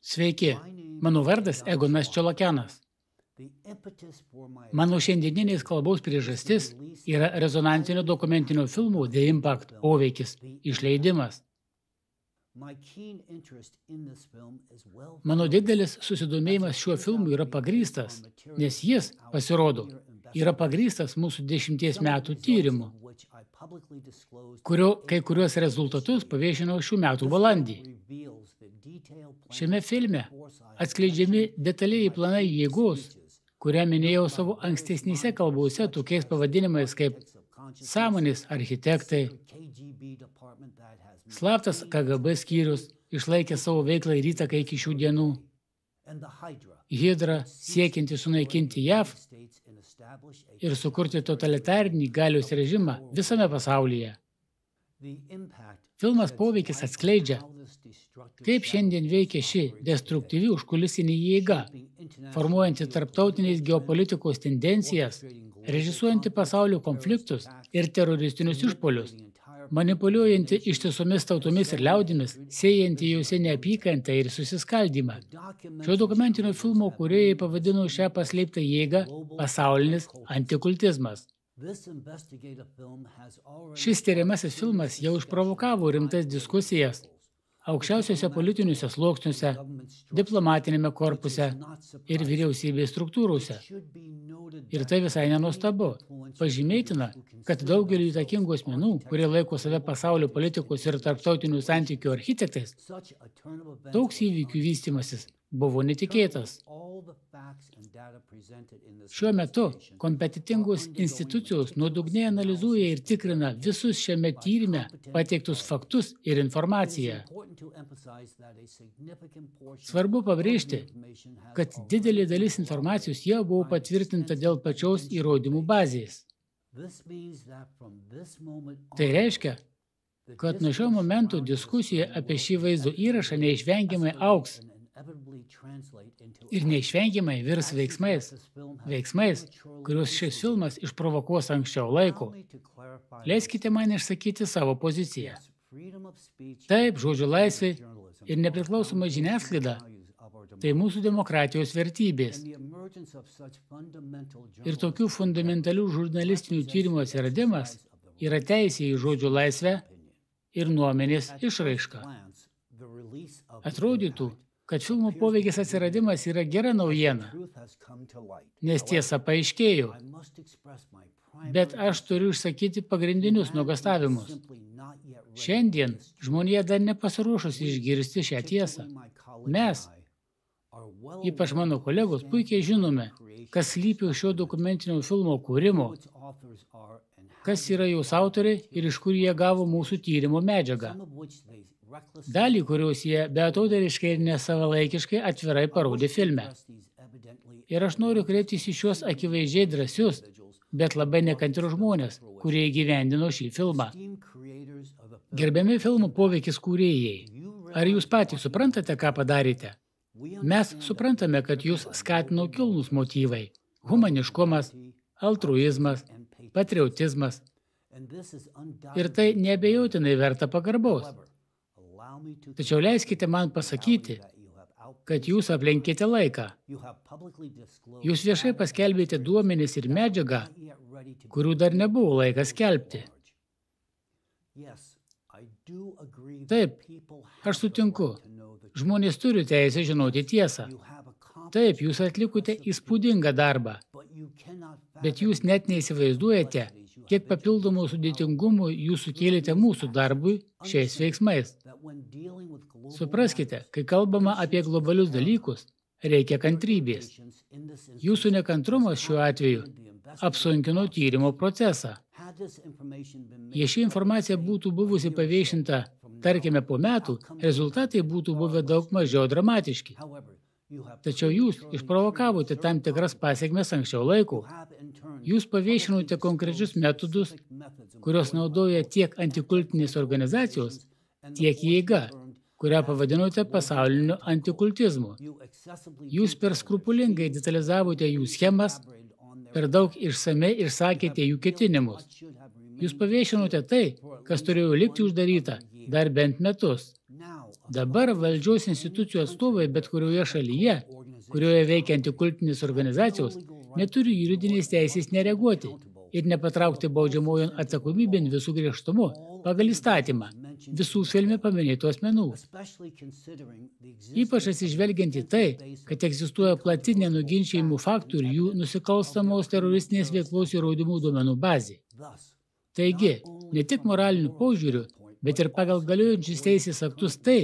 Sveiki, mano vardas Egonas Čiolokianas. Mano šiandieniniais kalbos priežastis yra rezonansinio dokumentinio filmų The Impact poveikis išleidimas. Mano didelis susidomėjimas šiuo filmu yra pagrystas, nes jis, pasirodo, yra pagrystas mūsų dešimties metų tyrimu, kurio kai kuriuos rezultatus paviešinau šių metų balandį. Šiame filme atskleidžiami detaliai planai jėgos, kurią minėjau savo ankstesnėse kalbose tokiais pavadinimais kaip sąmonės architektai, slaptas KGB skyrius išlaikė savo veiklą ir įtaką iki šių dienų, Hydra siekianti sunaikinti JAV ir sukurti totalitarinį galios režimą visame pasaulyje. Filmas poveikis atskleidžia, kaip šiandien veikia ši destruktyvi užkulisinė jėga, formuojanti tarptautiniais geopolitikos tendencijas, režisuojanti pasaulio konfliktus ir teroristinius išpolius, manipuliuojanti ištisomis tautomis ir liaudimis, sėjanti juose neapykantą ir susiskaldymą. Šio dokumentinio filmo kūrėjai pavadino šią paslėptą jėgą pasaulinis antikultizmas. Šis tyriamasis filmas jau išprovokavo rimtas diskusijas aukščiausiuose politiniuose sluoksniuose, diplomatinėme korpuse ir vyriausybės struktūrose. Ir tai visai nenuostabu. Pažymėtina, kad daugelį įtakingų asmenų, kurie laiko save pasaulio politikos ir tarptautinių santykių architektais, toks įvykių vystimasis buvo netikėtas. Šiuo metu kompetitingos institucijos nuodugniai analizuoja ir tikrina visus šiame tyrime pateiktus faktus ir informaciją. Svarbu pabrėžti, kad didelė dalis informacijos jau buvo patvirtinta dėl pačios įrodymų bazės. Tai reiškia, kad nuo šio momento diskusija apie šį vaizdo įrašą neišvengiamai auks ir neišvengiamai virs veiksmais, veiksmais, kuriuos šis filmas išprovokuos anksčiau laiko. Leiskite man išsakyti savo poziciją. Taip, žodžio laisvė ir nepriklausoma žiniasklaida – tai mūsų demokratijos vertybės. Ir tokių fundamentalių žurnalistinių tyrimų atsiradimas yra teisė į žodžio laisvę ir nuomenės išraišką. Atrodytų, kad filmų poveikis atsiradimas yra gera naujiena, nes tiesa paaiškėjo. Bet aš turiu išsakyti pagrindinius nuogastavimus. Šiandien žmonija dar nepasiruošusi išgirsti šią tiesą. Mes, ypač mano kolegos, puikiai žinome, kas slypi šio dokumentinio filmo kūrimo, kas yra jos autoriai ir iš kur jie gavo mūsų tyrimo medžiagą dalį, kurios jie beatodairiškai ir nesavalaikiškai atvirai parodė filme. Ir aš noriu kreiptis į šios akivaizdžiai drąsius, bet labai nekantrius žmonės, kurie įgyvendino šį filmą. Gerbiami filmų poveikis kūrėjai, ar jūs patys suprantate, ką padarėte? Mes suprantame, kad jūs skatino kilnus motyvai – humaniškumas, altruizmas, patriotizmas. Ir tai nebejotinai verta pagarbos. Tačiau leiskite man pasakyti, kad jūs aplenkėte laiką. Jūs viešai paskelbėte duomenis ir medžiagą, kurių dar nebuvo laikas skelbti. Taip, aš sutinku. Žmonės turi teisę žinoti tiesą. Taip, jūs atlikote įspūdingą darbą, bet jūs net neįsivaizduojate, kiek papildomų sudėtingumų jūs sukėlėte mūsų darbui šiais veiksmais. Supraskite, kai kalbama apie globalius dalykus, reikia kantrybės. Jūsų nekantrumas šiuo atveju apsunkino tyrimo procesą. Jei ši informacija būtų buvusi paviešinta, tarkime, po metų, rezultatai būtų buvę daug mažiau dramatiški. Tačiau jūs išprovokavote tam tikras pasiekmes anksčiau laikų. Jūs paviešinote konkrečius metodus, kurios naudoja tiek antikultinės organizacijos, tiek jėga, kurią pavadinote pasauliniu antikultizmu. Jūs per skrupulingai detalizavote jų schemas, per daug išsamei išsakėte jų ketinimus. Jūs paviešinote tai, kas turėjo likti uždaryta dar bent metus. Dabar valdžios institucijų atstovai bet kurioje šalyje, kurioje veikia antikultinės organizacijos, neturi juridinės teisės nereaguoti ir nepatraukti baudžiamojon atsakomybėn visų griežtumu pagal įstatymą visų filme paminėtų asmenų. Ypač atsižvelgiant į tai, kad egzistuoja plati nenuginčiajimų faktų ir jų nusikalstamos teroristinės veiklos įrodymų duomenų bazė. Taigi, ne tik moraliniu požiūriu, bet ir pagal galiojančius teisės aktus tai,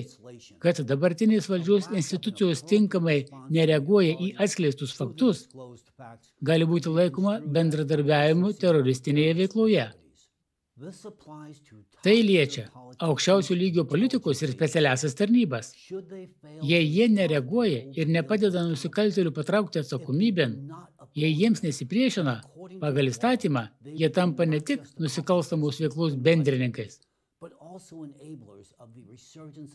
kad dabartinės valdžios institucijos tinkamai nereaguoja į atskleistus faktus, gali būti laikoma bendradarbiavimu teroristinėje veikloje. Tai liečia aukščiausių lygio politikos ir specialiasias tarnybas. Jei jie nereaguoja ir nepadeda nusikaltėlių patraukti atsakomybėn, jei jiems nesipriešina, pagal įstatymą, jie tampa ne tik nusikalstamos veiklos bendrininkais,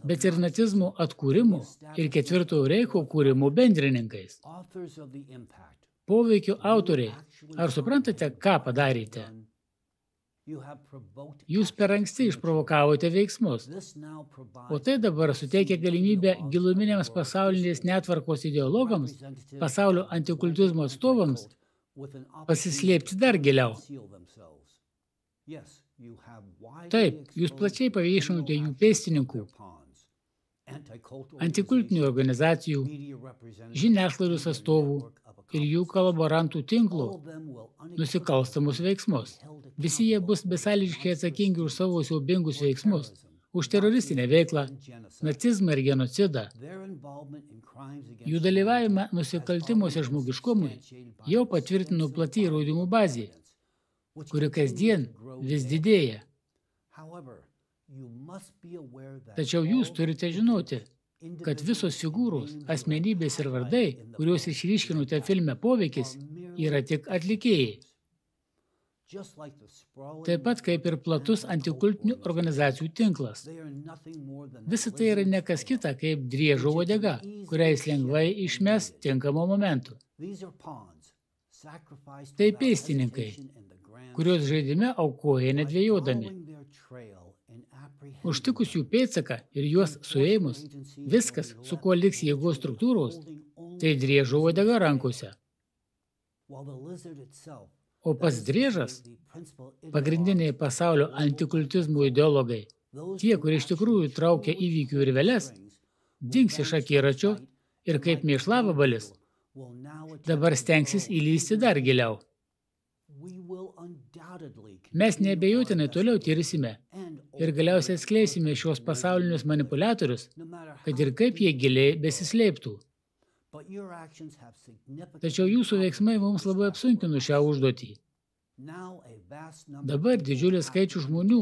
bet ir nacizmo atkūrimo ir ketvirtojo reicho kūrimo bendrininkais. Poveikio autoriai, ar suprantate, ką padarėte? Jūs per anksti išprovokavote veiksmus, o tai dabar suteikia galimybę giluminiams pasaulinės netvarkos ideologams, pasaulio antikultizmo atstovams pasislėpti dar giliau. Taip, jūs plačiai paviešinote jų pėstininkų, antikultinių organizacijų, žiniasklaidos atstovų ir jų kolaborantų tinklų nusikalstamus veiksmus. Visi jie bus besąlygiškai atsakingi už savo siaubingus veiksmus, už teroristinę veiklą, nacizmą ir genocidą. Jų dalyvavimą nusikaltimuose žmogiškumui jau patvirtino plati įrodymų bazė, kuri kasdien vis didėja. Tačiau jūs turite žinoti, kad visos figūros, asmenybės ir vardai, kuriuos išryškinote filme poveikis, yra tik atlikėjai. Taip pat kaip ir platus antikultinių organizacijų tinklas. Visa tai yra ne kas kita kaip driežo uodega, kurią jis lengvai išmes tinkamo momentu. Tai pėstininkai, kuriuos žaidime aukoja nedvėjodami. Užtikus jų pėtsaką ir juos suėmus, viskas, su kuo liks jėgos struktūros, tai driežo uodega rankose. O pats driežas, pagrindiniai pasaulio antikultizmų ideologai, tie, kurie iš tikrųjų traukia įvykių ir vėles, dings iš akiračio ir kaip mėšlavabalis, dabar stengsis įlysti dar giliau. Mes neabejotinai toliau tirsime ir galiausiai atskleisime šios pasaulinius manipuliatorius, kad ir kaip jie giliai besislėptų. Tačiau jūsų veiksmai mums labai apsunkino šią užduotį. Dabar didžiulis skaičius žmonių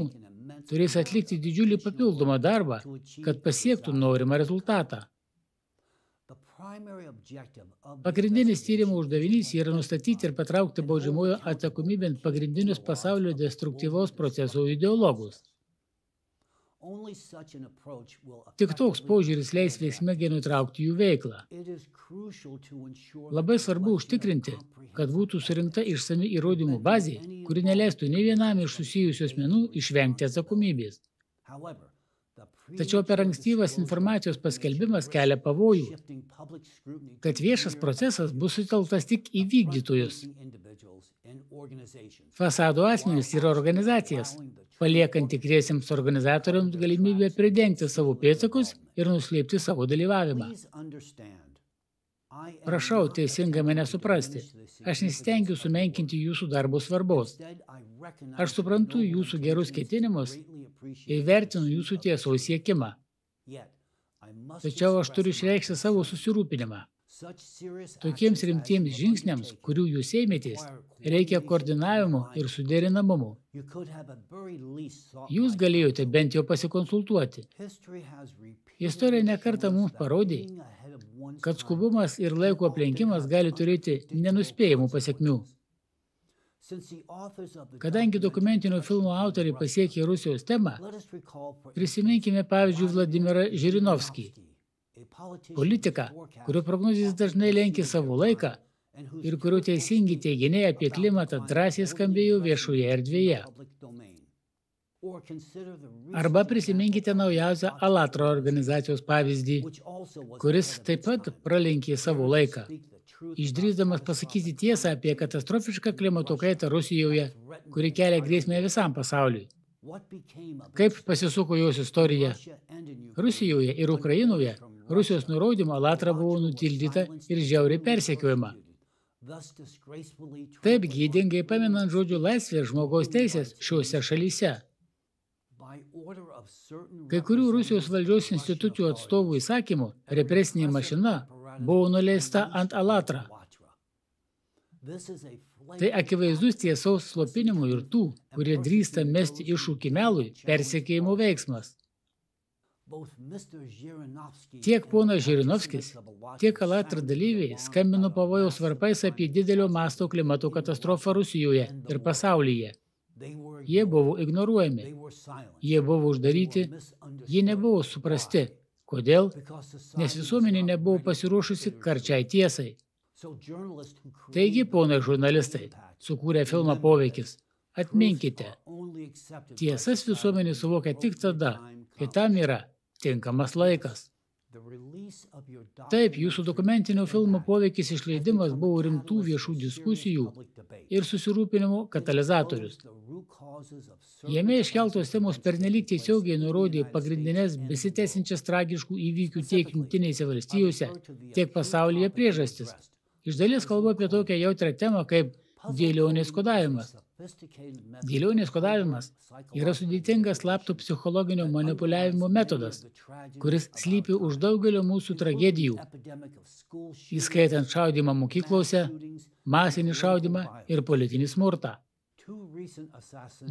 turės atlikti didžiulį papildomą darbą, kad pasiektų norimą rezultatą. Pagrindinis tyrimo uždavinys yra nustatyti ir patraukti baudžiamojo atsakomybėn pagrindinius pasaulio destruktyvaus proceso ideologus. Tik toks požiūris leis veiksmingai nutraukti jų veiklą. Labai svarbu užtikrinti, kad būtų surinkta išsami įrodymų bazė, kuri neleistų nei vienam iš susijusių asmenų išvengti atsakomybės. Tačiau per ankstyvas informacijos paskelbimas kelia pavojų, kad viešas procesas bus suteltas tik į vykdytojus. Fasado asmenys yra organizacijas, paliekant tikriesiems organizatoriams galimybę pridengti savo pėtsakus ir nuslėpti savo dalyvavimą. Prašau teisingai mane suprasti. Aš nesistengiu sumenkinti jūsų darbo svarbos. Aš suprantu jūsų gerus ketinimus ir vertinu jūsų tiesos siekimą. Tačiau aš turiu išreikšti savo susirūpinimą. Tokiems rimtiems žingsniams, kurių jūs ėmėtės, reikia koordinavimo ir suderinamumo. Jūs galėjote bent jau pasikonsultuoti. Istorija nekartą mums parodė, kad skubumas ir laiko aplenkimas gali turėti nenuspėjamų pasiekmių. Kadangi dokumentinio filmo autoriai pasiekė Rusijos temą, prisiminkime pavyzdžiui Vladimirą Žirinovskį, politiką, kurio prognozijas dažnai lenkia savo laiką ir kurio teisingi teiginiai apie klimatą drąsiai skambėjo viešoje erdvėje. Arba prisiminkite naujausią Alatro organizacijos pavyzdį, kuris taip pat pralenkė savo laiką, išdrįsdamas pasakyti tiesą apie katastrofišką klimato kaitą Rusijoje, kuri kelia grėsmę visam pasauliui. Kaip pasisuko jos istorija? Rusijoje ir Ukrainoje Rusijos nurodymo Alatra buvo nutildyta ir žiauriai persekiojama. Taip gydingai paminant žodžių laisvę ir žmogaus teisės šiuose šalyse. Kai kurių Rusijos valdžios institucijų atstovų įsakymų represinė mašina buvo nuleista ant Alatra. Tai akivaizdus tiesos slopinimų ir tų, kurie drįsta mesti iššūkį melui, persekėjimo veiksmas. Tiek ponas Žirinovskis, tiek Alatra dalyviai skambino pavojaus varpais apie didelio masto klimato katastrofą Rusijoje ir pasaulyje. Jie buvo ignoruojami, jie buvo uždaryti, jie nebuvo suprasti. Kodėl? Nes visuomenė nebuvo pasiruošusi karčiai tiesai. Taigi, ponai žurnalistai, sukūrė filmą poveikis. Atminkite, tiesas visuomenė suvokia tik tada, kai tam yra tinkamas laikas. Taip, jūsų dokumentinio filmo poveikis išleidimas buvo rimtų viešų diskusijų ir susirūpinimo katalizatorius. Jame iškeltos temos pernelyg tiesiogiai nurodė pagrindinės besitęsinčias tragiškų įvykių tiek jungtinėse valstijose, tiek pasaulyje priežastis. Iš dalies kalbu apie tokią jautrą temą kaip dėlionės kodavimas. Dėlionės kodavimas yra sudėtingas slapto psichologinio manipuliavimo metodas, kuris slypi už daugelio mūsų tragedijų, įskaitant šaudimą mokyklose, masinį šaudimą ir politinį smurtą.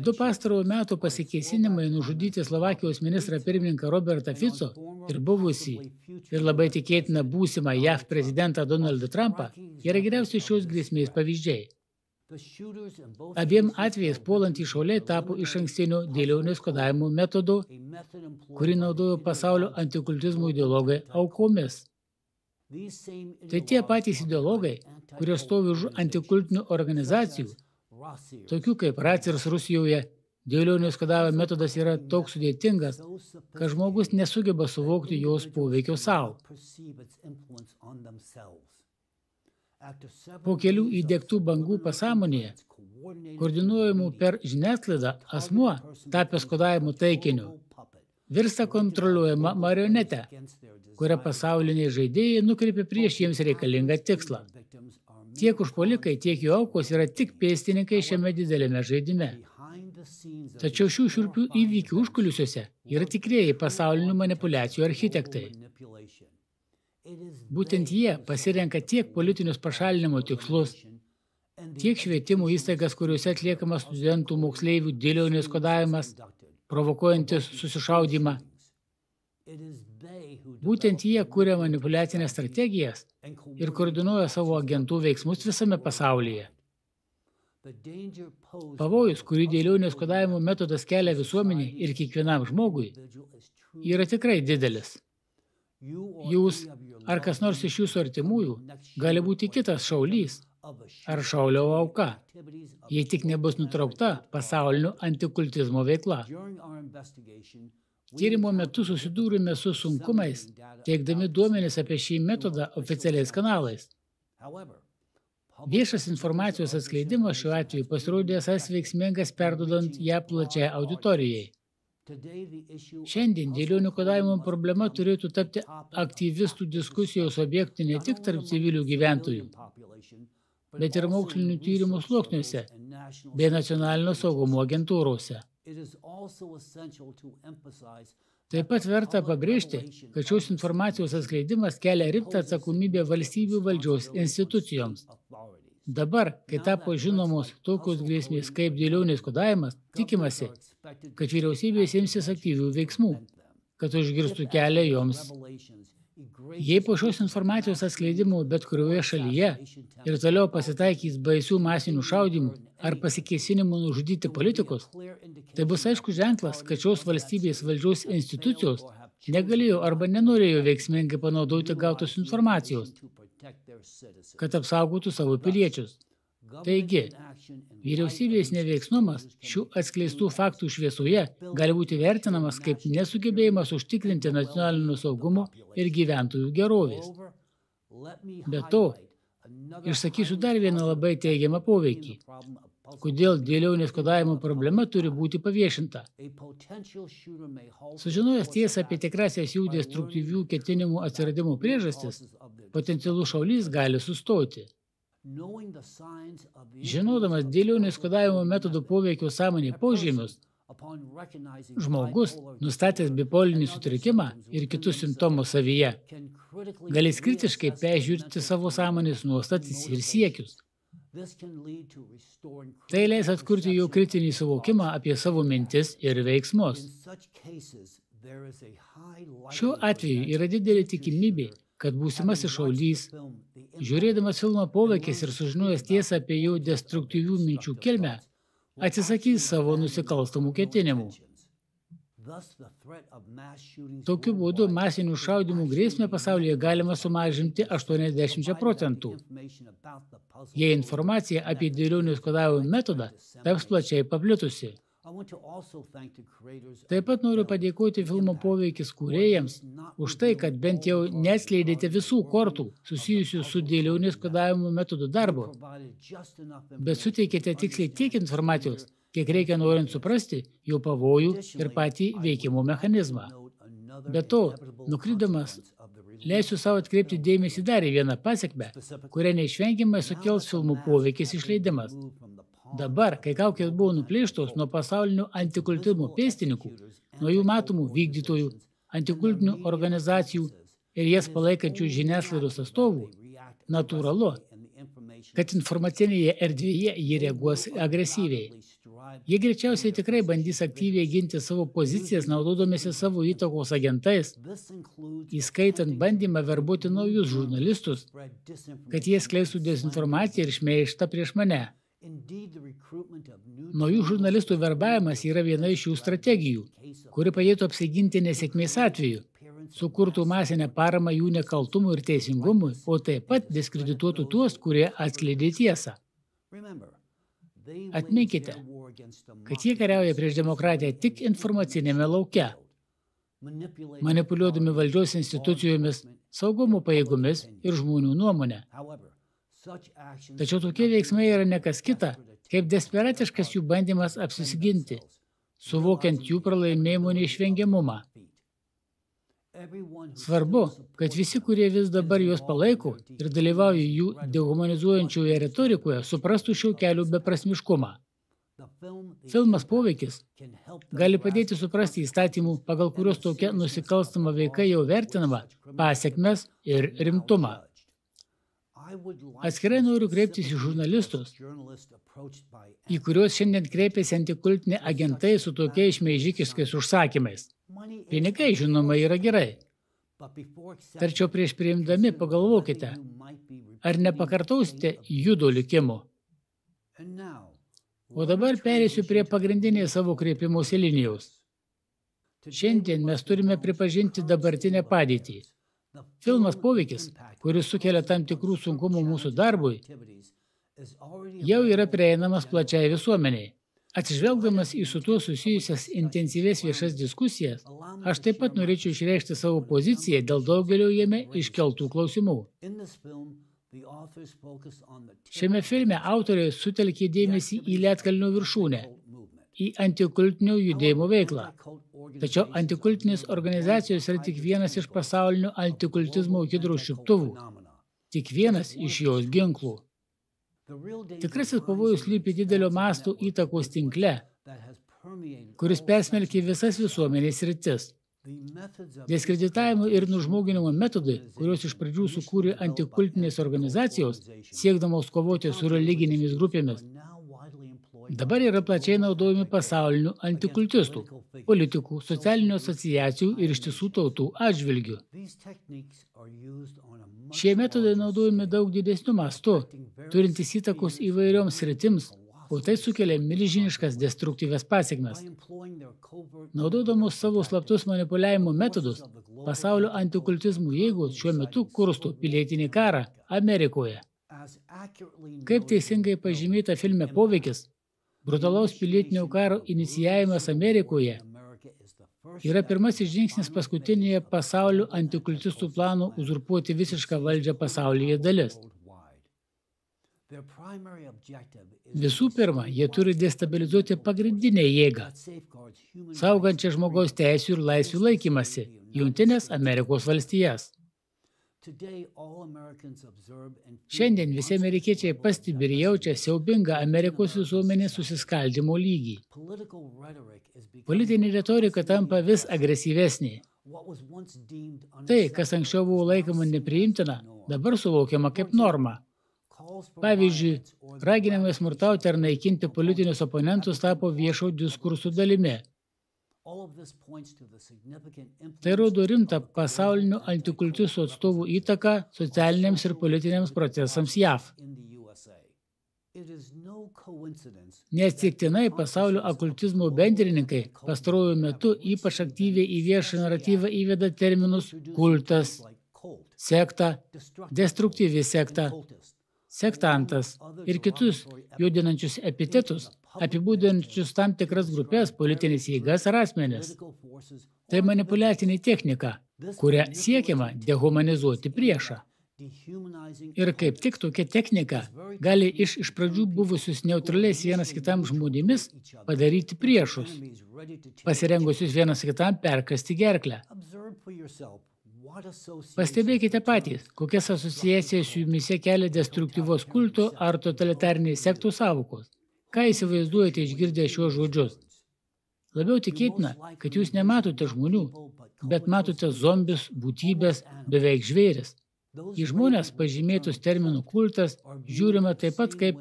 Du pastarojo metų pasikeisinimai nužudyti Slovakijos ministrą pirmininką Robertą Fico ir buvusį ir labai tikėtina būsimą JAV prezidentą Donaldą Trumpą yra geriausi šios grėsmės pavyzdžiai. Abiem atvejais puolantys šauliai tapo iš ankstinio dėlionės kodavimo metodu, kurį naudojo pasaulio antikultizmo ideologai aukomis. Tai tie patys ideologai, kurie stovi už antikultinių organizacijų, tokių kaip Racirs Rusijoje, dėlionės kodavimo metodas yra toks sudėtingas, kad žmogus nesugeba suvokti jos poveikio savo. Po kelių įdėktų bangų pasąmonėje, koordinuojamų per žiniasklaidą, asmuo, tapęs kodavimo taikiniu, virsta kontroliuojama marionete, kurią pasauliniai žaidėjai nukreipia prieš jiems reikalingą tikslą. Tiek užpolikai, tiek jų aukos yra tik pėstininkai šiame didelėme žaidime. Tačiau šių šiurpių įvykių užkulisiuose yra tikrieji pasaulinių manipulacijų architektai. Būtent jie pasirenka tiek politinius pašalinimo tikslus, tiek švietimo įstaigas, kuriuose atliekamas studentų moksleivių dėlionės kodavimas, provokuojantis susišaudimą. Būtent jie kuria manipulacinės strategijas ir koordinuoja savo agentų veiksmus visame pasaulyje. Pavojus, kurį dėlionės kodavimo metodas kelia visuomenė ir kiekvienam žmogui, yra tikrai didelis. Jūs ar kas nors iš jūsų artimųjų gali būti kitas šaulys ar šaulio auka, jei tik nebus nutraukta pasaulinio antikultizmo veikla. Tyrimo metu susidūrėme su sunkumais, teikdami duomenis apie šį metodą oficialiais kanalais. Viešas informacijos atskleidimas šiuo atveju pasirodė esas veiksmingas perdodant ją plačiai auditorijai. Šiandien dėlionių kodavimo problema turėtų tapti aktyvistų diskusijos objektų ne tik tarp civilių gyventojų, bet ir mokslinių tyrimų sluoksniuose bei nacionalinio saugumo agentūrose. Taip pat verta pabrėžti, kad šios informacijos atskleidimas kelia rimtą atsakomybę valstybių valdžios institucijoms. Dabar, kai tapo žinomos tokios grėsmės kaip dėlionės kodavimas, tikimasi, kad vyriausybės imsis aktyvių veiksmų, kad užgirstų kelią joms. Jei po šios informacijos atskleidimo bet kurioje šalyje ir toliau pasitaikys baisių masinių šaudimų ar pasikėsinimų nužudyti politikus, tai bus aišku ženklas, kad šios valstybės valdžios institucijos negalėjo arba nenorėjo veiksmingai panaudoti gautos informacijos, kad apsaugotų savo piliečius. Taigi, vyriausybės neveiksnumas šių atskleistų faktų šviesoje gali būti vertinamas kaip nesugebėjimas užtikrinti nacionalinio saugumo ir gyventojų gerovės. Be to, išsakysiu dar vieną labai teigiamą poveikį kodėl dėlionės kodavimo problema turi būti paviešinta. Sužinojęs tiesą apie tikrasias jų destruktyvių ketinimų atsiradimo priežastis, potencialus šaulys gali sustoti. Žinodamas dėlionės kodavimo metodų poveikio sąmonė požymius, žmogus, nustatęs bipolinį sutrikimą ir kitus simptomus savyje, galės kritiškai peržiūrėti savo sąmonės nuostatis ir siekius. Tai leis atkurti jau kritinį suvokimą apie savo mintis ir veiksmus. Šiuo atveju yra didelė tikimybė, kad būsimasis šaulys, žiūrėdamas filmo poveikis ir sužinojęs tiesą apie jau destruktyvių minčių kilmę, atsisakys savo nusikalstamų ketinimų. Tokiu būdu masinių šaudimų grėsmę pasaulyje galima sumažinti 80 procentų. Jei informacija apie dėlionius kodavimo metodą taps plačiai paplitusi. Taip pat noriu padėkoti filmo poveikis kūrėjams už tai, kad bent jau neatskleidėte visų kortų susijusių su dėlionės kodavimo metodu darbu, bet suteikėte tiksliai tiek informacijos, kiek reikia norint suprasti jo pavojų ir patį veikimo mechanizmą. Be to, nukrydamas, leisiu savo atkreipti dėmesį dar į vieną pasiekmę, kurią neišvengiamai sukels filmų poveikis išleidimas. Dabar, kai kaukės buvo nuplėštos nuo pasaulinių antikultizmo pėstininkų, nuo jų matomų vykdytojų, antikultinių organizacijų ir jas palaikančių žiniasklaidos atstovų, natūralu, kad informacinėje erdvėje jie reaguos agresyviai. Jie greičiausiai tikrai bandys aktyviai ginti savo pozicijas, naudodamėsi savo įtakos agentais, įskaitant bandymą verbuoti naujus žurnalistus, kad jie skleistų dezinformaciją ir šmeištą prieš mane. Naujų žurnalistų verbavimas yra viena iš jų strategijų, kuri padėtų apsiginti nesėkmės atveju, sukurtų masinę paramą jų nekaltumui ir teisingumui, o taip pat diskredituotų tuos, kurie atskleidė tiesą. Atminkite, kad jie kariauja prieš demokratiją tik informacinėme lauke, manipuliuodami valdžios institucijomis, saugumo pajėgomis ir žmonių nuomonę. Tačiau tokie veiksmai yra nekas kita, kaip desperatiškas jų bandymas apsisiginti, suvokiant jų pralaimėjimo neišvengiamumą. Svarbu, kad visi, kurie vis dabar juos palaiko ir dalyvauja jų dehumanizuojančioje retorikoje, suprastų šių kelių beprasmiškumą. Filmas poveikis gali padėti suprasti įstatymų, pagal kurios tokia nusikalstama veika jau vertinama, pasiekmes ir rimtumą. Atskirai noriu kreiptis į žurnalistus, į kuriuos šiandien kreipiasi antikultiniai agentai su tokiais šmeižikiškais užsakymais. Pinigai, žinoma, yra gerai. Tarčiau prieš priimdami pagalvokite, ar nepakartausite judo likimo. O dabar perėsiu prie pagrindinės savo kreipimosi linijos. Šiandien mes turime pripažinti dabartinę padėtį. Filmas poveikis, kuris sukelia tam tikrų sunkumų mūsų darbui, jau yra prieinamas plačiai visuomeniai. Atsižvelgdamas į su tuo susijusias intensyvės viešas diskusijas, aš taip pat norėčiau išreikšti savo poziciją dėl daugelio jame iškeltų klausimų. Šiame filme autoriai sutelkė dėmesį į Lietkalnio viršūnę, į antikultinio judėjimo veiklą. Tačiau antikultinės organizacijos yra tik vienas iš pasaulinio antikultizmo hidrošiptuvų, tik vienas iš jos ginklų. Tikrasis pavojus lypi didelio masto įtakos tinkle, kuris persmelkia visas visuomenės rytis. Diskreditavimo ir nužmoginimo metodai, kuriuos iš pradžių sukūrė antikultinės organizacijos, siekdamos kovoti su religinėmis grupėmis, dabar yra plačiai naudojami pasaulinių antikultistų, politikų, socialinių asociacijų ir ištisų tautų atžvilgių. Šie metodai naudojami daug didesniu mastu, turintys įtakos įvairioms sritims, o tai sukelia milžiniškas destruktyves pasiekmes. Naudodamos savo slaptus manipuliavimo metodus, pasaulio antikultizmų jėgos šiuo metu kurstų pilietinį karą Amerikoje. Kaip teisingai pažymėta filme poveikis, brutalaus pilietinio karo inicijavimas Amerikoje yra pirmasis žingsnis paskutinėje pasaulio antikultistų plano uzurpuoti visišką valdžią pasaulyje dalis. Visų pirma, jie turi destabilizuoti pagrindinę jėgą, saugančią žmogaus teisų ir laisvių laikymasi – Jungtinės Amerikos valstijas. Šiandien visi amerikiečiai pastebi ir jaučia siaubingą Amerikos visuomenės susiskaldimo lygį. Politinė retorika tampa vis agresyvesnė. Tai, kas anksčiau buvo laikoma nepriimtina, dabar suvokiama kaip norma. Pavyzdžiui, raginimai smurtauti ar naikinti politinius oponentus tapo viešo diskursų dalimi. Tai rodo rimtą pasaulinių antikultistų atstovų įtaką socialiniams ir politiniams procesams JAV. Neatsitiktinai pasaulio okultizmo bendrininkai pastaruoju metu ypač aktyviai į viešą naratyvą įveda terminus kultas, sekta, destruktyvi sekta, sektantas ir kitus judinančius epitetus, apibūdinančius tam tikras grupės, politinės jėgas ar asmenis. Tai manipuliacinė technika, kuria siekiama dehumanizuoti priešą. Ir kaip tik tokia technika gali iš iš pradžių buvusius neutraliais vienas kitam žmonėmis padaryti priešus, pasirengusius vienas kitam perkasti gerklę. Pastebėkite patys, kokias asociacijas jumise kelia destruktyvos kulto ar totalitariniai sektų savokos. Ką įsivaizduojate išgirdę šiuos žodžius? Labiau tikėtina, kad jūs nematote žmonių, bet matote zombius, būtybės, beveik žvėris. Į žmonės pažymėtus terminų kultas žiūrima taip pat kaip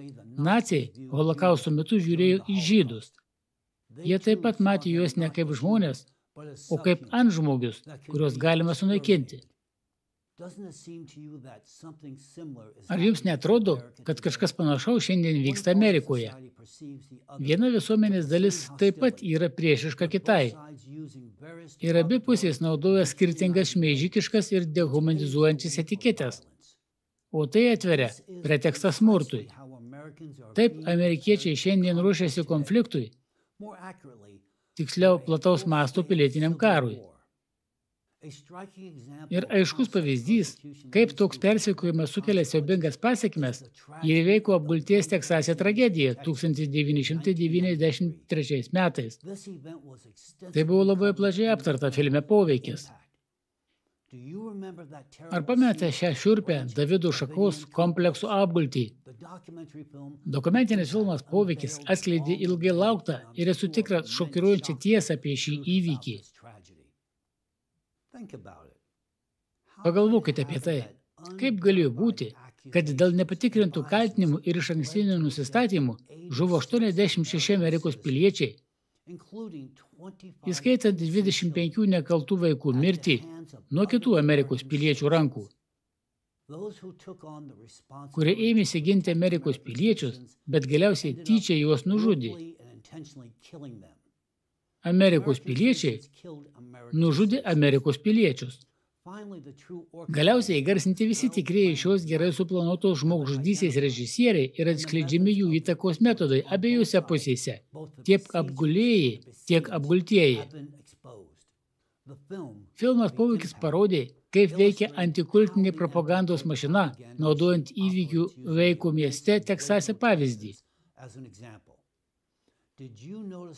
nacijai holokausto metu žiūrėjo į žydus. Jie taip pat matė juos ne kaip žmonės, o kaip antžmogius, kuriuos galima sunaikinti. Ar jums netrodo, kad kažkas panašaus šiandien vyksta Amerikoje? Viena visuomenės dalis taip pat yra priešiška kitai. Ir abi pusės naudoja skirtingas šmeižikiškas ir dehumanizuojančias etiketės. O tai atveria pretekstą smurtui. Taip, amerikiečiai šiandien ruošiasi konfliktui, tiksliau plataus masto pilietiniam karui. Ir aiškus pavyzdys, kaip toks persekiojimas sukelia siaubingas pasiekmes, įveiko apgulties Teksase tragediją 1993 metais. Tai buvo labai plačiai aptarta filme poveikis. Ar pamėte šią šiurpę Davido šakos kompleksų apgultį? Dokumentinis filmas Poveikis atskleidė ilgai lauktą ir esu tikras šokiruojančią tiesą apie šį įvykį. Pagalvokite apie tai, kaip galėjo būti, kad dėl nepatikrintų kaltinimų ir iš ankstinių nusistatymų žuvo 86 Amerikos piliečiai, įskaitant 25 nekaltų vaikų mirtį nuo kitų Amerikos piliečių rankų, kurie ėmėsi ginti Amerikos piliečius, bet galiausiai tyčia juos nužudė. Amerikos piliečiai nužudė Amerikos piliečius. Galiausiai įgarsinti visi tikrieji šios gerai suplanuotos žmogžudysės režisieriai ir atskleidžiami jų įtakos metodai abiejose pusėse, tiek apgulėjai, tiek apgultieji. Filmas poveikis parodė, kaip veikia antikultinė propagandos mašina, naudojant įvykių veikų mieste Teksase pavyzdį.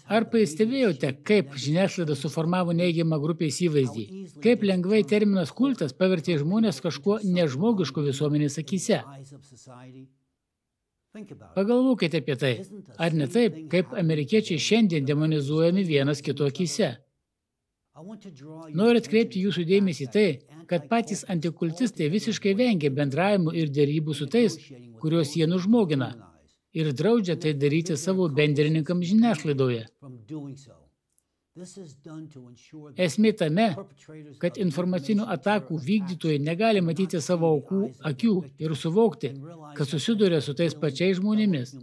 Ar pastebėjote, kaip žiniasklaida suformavo neigiamą grupės įvaizdį? Kaip lengvai terminas kultas pavertė žmonės kažkuo nežmogišku visuomenės akise? Pagalvokite apie tai. Ar ne taip, kaip amerikiečiai šiandien demonizuojami vienas kito akise? Noriu atkreipti jūsų dėmesį tai, kad patys antikultistai visiškai vengia bendravimų ir dėrybų su tais, kuriuos jie nužmogina – ir draudžia tai daryti savo bendrininkams žiniasklaidoje. Esmė tame, kad informacinių atakų vykdytojai negali matyti savo aukų akių ir suvokti, kad susiduria su tais pačiais žmonėmis.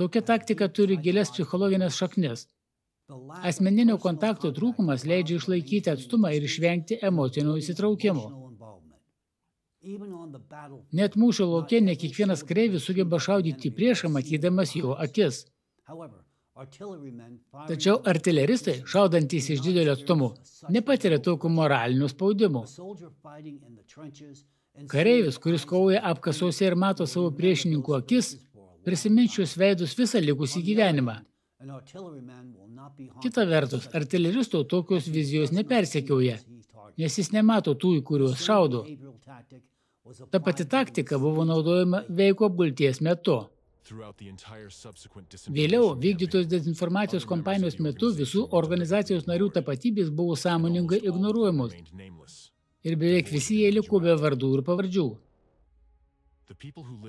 Tokia taktika turi gilias psichologinės šaknis. Asmeninio kontakto trūkumas leidžia išlaikyti atstumą ir išvengti emocinio įsitraukimo. Net mūšio laukia ne kiekvienas kareivis sugeba šaudyti priešą, matydamas jo akis. Tačiau artileristai, šaudantys iš didelio atstumo, nepatiria tokio moralinio spaudimo. Kareivis, kuris kovoja apkasuose ir mato savo priešininkų akis, prisiminčius veidus visą likusį gyvenimą. Kita vertus, artileristų tokios vizijos nepersekioja, nes jis nemato tų, į kuriuos šaudo. Ta pati taktika buvo naudojama veiko apgulties metu. Vėliau vykdytos dezinformacijos kampanijos metu visų organizacijos narių tapatybės buvo sąmoningai ignoruojamos ir beveik visi jie liko be vardų ir pavardžių.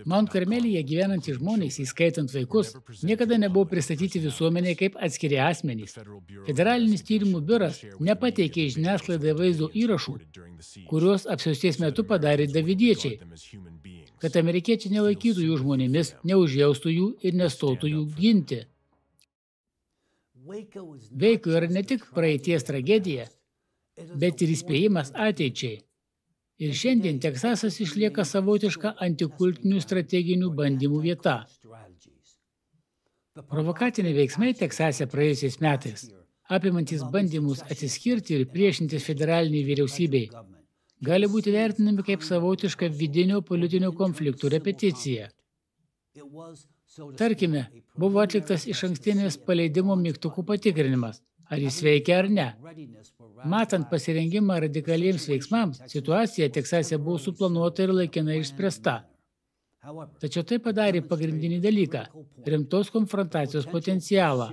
Mount Karmelyje gyvenantys žmonės, įskaitant vaikus, niekada nebuvo pristatyti visuomeniai kaip atskiri asmenys. Federalinis tyrimų biuras nepateikė žiniasklaidai vaizdo įrašų, kuriuos apsiausties metu padarė davidiečiai, kad amerikiečiai nelaikytų jų žmonėmis, neužjaustų jų ir nestotų jų ginti. Veiko yra ne tik praeities tragedija, bet ir įspėjimas ateičiai. Ir šiandien Teksasas išlieka savotiška antikultinių strateginių bandymų vieta. Provokaciniai veiksmai Teksase praėjusiais metais, apimantis bandymus atsiskirti ir priešintis federaliniai vyriausybei, gali būti vertinami kaip savotiška vidinio politinio konfliktų repeticija. Tarkime, buvo atliktas iš ankstinės paleidimo mygtukų patikrinimas, ar jis veikia ar ne. Matant pasirengimą radikaliems veiksmams, situacija Teksase buvo suplanuota ir laikinai išspręsta. Tačiau tai padarė pagrindinį dalyką – rimtos konfrontacijos potencialą.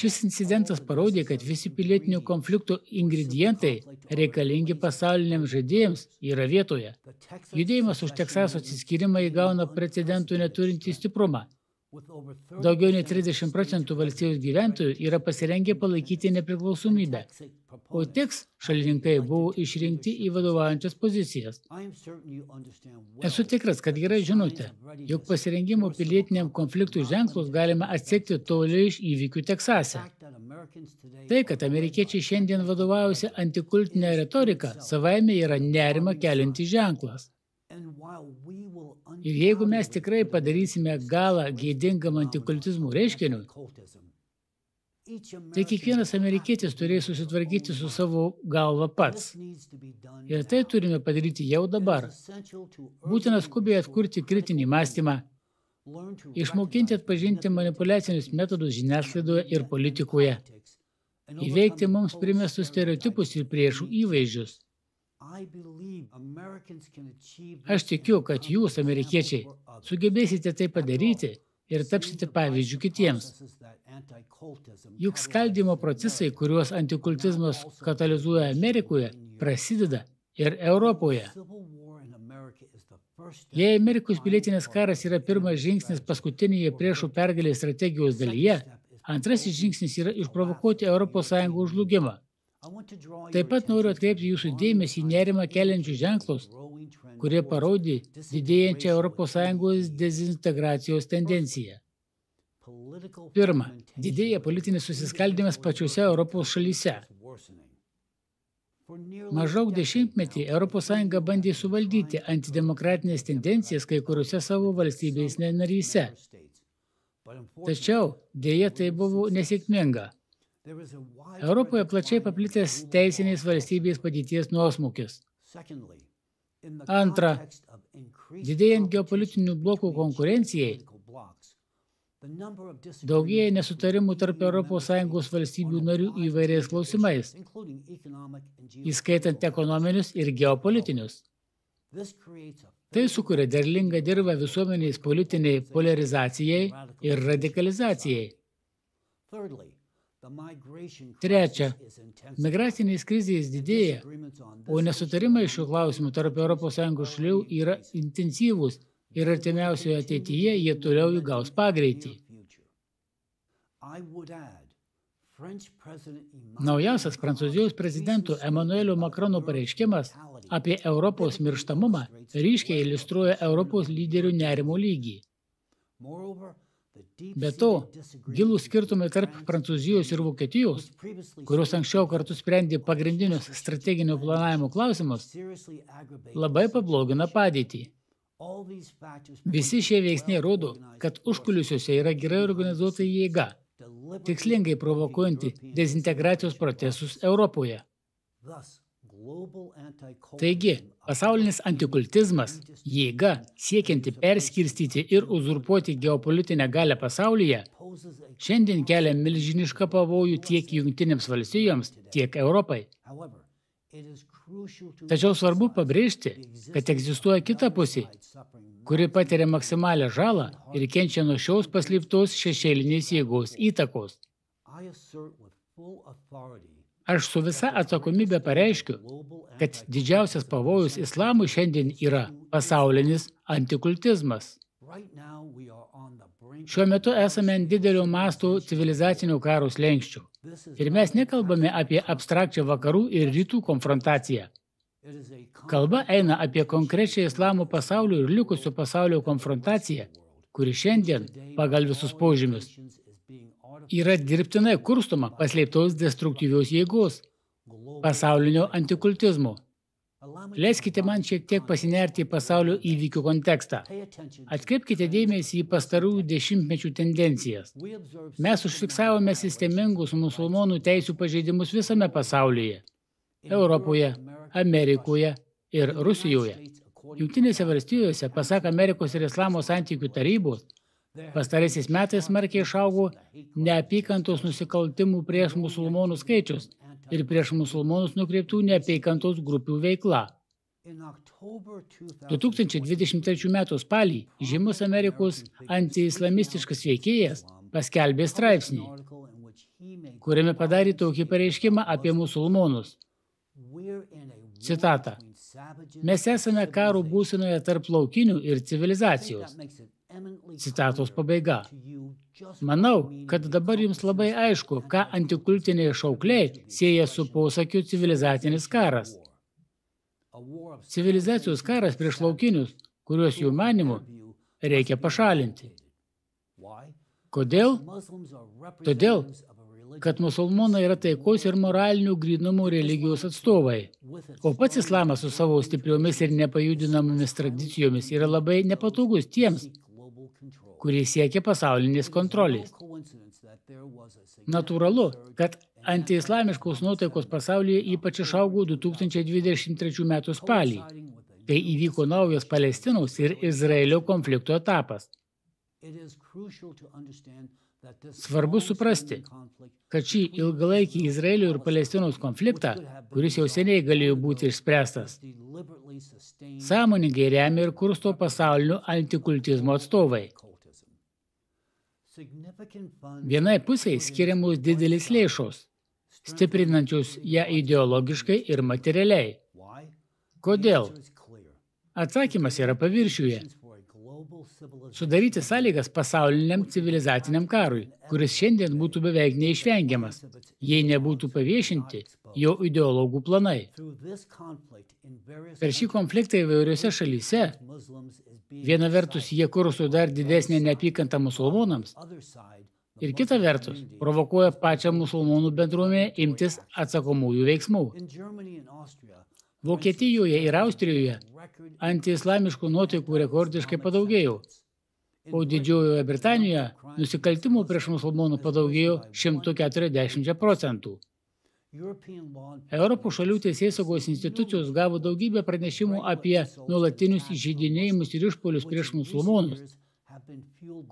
Šis incidentas parodė, kad visi pilietinio konflikto ingredientai reikalingi pasauliniams žaidėjams yra vietoje. Judėjimas už Teksaso atsiskyrimą įgauna precedentų neturintį stiprumą – Daugiau nei 30 procentų valstijos gyventojų yra pasirengę palaikyti nepriklausomybę, o tiks šalininkai buvo išrinkti į vadovaujančias pozicijas. Esu tikras, kad gerai žinote, jog pasirengimo pilietiniam konfliktui ženklus galima atsekti toliau iš įvykių Teksase. Tai, kad amerikiečiai šiandien vadovaujasi antikultinę retoriką, savaime yra nerima keliantis ženklas. Ir jeigu mes tikrai padarysime galą gėdingam antikultizmų reiškiniui, tai kiekvienas amerikietis turės susitvarkyti su savo galva pats. Ir tai turime padaryti jau dabar. Būtina skubiai atkurti kritinį mąstymą, išmokinti atpažinti manipulacinius metodus žiniasklaidoje ir politikoje, įveikti mums primestus stereotipus ir priešų įvaizdžius. Aš tikiu, kad jūs, amerikiečiai, sugebėsite tai padaryti ir tapsite pavyzdžių kitiems. Juk skaldimo procesai, kuriuos antikultizmas katalizuoja Amerikoje, prasideda ir Europoje. Jei Amerikos pilietinis karas yra pirmas žingsnis paskutinėje priešų pergalės strategijos dalyje, antrasis žingsnis yra išprovokuoti ES žlugimą. Taip pat noriu atkreipti jūsų dėmesį į nerimą keliančius ženklus, kurie parodė didėjančią ES dezintegracijos tendenciją. Pirma, didėja politinis susiskaldimas pačiose Europos šalyse. Maždaug dešimtmetį ES bandė suvaldyti antidemokratinės tendencijas kai kuriuose savo valstybės naryse. Tačiau dėja tai buvo nesėkminga. Europoje plačiai paplitęs teisinės valstybės padėties nuosmukis. Antra, didėjant geopolitinių blokų konkurencijai, daugėja nesutarimų tarp ES valstybių narių įvairiais klausimais, įskaitant ekonominius ir geopolitinius. Tai sukuria derlingą dirbą visuomeniais politiniai polarizacijai ir radikalizacijai. Trečia, migracinės krizės didėja, o nesutarimai šiuo klausimu tarp ES šalių yra intensyvūs ir artimiausioje ateityje jie toliau įgaus pagreitį. Naujausias prancūzijos prezidento Emanuelio Makrono pareiškimas apie Europos mirštamumą ryškiai iliustruoja Europos lyderių nerimo lygį. Be to, gilų skirtumai tarp Prancūzijos ir Vokietijos, kurios anksčiau kartu sprendė pagrindinius strateginio planavimo klausimus, labai pablogina padėtį. Visi šie veiksniai rodo, kad užkulisiuose yra gerai organizuota jėga, tikslingai provokuojanti dezintegracijos procesus Europoje. Taigi, pasaulinis antikultizmas, jėga siekianti perskirstyti ir uzurpuoti geopolitinę galę pasaulyje, šiandien kelia milžinišką pavojų tiek Jungtinėms valstijoms, tiek Europai. Tačiau svarbu pabrėžti, kad egzistuoja kita pusė, kuri patiria maksimalią žalą ir kenčia nuo šios paslėptos šešėlinės jėgos įtakos. Aš su visa atsakomybė pareiškiu, kad didžiausias pavojus islamui šiandien yra pasaulinis antikultizmas. Šiuo metu esame ant didelio masto civilizacinio karo slengščių. Ir mes nekalbame apie abstrakčią vakarų ir rytų konfrontaciją. Kalba eina apie konkrečią islamo pasaulio ir likusio pasaulio konfrontaciją, kuri šiandien, pagal visus požymius, yra dirbtinai kurstoma paslėptos destruktyvios jėgos, pasaulinio antikultizmo. Leiskite man šiek tiek pasinerti į pasaulio įvykių kontekstą. Atkreipkite dėmesį į pastarųjų dešimtmečių tendencijas. Mes užfiksavome sistemingus musulmonų teisų pažeidimus visame pasaulyje. Europoje, Amerikoje ir Rusijoje. Jungtinėse valstijose, pasak Amerikos ir Islamo santykių tarybos, Pastaraisiais metais smarkiai išaugo neapykantos nusikaltimų prieš musulmonų skaičius ir prieš musulmonus nukreiptų neapykantos grupių veikla. 2023 m. spalį žymus Amerikos antiislamistiškas veikėjas paskelbė straipsnį, kuriame padarė tokį pareiškimą apie musulmonus. Citata. Mes esame karo būsinoje tarp laukinių ir civilizacijos. Citatos pabaiga. Manau, kad dabar jums labai aišku, ką antikultiniai šaukliai sieja su posakiu civilizacinis karas. Civilizacijos karas prieš laukinius, kuriuos jų manimu reikia pašalinti. Kodėl? Todėl, kad musulmonai yra taikos ir moralinių grynumų religijos atstovai. O pats islamas su savo stipriomis ir nepajudinamomis tradicijomis yra labai nepatogus tiems, kurie siekia pasaulinės kontrolės. Natūralu, kad antiislamiškos nuotaikos pasaulyje ypač išaugo 2023 m. spalį, kai įvyko naujas Palestinos ir Izraelio konflikto etapas. Svarbu suprasti, kad šį ilgalaikį Izraelio ir Palestinos konfliktą, kuris jau seniai galėjo būti išspręstas, sąmoningai remia ir kursto pasaulinio antikultizmo atstovai. Vienai pusiai skiriamos didelis lėšos, stiprinančios ją ideologiškai ir materialiai. Kodėl? Atsakymas yra paviršiuje. Sudaryti sąlygas pasauliniam civilizaciniam karui, kuris šiandien būtų beveik neišvengiamas, jei nebūtų paviešinti jo ideologų planai. Per šį konfliktą įvairiose šalyse Viena vertus, jie kursto dar didesnį neapykantą musulmonams. Ir kita vertus, provokuoja pačią musulmonų bendruomenę imtis atsakomųjų veiksmų. Vokietijoje ir Austrijoje antiislamiškų nuotaikų rekordiškai padaugėjo, o Didžiojoje Britanijoje nusikaltimų prieš musulmonų padaugėjo 140 procentų. Europos šalių teisėsaugos institucijos gavo daugybę pranešimų apie nuolatinius įžeidinėjimus ir išpolius prieš musulmonus,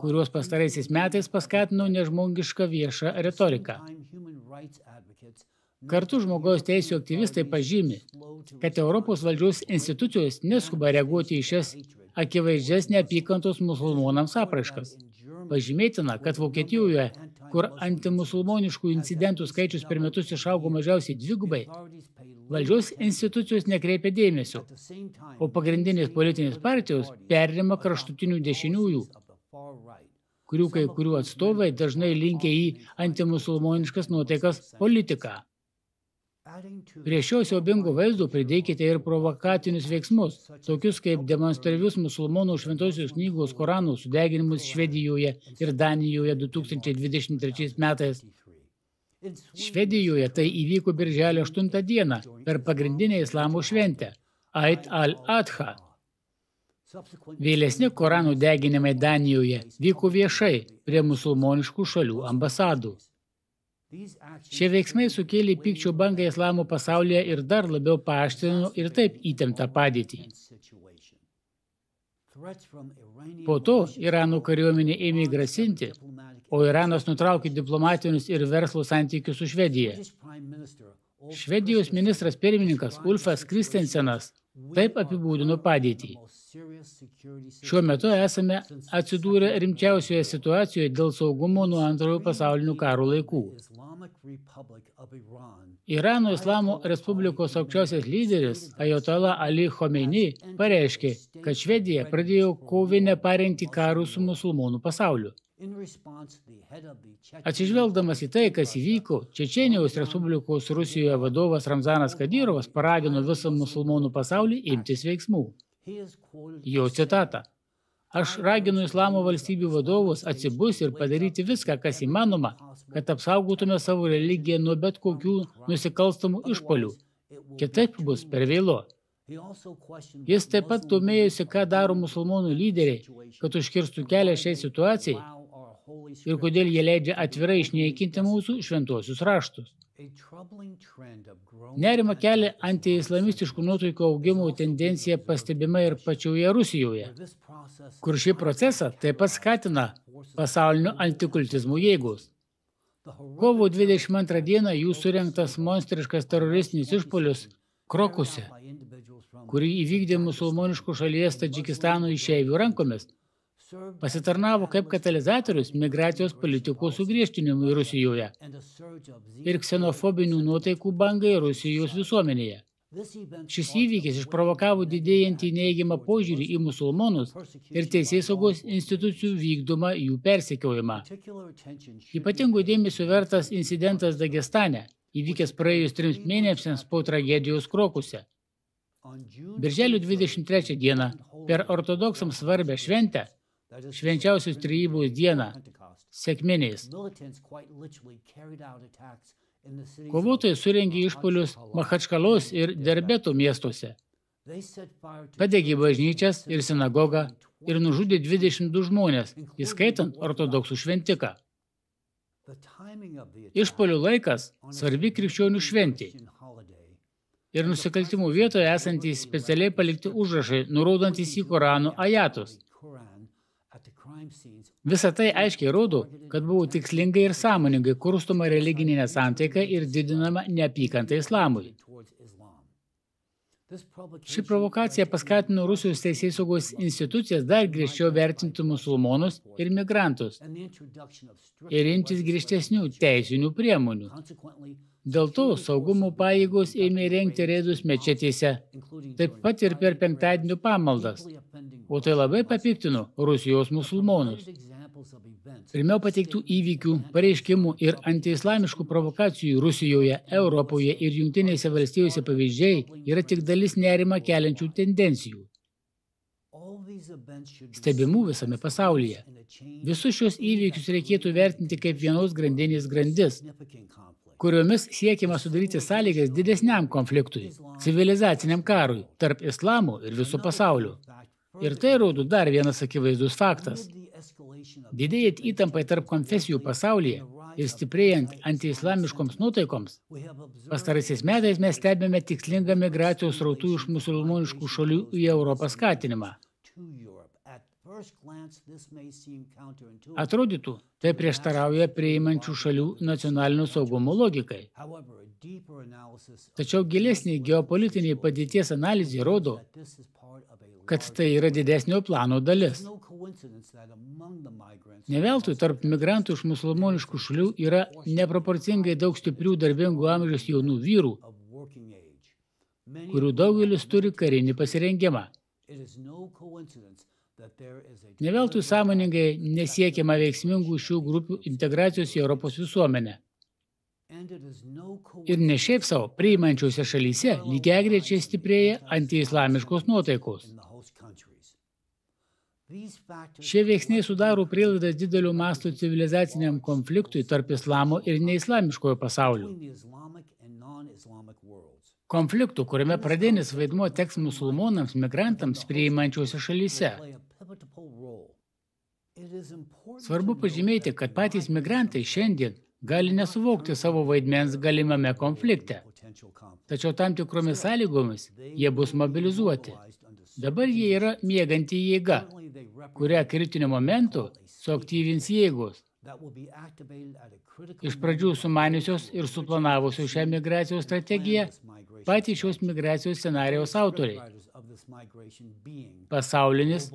kuriuos pastaraisiais metais paskatino nežmogišką viešą retoriką. Kartu žmogaus teisų aktyvistai pažymi, kad Europos valdžios institucijos neskuba reaguoti į šias akivaizdžias neapykantos musulmonams apraiškas. Pažymėtina, kad Vokietijoje, kur antimusulmoniškų incidentų skaičius per metus išaugo mažiausiai dvigubai, valdžios institucijos nekreipia dėmesio, o pagrindinės politinės partijos perima kraštutinių dešiniųjų, kurių kai kurių atstovai dažnai linkia į antimusulmoniškas nuotaikas politiką. Prie šio siaubingo vaizdo pridėkite ir provokacinius veiksmus, tokius kaip demonstratyvius musulmonų šventosios knygos Koranų sudeginimus Švedijoje ir Danijoje 2023 metais. Švedijoje tai įvyko birželio 8 dieną per pagrindinę islamo šventę – Ait al-Adha. Vėlesni Koranų deginimai Danijoje vyko viešai prie musulmoniškų šalių ambasadų. Šie veiksmai sukėlė pykčio bangą islamo pasaulyje ir dar labiau paaštrino ir taip įtemptą padėtį. Po to Irano kariuomenė ėmė grasinti, o Iranas nutraukė diplomatinius ir verslo santykius su Švedija. Švedijos ministras pirmininkas Ulfas Kristensenas taip apibūdino padėtį. Šiuo metu esame atsidūrę rimčiausioje situacijoje dėl saugumo nuo antrojo pasaulinio karo laikų. Irano Islamo Respublikos aukščiausias lyderis Ajatola Ali Khomeini pareiškė, kad Švedija pradėjo kovinę parengti karų su musulmonų pasauliu. Atsižvelgdamas į tai, kas įvyko, Čečenijos Respublikos Rusijoje vadovas Ramzanas Kadyrovas paragino visą musulmonų pasaulį imtis veiksmų. Jo citata. Aš raginu islamo valstybių vadovus atsibus ir padaryti viską, kas įmanoma, kad apsaugotume savo religiją nuo bet kokių nusikalstamų išpolių. Kitaip bus per vėlo. Jis taip pat domėjosi, ką daro musulmonų lyderiai, kad užkirstų kelią šiai situacijai ir kodėl jie leidžia atvirai išneikinti mūsų šventuosius raštus. Nerima kelia antiislamistiškų nuotaikų augimo tendencija pastebima ir pačioje Rusijoje, kur šį procesą taip pat skatina pasaulinio antikultizmų jėgos. Kovo 22 dieną jų surinktas monstriškas teroristinis išpolius Krokuse, kurį įvykdė musulmoniškų šalies Tadžikistano išeivių rankomis – pasitarnavo kaip katalizatorius migracijos politikos sugriežtinimui Rusijoje ir ksenofobinių nuotaikų bangai Rusijos visuomenėje. Šis įvykis išprovokavo didėjantį neįgimą požiūrį į musulmonus ir teisėsaugos institucijų vykdomą jų persekiojimą. Ypatingų dėmesio vertas incidentas Dagestane, įvykęs praėjus trims mėnesiams po tragedijos Krokuse. Birželio 23 dieną per ortodoksams svarbę šventę švenčiausios trejybos dieną, sekminiais. Kovotojai surengė išpolius Mahačkalos ir Derbeto miestuose. Padegė bažnyčias ir sinagogą ir nužudė 22 žmonės, įskaitant ortodoksų šventiką. Išpolių laikas svarbi krikščionių šventė. Ir nusikaltimų vietoje esantys specialiai palikti užrašai, nurodantis į Korano ajatus – Visa tai aiškiai rodo, kad buvo tikslingai ir sąmoningai kurstoma religinė nesantaika ir didinama neapykanta islamui. Ši provokacija paskatino Rusijos teisės saugos institucijas dar griežčiau vertinti musulmonus ir migrantus ir imtis griežtesnių teisinių priemonių. Dėl to saugumo pajėgos ėmė rengti reidus mečetėse, taip pat ir per penktadienio pamaldas, o tai labai papiktino Rusijos musulmonus. Pirmiau pateiktų įvykių, pareiškimų ir antiislamiškų provokacijų Rusijoje, Europoje ir Jungtinėse valstijose pavyzdžiai yra tik dalis nerima keliančių tendencijų. Stebimų visame pasaulyje. Visus šios įvykius reikėtų vertinti kaip vienos grandinės grandis, kuriomis siekiama sudaryti sąlygas didesniam konfliktui, civilizaciniam karui tarp islamo ir viso pasaulio. Ir tai rodo dar vienas akivaizdus faktas. Didėjant įtampai tarp konfesijų pasaulyje ir stiprėjant antiislamiškoms nuotaikoms, pastaraisiais metais mes stebime tikslingą migracijos rautų iš musulmoniškų šalių į Europą skatinimą. Atrodytų, tai prieštarauja prieimančių šalių nacionalinio saugumo logikai. Tačiau gilesnė geopolitinė padėties analizė rodo, kad tai yra didesnio plano dalis. Neveltui tarp migrantų iš musulmoniškų šalių yra neproporcingai daug stiprių darbingų amžiaus jaunų vyrų, kurių daugelis turi karinį pasirengimą. Neveltui sąmoningai nesiekiama veiksmingų šių grupių integracijos į Europos visuomenę. Ir ne šiaip savo, priimančiose šalyse lygiagrečiai stiprėja antiislamiškos nuotaikos. Šie veiksniai sudaro prielaidas didelio masto civilizaciniam konfliktui tarp islamo ir neislamiškojo pasaulio. Konfliktų, kuriame pradinis vaidmuo teks musulmonams migrantams priimančiose šalyse. Svarbu pažymėti, kad patys migrantai šiandien gali nesuvokti savo vaidmens galimame konflikte. Tačiau tam tikromis sąlygomis jie bus mobilizuoti. Dabar jie yra mėganti jėga, kurią kritiniu momentu suaktyvins jėgos. Iš pradžių sumaniusios ir suplanavusios šią migracijos strategiją patys šios migracijos scenarijaus autoriai. Pasaulinis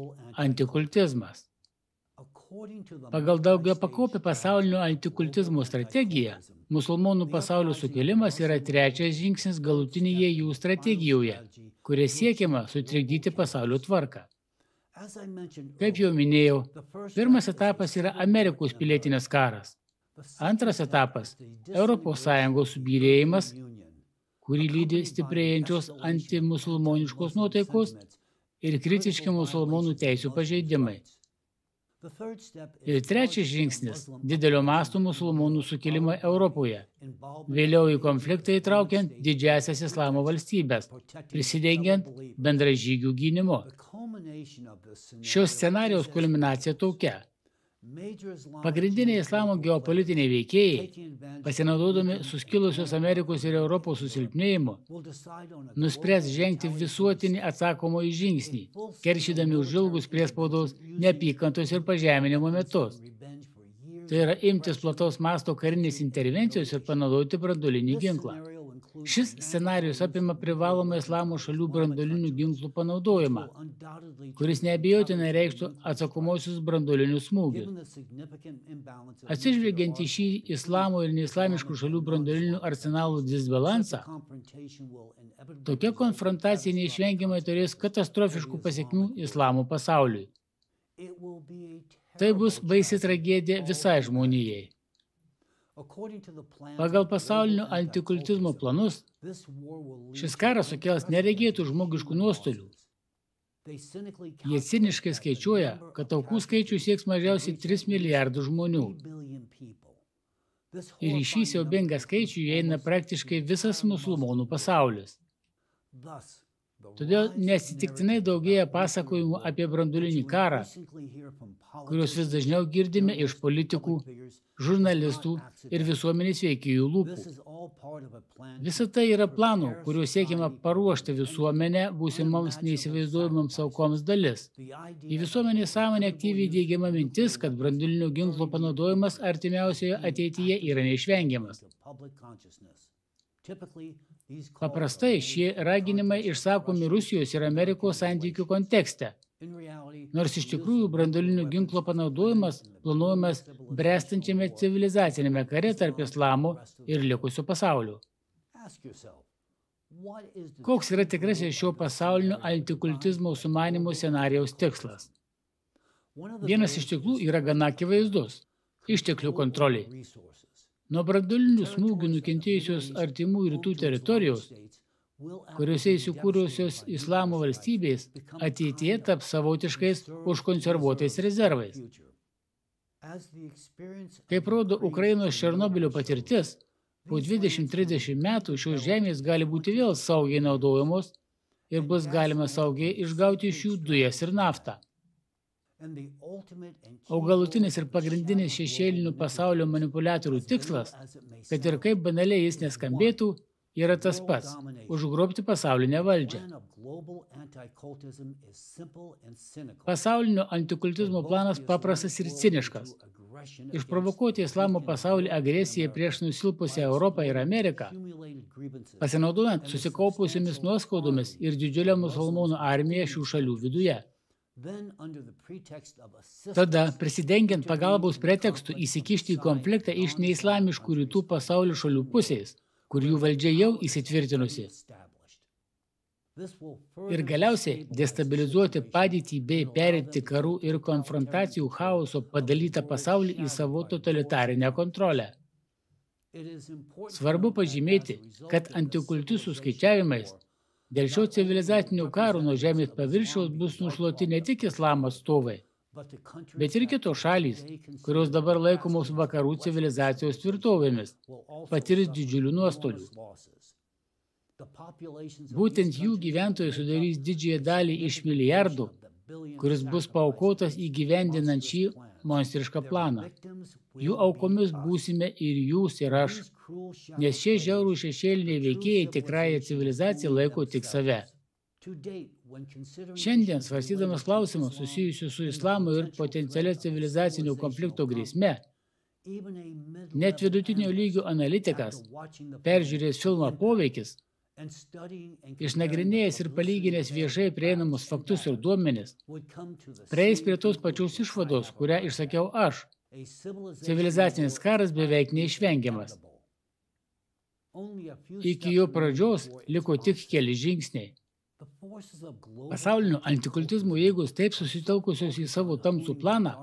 antikultizmas. Pagal daugia pakopį pasaulinio antikultizmo strategiją, musulmonų pasaulio sukėlimas yra trečias žingsnis galutinėje jų strategijoje, kuria siekiama sutrikdyti pasaulio tvarką. Kaip jau minėjau, pirmas etapas yra Amerikos pilietinės karas. Antras etapas – Sąjungos subyrėjimas, kurį lydi stiprėjančios antimusulmoniškos nuotaikos ir kritiški musulmonų teisų pažeidimai. Ir trečias žingsnis – didelio masto musulmonų sukilimą Europoje. Vėliau į konfliktą įtraukiant didžiasias islamo valstybės, prisidengiant bendražygių gynimu. Šios scenarijaus kulminacija tokia – Pagrindiniai islamo geopolitiniai veikėjai, pasinaudodami suskilusios Amerikos ir Europos susilpnėjimu, nuspręs žengti visuotinį atsakomojį žingsnį, keršydami už ilgus priespaudos, neapykantos ir pažeminimo metus. Tai yra imtis plataus masto karinės intervencijos ir panaudoti branduolinį ginklą. Šis scenarius apima privalomą islamo šalių brandolinių ginklų panaudojimą, kuris neabejotinai reikštų atsakomosius brandolinius smūgius. Atsižvelgiant į šį islamo ir neislamiškų šalių brandolinių arsenalų disbalansą, tokia konfrontacija neišvengiamai turės katastrofiškų pasiekmių islamo pasauliui. Tai bus baisi tragedija visai žmonijai. Pagal pasaulinio antikultizmo planus, šis karas sukels neregėtų žmogiškų nuostolių. Jie ciniškai skaičiuoja, kad aukų skaičių sieks mažiausiai 3 milijardų žmonių. Ir į šį siaubingą skaičių įeina praktiškai visas musulmonų pasaulis. Todėl nesitiktinai daugėja pasakojimų apie brandulinį karą, kuriuos vis dažniau girdime iš politikų, žurnalistų ir visuomenės veikėjų lūpų. Visa tai yra planų, kuriuo siekiama paruošti visuomenę būsimoms neįsivaizduojamams aukoms dalis. Į visuomenės sąmonę aktyviai dėgiama mintis, kad brandulinio ginklo panaudojimas artimiausioje ateityje yra neišvengiamas. Paprastai šie raginimai išsakomi Rusijos ir Amerikos santykių kontekste. Nors iš tikrųjų branduolinio ginklo panaudojimas planuojamas brestančiame civilizacinėme kare tarp islamo ir likusio pasaulio. Koks yra tikrasis šio pasaulinio antikultizmo sumanimo scenarijaus tikslas? Vienas iš tiklų yra gana akivaizdus – išteklių kontroliai. Nuo brandolinių smūgių nukentėjusios artimų rytų teritorijos, kuriuose įsikūrusios islamo valstybės, ateityje taps savotiškais užkonservuotais rezervais. Kaip rodo Ukrainos Černobilio patirtis, po 20-30 metų šios žemės gali būti vėl saugiai naudojamos ir bus galima saugiai išgauti iš jų dujas ir naftą. O galutinis ir pagrindinis šešėlinių pasaulio manipuliatorių tikslas, kad ir kaip banaliai jis neskambėtų, yra tas pats – užgrobti pasaulinę valdžią. Pasaulinio antikultizmo planas paprastas ir ciniškas. Išprovokuoti islamo pasaulį agresiją prieš nusilpusią Europą ir Ameriką, pasinaudojant susikaupusiomis nuoskaudomis ir didžiulę musulmonų armiją šių šalių viduje. Tada, prisidengiant pagalbos pretekstu įsikišti į konfliktą iš neislamiškų rytų pasaulio šalių pusės, kur jų valdžia jau įsitvirtinusi. Ir galiausiai destabilizuoti padėtį bei perėti karų ir konfrontacijų chaoso padalytą pasaulį į savo totalitarinę kontrolę. Svarbu pažymėti, kad antikultistų skaičiavimais dėl šio civilizacinio karo nuo žemės paviršiaus bus nušluoti ne tik islamo atstovai, bet ir kitos šalys, kurios dabar laikomos vakarų civilizacijos tvirtovėmis, patirs didžiulių nuostolių. Būtent jų gyventojai sudarys didžiąją dalį iš milijardų, kuris bus paukotas įgyvendinant šį monstrišką planą. Jų aukomis būsime ir jūs ir aš, nes šie žiaurų šešėliniai veikėjai tikrąją civilizaciją laiko tik save. Šiandien, svarstydamas klausimus susijusius su islamu ir potencialia civilizacinio konflikto grėsme, net vidutinio lygio analitikas, peržiūrėjęs filmą poveikis, išnagrinėjęs ir palyginęs viešai prieinamus faktus ir duomenis, prieis prie tos pačios išvados, kurią išsakiau aš. Civilizacinis karas beveik neišvengiamas. Iki jo pradžios liko tik keli žingsniai. Pasaulinio antikultizmo jėgos taip susitelkusios į savo tamsų planą,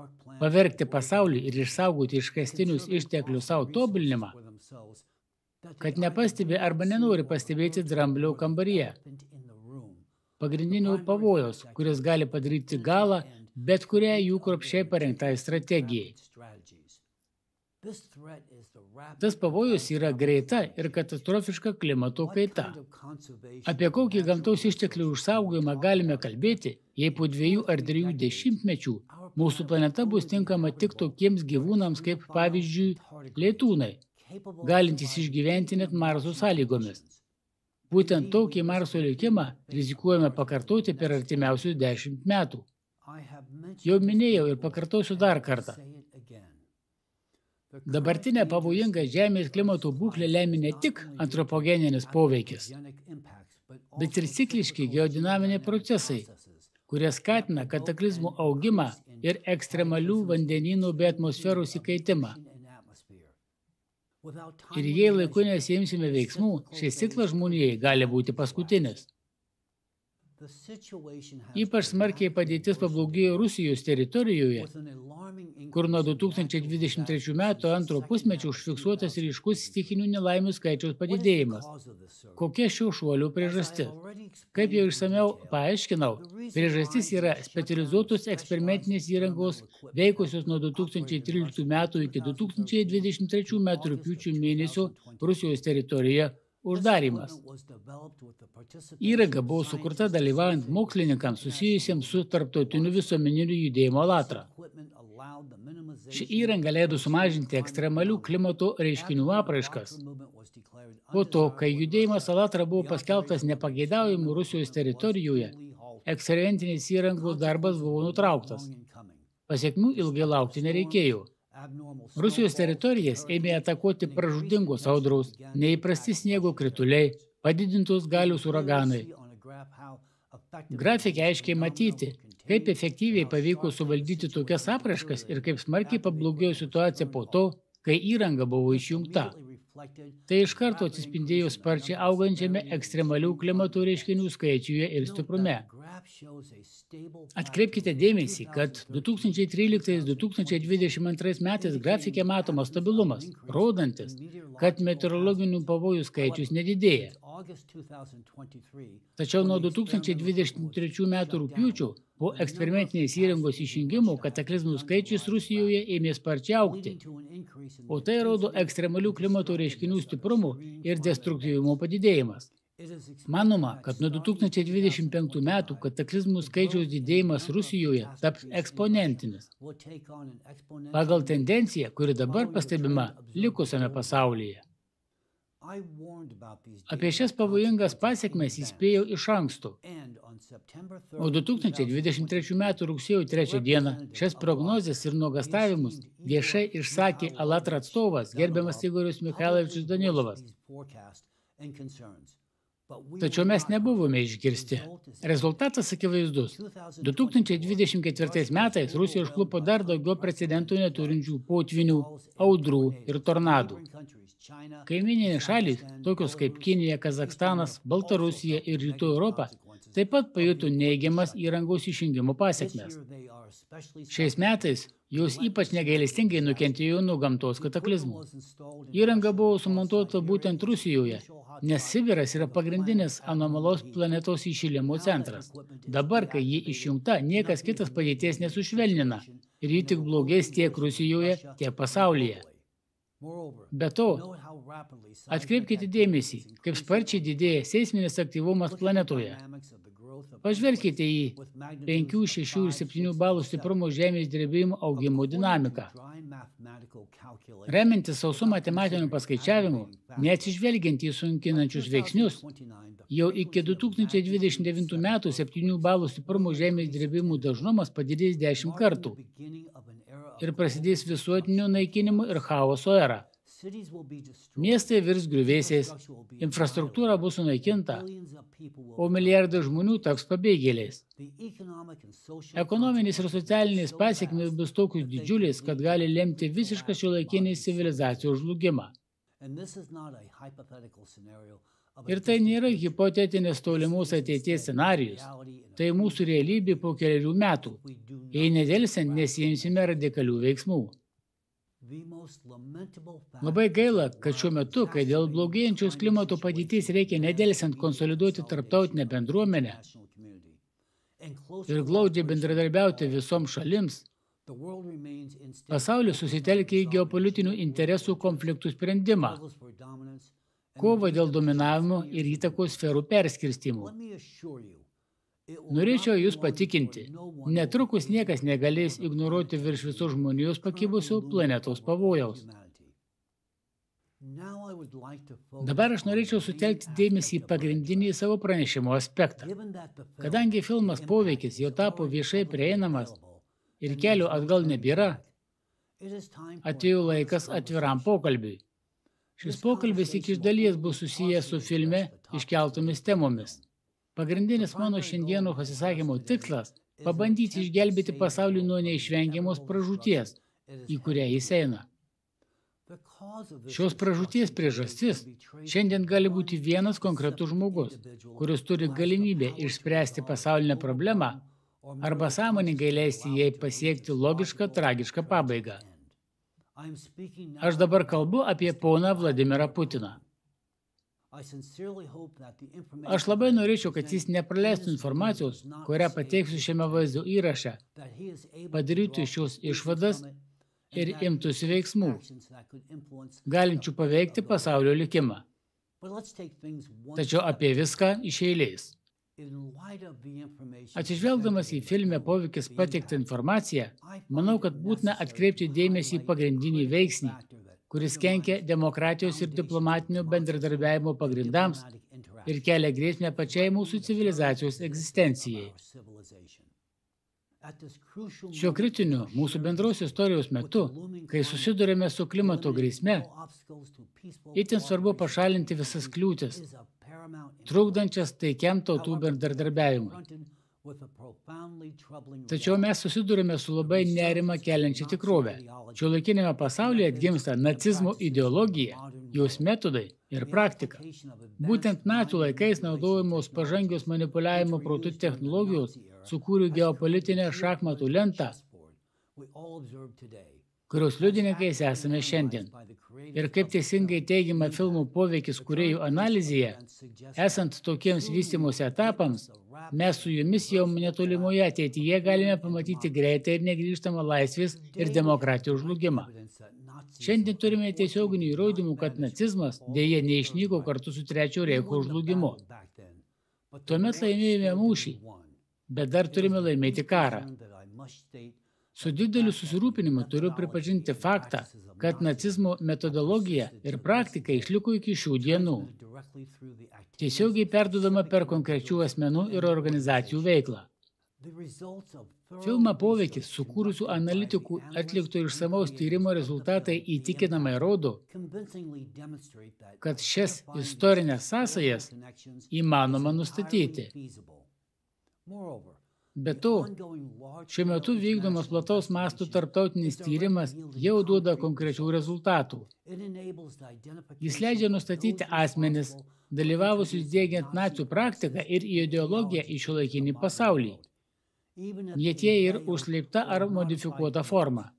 pavergti pasaulį ir išsaugoti iškastinius išteklius savo tobulinimą, kad nepastebi arba nenori pastebėti dramblio kambaryje. Pagrindinių pavojaus, kuris gali padaryti galą bet kuriai jų kruopščiai parengtai strategijai. Tas pavojus yra greita ir katastrofiška klimato kaita. Apie kokį gamtos išteklių užsaugojimą galime kalbėti, jei po dviejų ar trijų dešimtmečių mūsų planeta bus tinkama tik tokiems gyvūnams kaip pavyzdžiui lėtūnai, galintys išgyventi net Marso sąlygomis. Būtent tokį Marso likimą rizikuojame pakartoti per artimiausius dešimt metų. Jau minėjau ir pakartosiu dar kartą. Dabartinė pavojinga Žemės klimato būklė lemia ne tik antropogeninis poveikis, bet ir cikliški geodinaminiai procesai, kurie skatina kataklizmų augimą ir ekstremalių vandenynų bei atmosferos įkaitimą. Ir jei laiku nesijimsime veiksmų, šis ciklas žmonijai gali būti paskutinis. Ypač smarkiai padėtis pablogėjo Rusijos teritorijoje, kur nuo 2023 metų antro pusmečio užfiksuotas ryškus stikinių nelaimių skaičiaus padidėjimas. Kokia šio šuolio priežastis? Kaip jau išsameu paaiškinau, priežastis yra specializuotos eksperimentinės įrangos veikusios nuo 2013 metų iki 2023 metų rūpiučio mėnesio Rusijos teritorijoje uždarymas. Įranga buvo sukurta dalyvaujant mokslininkams susijusiems su tarptautiniu visuomeniniu judėjimu Alatra. Ši įranga leido sumažinti ekstremalių klimato reiškinių apraiškas. Po to, kai judėjimas Alatra buvo paskelbtas nepageidaujimų Rusijos teritorijoje, eksperimentinės įrangos darbas buvo nutrauktas. Pasiekmių ilgai laukti nereikėjo. Rusijos teritorijas ėmė atakuoti pražudingos audros, neįprasti sniego krituliai, padidintos galios uraganai. Grafikė aiškiai matyti, kaip efektyviai pavyko suvaldyti tokias apraškas ir kaip smarkiai pablogėjo situacija po to, kai įranga buvo išjungta. Tai iš karto atsispindėjo sparčiai augančiame ekstremalių klimato reiškinių skaičiuje ir stiprume. Atkreipkite dėmesį, kad 2013-2022 metais grafikė matomas stabilumas, rodantis, kad meteorologinių pavojų skaičius nedidėja. Tačiau nuo 2023 metų rūpiučio po eksperimentinės įrangos išjungimo kataklizmų skaičius Rusijoje ėmė sparčiai aukti, o tai rodo ekstremalių klimato reiškinių stiprumo ir destruktyvumo padidėjimas. Manoma, kad nuo 2025 metų kataklizmų skaičiaus didėjimas Rusijoje taps eksponentinis. Pagal tendenciją, kuri dabar pastebima likusiame pasaulyje. Apie šias pavojingas pasiekmes įspėjau iš anksto. O 2023 m. rugsėjo 3 dieną šias prognozes ir nuogastavimus viešai išsakė Alatra atstovas gerbiamas Igoris Mikhailovičius Danilovas. Tačiau mes nebuvome išgirsti. Rezultatas akivaizdus. 2024 metais Rusija užklupo dar daugiau precedentų neturinčių potvinių, audrų ir tornadų. Kaimininės šalys, tokios kaip Kinija, Kazakstanas, Baltarusija ir Rytų Europa, taip pat pajuto neigiamas įrangos išjungimo pasiekmes. Šiais metais jos ypač negailestingai nukentėjo nuo gamtos kataklizmų. Įranga buvo sumontuota būtent Rusijoje, nes Sibiras yra pagrindinis anomalos planetos įšilimo centras. Dabar, kai ji išjungta, niekas kitas padėties nesušvelnina ir ji tik blogės tiek Rusijoje, tiek pasaulyje. Be to, atkreipkite dėmesį, kaip sparčiai didėja seisminis aktyvumas planetoje. Pažvelkite į 5, 6 ir 7 balų stiprumo žemės drebėjimų augimo dinamiką. Remintis sausų matematinių paskaičiavimų, neatsižvelgiant į sunkinančius veiksnius, jau iki 2029 metų 7 balų stiprumo žemės drebėjimų dažnumas padidės 10 kartų ir prasidės visuotinių naikinimų ir chaoso era. Miestai virs griuvėsiais, infrastruktūra bus sunaikinta, o milijardai žmonių taps pabėgėliais. Ekonominės ir socialinės pasiekmės bus tokius didžiulis, kad gali lemti visišką šiuolaikinės civilizacijos žlugimą. Ir tai nėra hipotetinis tolimos ateities scenarijus, tai mūsų realybė po keliarių metų, jei nedėlsiant nesijimsime radikalių veiksmų. Labai gaila, kad šiuo metu, kai dėl blogėjančios klimato padėties reikia nedėlsiant konsoliduoti tarptautinę bendruomenę ir glaudžiai bendradarbiauti visoms šalims, pasaulis susitelkia į geopolitinių interesų konfliktų sprendimą, kovą dėl dominavimo ir įtakos sferų perskirstimų. Norėčiau Jūs patikinti, netrukus niekas negalės ignoruoti virš visos žmonijos pakibusių planetos pavojaus. Dabar aš norėčiau sutelkti dėmesį į pagrindinį savo pranešimo aspektą. Kadangi filmas poveikis jau tapo viešai prieinamas ir kelio atgal nebėra, atėjo laikas atviram pokalbiui. Šis pokalbis iki iš dalies bus susijęs su filme iškeltomis temomis. Pagrindinis mano šiandieno pasisakymo tikslas – pabandyti išgelbėti pasaulį nuo neišvengiamos pražūties, į kurią jis eina. Šios pražūties priežastis šiandien gali būti vienas konkretus žmogus, kuris turi galimybę išspręsti pasaulinę problemą arba sąmoningai leisti jai pasiekti logišką, tragišką pabaigą. Aš dabar kalbu apie poną Vladimirą Putiną. Aš labai norėčiau, kad jis nepraleistų informacijos, kurią pateiksiu šiame vaizdo įraše, padarytų šios išvadas ir imtųsi veiksmų, galinčių paveikti pasaulio likimą. Tačiau apie viską iš eilės. Atsižvelgdamas į filme poveikis pateiktą informaciją, manau, kad būtina atkreipti dėmesį į pagrindinį veiksnį, kuris kenkia demokratijos ir diplomatinio bendradarbiavimo pagrindams ir kelia grėsmę pačiai mūsų civilizacijos egzistencijai. Šiuo kritiniu mūsų bendros istorijos metu, kai susidurėme su klimato grėsme, itin svarbu pašalinti visas kliūtis, trukdančias taikiam tautų bendradarbiavimui. Tačiau mes susidurime su labai nerima keliančia tikrove. Šiuolaikinėme pasaulyje atgimsta nacizmo ideologija, jos metodai ir praktika. Būtent nacių laikais naudojamos pažangios manipuliavimo protų technologijos sukūrė geopolitinę šachmatų lentą, kurios liudininkais esame šiandien. Ir kaip teisingai teigiama filmų poveikis kuriejų analizėje, esant tokiems vystimus etapams, mes su jumis jau netolimoje ateityje galime pamatyti greitą ir negrįžtamą laisvės ir demokratijos žlugimą. Šiandien turime tiesioginių įrodymų, kad nacizmas dėje neišnyko kartu su Trečio reiko žlugimu. Tuomet laimėjome mūšį, bet dar turime laimėti karą. Su dideliu susirūpinimu turiu pripažinti faktą, kad nacizmo metodologija ir praktika išliko iki šių dienų tiesiogiai perdodama per konkrečių asmenų ir organizacijų veiklą. Filmą poveikis sukūrusių analitikų atlikto išsamaus tyrimo rezultatai įtikinamai rodo, kad šias istorinės sąsajas įmanoma nustatyti. Be to, šiuo metu vykdomas plataus mastų tarptautinis tyrimas jau duoda konkrečių rezultatų. Jis leidžia nustatyti asmenis, dalyvavusius dėgiant nacių praktiką ir ideologiją į šiuolaikinį pasaulį. net jei ir užslėpta ar modifikuota forma.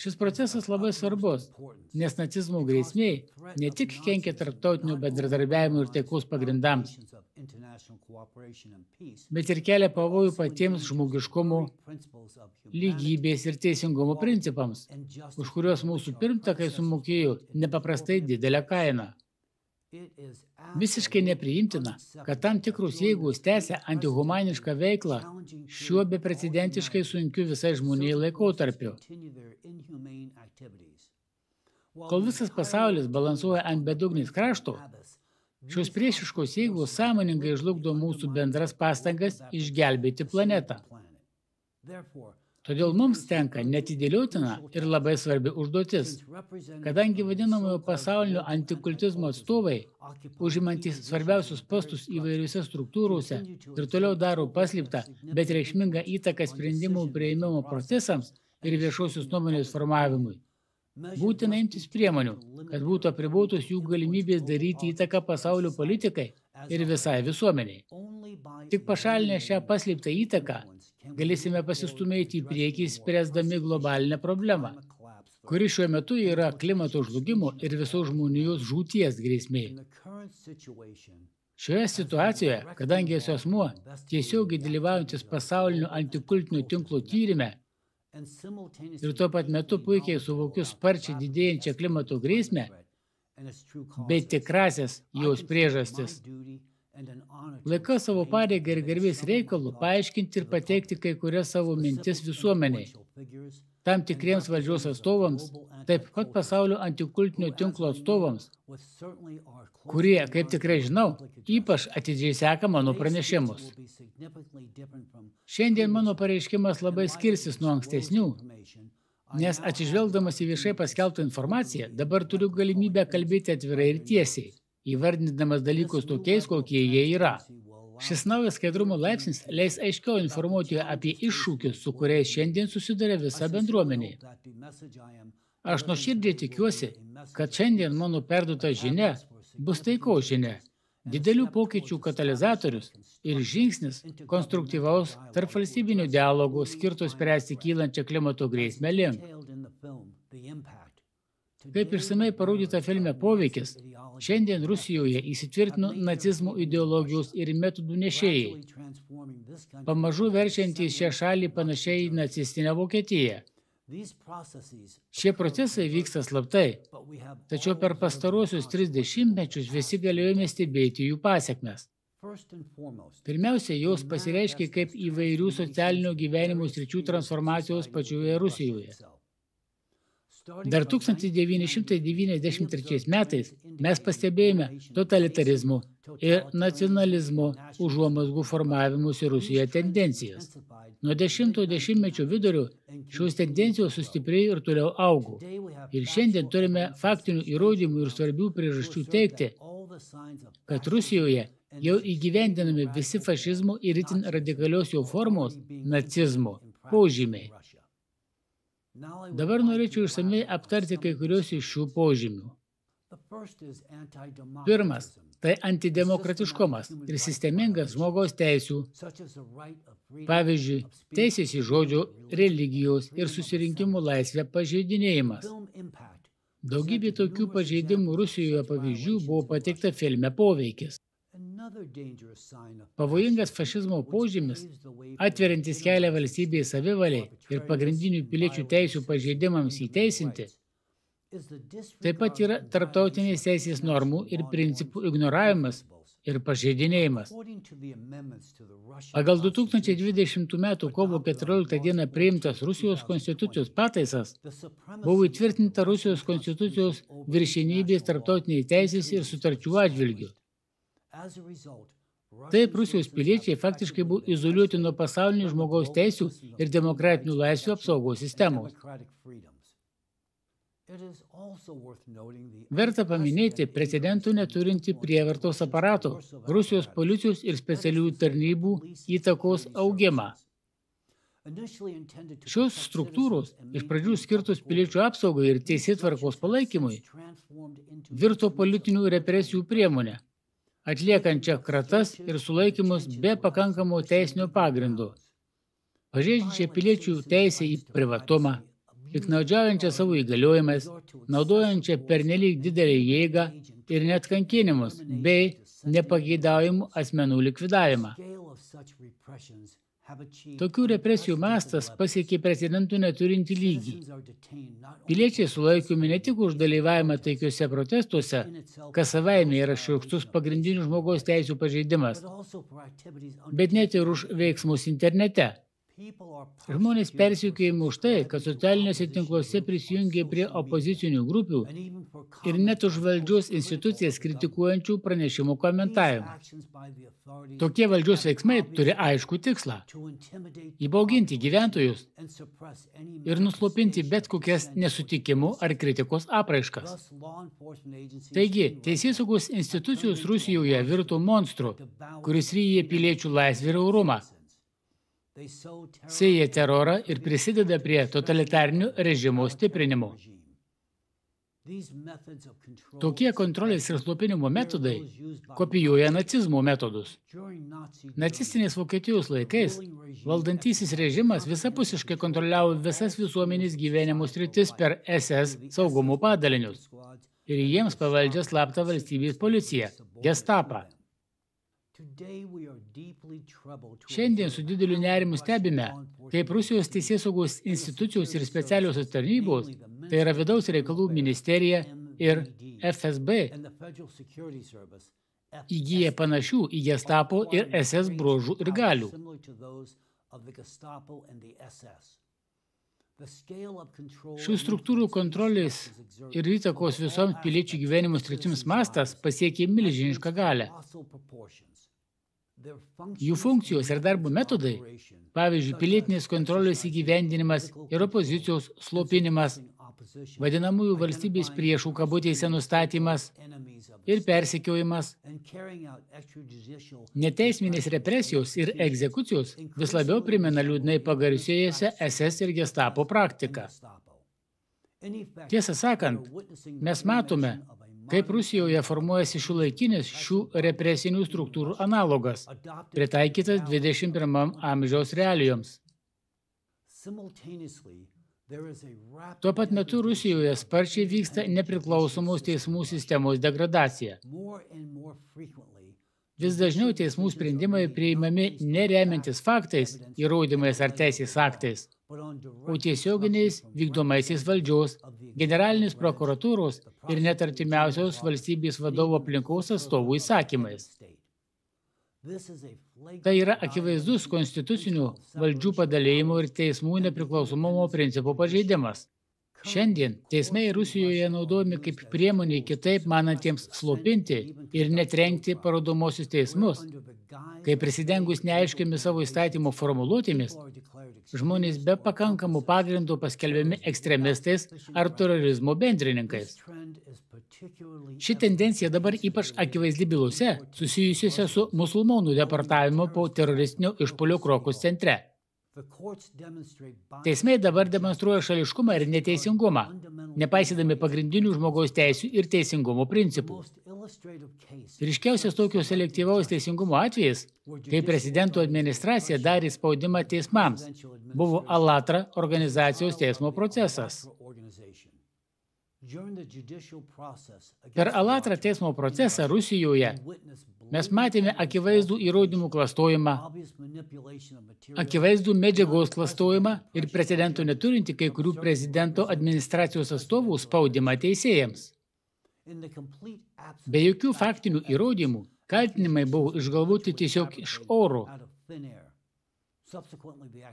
Šis procesas labai svarbus, nes nacizmo grėsmiai ne tik kenkia tarptautinių bendradarbiavimų ir taikos pagrindams, bet ir kelia pavojų patiems žmogiškumo, lygybės ir teisingumo principams, už kuriuos mūsų pirmtakai sumokėjo nepaprastai didelę kainą. Visiškai nepriimtina, kad tam tikrus jėgos tęsia antihumanišką veiklą šiuo beprecedentiškai sunkiu visai žmonijai laikotarpiu. Kol visas pasaulis balansuoja ant bedugnės krašto, šios priešiškos jėgos sąmoningai žlugdo mūsų bendras pastangas išgelbėti planetą. Todėl mums tenka netidėliotina ir labai svarbi užduotis, kadangi vadinamojo pasaulinio antikultizmo atstovai, užimantys svarbiausius postus įvairiuose struktūrose ir toliau daro paslėptą, bet reikšmingą įtaką sprendimų prieimimo procesams ir viešosios nuomonės formavimui. Būtina imtis priemonių, kad būtų apribotos jų galimybės daryti įtaką pasaulio politikai ir visai visuomeniai. Tik pašalinę šią paslėptą įtaką galėsime pasistumėti į priekį spręsdami globalinę problemą, kuri šiuo metu yra klimato žlugimo ir visos žmonijos žūties grėsmė. Šioje situacijoje, kadangi esu asmuo, tiesiogiai dalyvaujantis pasaulinio antikultinio tinklo tyrime ir tuo pat metu puikiai suvokiu sparčiai didėjančią klimato grėsmę, bei tikrasias jos priežastis, Laikau savo pareigą ir garbės reikalų paaiškinti ir pateikti kai kurias savo mintis visuomeniai, tam tikriems valdžios atstovams, taip pat pasaulio antikultinio tinklo atstovams, kurie, kaip tikrai žinau, ypač atidžiai seka mano pranešimus. Šiandien mano pareiškimas labai skirsis nuo ankstesnių, nes atsižvelgdamas į viešai paskelbtą informaciją, dabar turiu galimybę kalbėti atvirai ir tiesiai įvardindamas dalykus tokiais, kokie jie yra. Šis naujas skaidrumo laipsnis leis aiškiau informuoti apie iššūkius, su kuriais šiandien susiduria visa bendruomenė. Aš nuoširdžiai tikiuosi, kad šiandien mano perduota žinia bus taiko žinia, didelių pokyčių katalizatorius ir žingsnis konstruktyvaus tarp valstybinių dialogų skirtų spręsti kylančią klimato grėsmę link. Kaip išsamei parodyta filme poveikis, Šiandien Rusijoje įsitvirtino nacizmo ideologijos ir metodų nešėjai, pamažu verčiantys šią šalį panašiai į nacistinę Vokietiją. Šie procesai vyksta slaptai, tačiau per pastaruosius tris dešimtmečius visi galėjome stebėti jų pasiekmes. Pirmiausia, jos pasireiškia kaip įvairių socialinio gyvenimo sričių transformacijos pačioje Rusijoje. Dar 1993 metais mes pastebėjome totalitarizmo ir nacionalizmo užuomasgų formavimusi Rusijoje tendencijas. Nuo dešimto dešimtmečio vidurio šios tendencijos sustiprėjo ir toliau augo. Ir šiandien turime faktinių įrodymų ir svarbių priežasčių teikti, kad Rusijoje jau įgyvendinami visi fašizmo ir itin radikalios jo formos nacizmo požymiai. Dabar norėčiau išsamei aptarti kai kurios iš šių požymių. Pirmas – tai antidemokratiškumas ir sistemingas žmogaus teisių, pavyzdžiui, teisės į žodžio, religijos ir susirinkimų laisvę pažeidinėjimas. Daugybė tokių pažeidimų Rusijoje pavyzdžių buvo pateikta filme poveikis. Pavojingas fašizmo požymis, atveriantis kelią valstybėje savivaliai ir pagrindinių piliečių teisių pažeidimams įteisinti, taip pat yra tarptautinės teisės normų ir principų ignoravimas ir pažeidinėjimas. Pagal 2020 m. kovo 14 d. priimtas Rusijos konstitucijos pataisas buvo įtvirtinta Rusijos konstitucijos viršenybės tarptautiniai teisės ir sutarčių atžvilgių. Taip, Rusijos piliečiai faktiškai buvo izoliuoti nuo pasaulinių žmogaus teisių ir demokratinių laisvių apsaugos sistemos. Verta paminėti precedentų neturinti prievartos aparato, Rusijos policijos ir specialiųjų tarnybų įtakos augimą. Šios struktūros, iš pradžių skirtos piliečių apsaugai ir teisėtvarkos palaikymui, virto politinių represijų priemonę. Atliekančią kratas ir sulaikymus be pakankamo teisinio pagrindo, pažeidžiančią piliečių teisę į privatumą, piknaudžiaujančią savo įgaliojimais, naudojančią pernelyg didelį jėgą ir net kankinimus bei nepageidaujamų asmenų likvidavimą. Tokių represijų mastas pasiekė precedentų neturinti lygį. Piliečiai sulaikomi ne tik už dalyvavimą taikiuose protestuose, kas savaime yra šiurkštus pagrindinių žmogaus teisų pažeidimas, bet net ir už veiksmus internete. Žmonės persiekėjami už tai, kad socialiniuose tinkluose prisijungė prie opozicinių grupių ir net už valdžios institucijas kritikuojančių pranešimų komentavimą. Tokie valdžios veiksmai turi aišku tikslą – įbauginti gyventojus ir nuslopinti bet kokias nesutikimų ar kritikos apraiškas. Taigi, teisėsaugos institucijos Rusijoje virto monstru, kuris ryja piliečių laisvę ir orumą sėja terorą ir prisideda prie totalitarinių režimų stiprinimo. Tokie kontrolės ir slopinimo metodai kopijuoja nacizmo metodus. Nacistinės Vokietijos laikais valdantysis režimas visapusiškai kontroliavo visas visuomenės gyvenimo sritis per SS saugumo padalinius ir jiems pavaldžia slaptą valstybės policiją, gestapą. Šiandien su dideliu nerimu stebime, kaip Rusijos teisėsaugos institucijos ir specialiosios tarnybos, tai yra vidaus reikalų ministerija ir FSB, įgyja panašių į gestapo ir SS bruožų ir galių. Šių struktūrų kontrolės ir įtakos visoms piliečių gyvenimo sritims mastas pasiekė milžinišką galę. Jų funkcijos ir darbo metodai, pavyzdžiui, pilietinės kontrolės įgyvendinimas ir opozicijos slopinimas, vadinamųjų valstybės priešų kabutėse nustatymas ir persekiojimas, neteisminės represijos ir egzekucijos vis labiau primena liūdnai pagarsėjusią SS ir gestapo praktiką. Tiesą sakant, mes matome, kaip Rusijoje formuojasi šiuolaikinis šių represinių struktūrų analogas, pritaikytas 21 amžiaus realijoms. Tuo pat metu Rusijoje sparčiai vyksta nepriklausomos teismų sistemos degradacija. Vis dažniau teismų sprendimai priimami neremiantis faktais, įrodymais ar teisės aktais, o tiesioginiais vykdomaisiais valdžios, generalinės prokuratūros ir net artimiausios valstybės vadovo aplinkos atstovų įsakymais. Tai yra akivaizdus konstitucinių valdžių padalėjimo ir teismų nepriklausomumo principų pažeidimas. Šiandien teismai Rusijoje naudojami kaip priemonė kitaip manantiems slopinti ir netrenkti parodomosius teismus, kai prisidengus neaiškiamis savo įstatymo formuluotėmis, žmonės be pakankamų pagrindų paskelbiami ekstremistais ar terorizmo bendrininkais. Ši tendencija dabar ypač akivaizdi bylose susijusiuose su musulmonų deportavimu po teroristinio išpolio Krokus centre. Teismai dabar demonstruoja šališkumą ir neteisingumą, nepaisydami pagrindinių žmogaus teisių ir teisingumo principų. Ryškiausias tokio selektyvaus teisingumo atvejis, kai prezidento administracija darė spaudimą teismams, buvo Alatra organizacijos teismo procesas. Per Alatrą teismo procesą Rusijoje mes matėme akivaizdų įrodymų klastojimą, akivaizdų medžiagos klastojimą ir precedento neturinti kai kurių prezidento administracijos atstovų spaudimą teisėjams. Be jokių faktinių įrodymų, kaltinimai buvo išgalvoti tiesiog iš oro.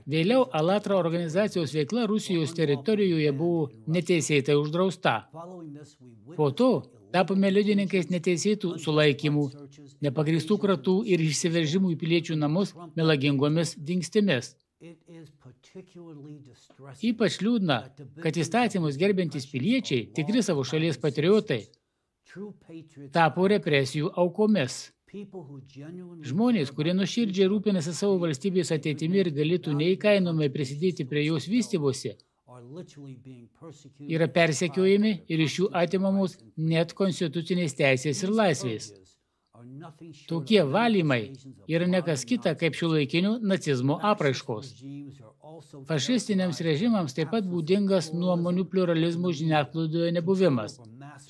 Vėliau Alatra organizacijos veikla Rusijos teritorijoje buvo neteisėtai uždrausta. Po to tapome liudininkais neteisėtų sulaikymų, nepagristų kratų ir išsiveržimų į piliečių namus melagingomis dingstimis. Ypač liūdna, kad įstatymus gerbintys piliečiai, tikri savo šalies patriotai, tapo represijų aukomis. Žmonės, kurie nuširdžiai rūpinasi savo valstybės ateitimi ir galėtų neįkainomai prisidėti prie jos vystybosi, yra persekiojami ir iš jų atimamos net konstitucinės teisės ir laisvės. Tokie valymai yra nekas kita kaip šiuolaikinių nacizmo apraiškos. Fašistiniams režimams taip pat būdingas nuomonių pluralizmų žiniasklaidoje nebuvimas,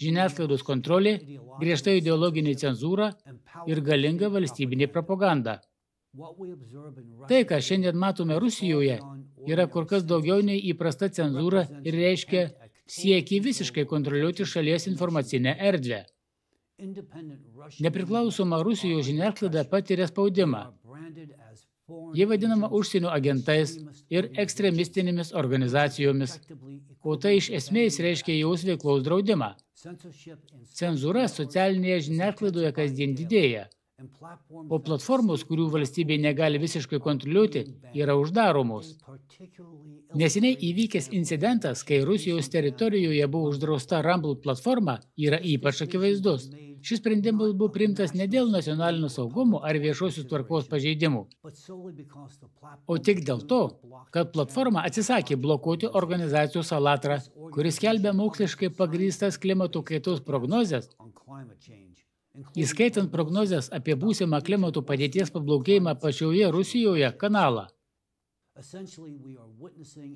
žiniasklaidos kontrolė, griežta ideologinė cenzūra ir galinga valstybinė propaganda. Tai, ką šiandien matome Rusijoje, yra kur kas daugiau nei įprasta cenzūra ir reiškia siekį visiškai kontroliuoti šalies informacinę erdvę. Nepriklausoma Rusijos žiniasklaida patiria spaudimą. Jie vadinama užsienio agentais ir ekstremistinėmis organizacijomis, o tai iš esmės reiškia jaus veiklos draudimą. Cenzūra socialinėje žiniasklaidoje kasdien didėja, o platformos, kurių valstybė negali visiškai kontroliuoti, yra uždaromos. Neseniai įvykęs incidentas, kai Rusijos teritorijoje buvo uždrausta Rumble platforma, yra ypač akivaizdus. Šis sprendimas buvo priimtas ne dėl nacionalinio saugumo ar viešosios tvarkos pažeidimų, o tik dėl to, kad platforma atsisakė blokuoti organizacijos Alatra, kuris skelbia moksliškai pagrįstas klimato kaitos prognozes, įskaitant prognozes apie būsimą klimato padėties pablogėjimą pačioje Rusijoje kanalą.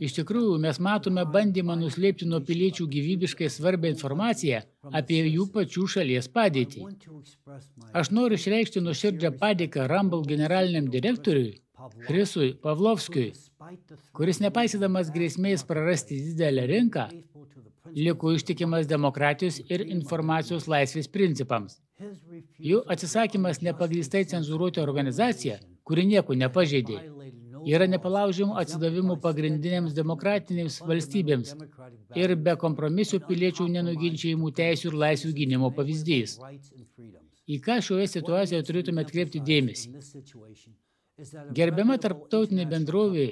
Iš tikrųjų, mes matome bandymą nuslėpti nuo piliečių gyvybiškai svarbę informaciją apie jų pačių šalies padėtį. Aš noriu išreikšti nuoširdžią padėką Rumble generaliniam direktoriui, Chrisui Pavlovskiui, kuris nepaisydamas grėsmės prarasti didelę rinką, liko ištikimas demokratijos ir informacijos laisvės principams. Jų atsisakymas nepagrįstai cenzūruoti organizaciją, kuri nieko nepažeidė, yra nepalaužiamų atsidavimų pagrindinėms demokratinėms valstybėms ir be kompromisų piliečių nenuginčiajimų teisių ir laisvių gynimo pavyzdys. Į ką šioje situacijoje turėtume atkreipti dėmesį? Gerbiama tarptautinė bendrovė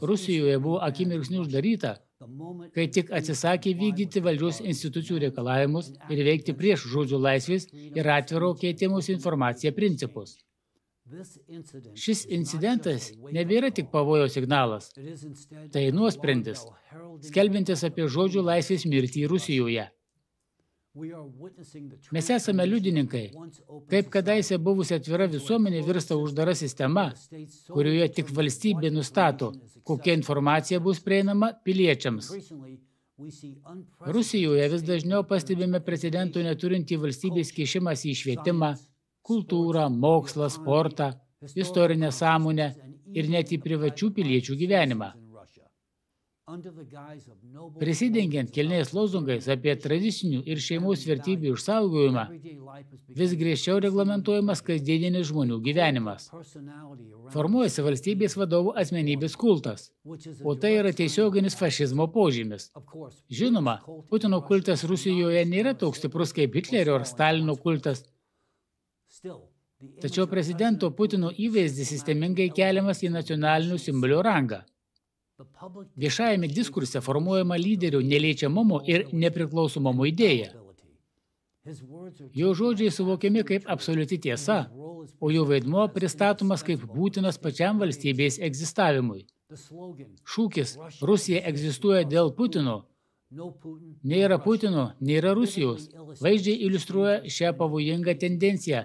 Rusijoje buvo akimirksniu uždaryta, kai tik atsisakė vykdyti valdžios institucijų reikalavimus ir veikti prieš žodžio laisvės ir atviro keitimus informaciją principus. Šis incidentas nebėra tik pavojo signalas. Tai nuosprendis, skelbintis apie žodžių laisvės mirtį Rusijoje. Mes esame liudininkai, kaip kadaise buvusi atvira visuomenė virsta uždara sistema, kurioje tik valstybė nustato, kokia informacija bus prieinama piliečiams. Rusijoje vis dažniau pastebime precedentų neturintį valstybės kišimas į švietimą, kultūrą, mokslą, sportą, istorinę sąmonę ir net į privačių piliečių gyvenimą. Prisidengiant kilniais lozungais apie tradicinių ir šeimos vertybių išsaugojimą, vis griežčiau reglamentuojamas kasdieninis žmonių gyvenimas. Formuojasi valstybės vadovų asmenybės kultas, o tai yra tiesioginis fašizmo požymis. Žinoma, Putino kultas Rusijoje nėra toks stiprus kaip Hitlerio ar Stalino kultas, Tačiau prezidento Putino įvaizdis sistemingai keliamas į nacionalinių simbolių rangą. Viešajame diskurse formuojama lyderių neliečiamumo ir nepriklausomumo idėja. Jo žodžiai suvokiami kaip absoliuti tiesa, o jo vaidmuo pristatomas kaip būtinas pačiam valstybės egzistavimui. Šūkis Rusija egzistuoja dėl Putino Nėra Putino, nėra Rusijos. Vaizdžiai iliustruoja šią pavojingą tendenciją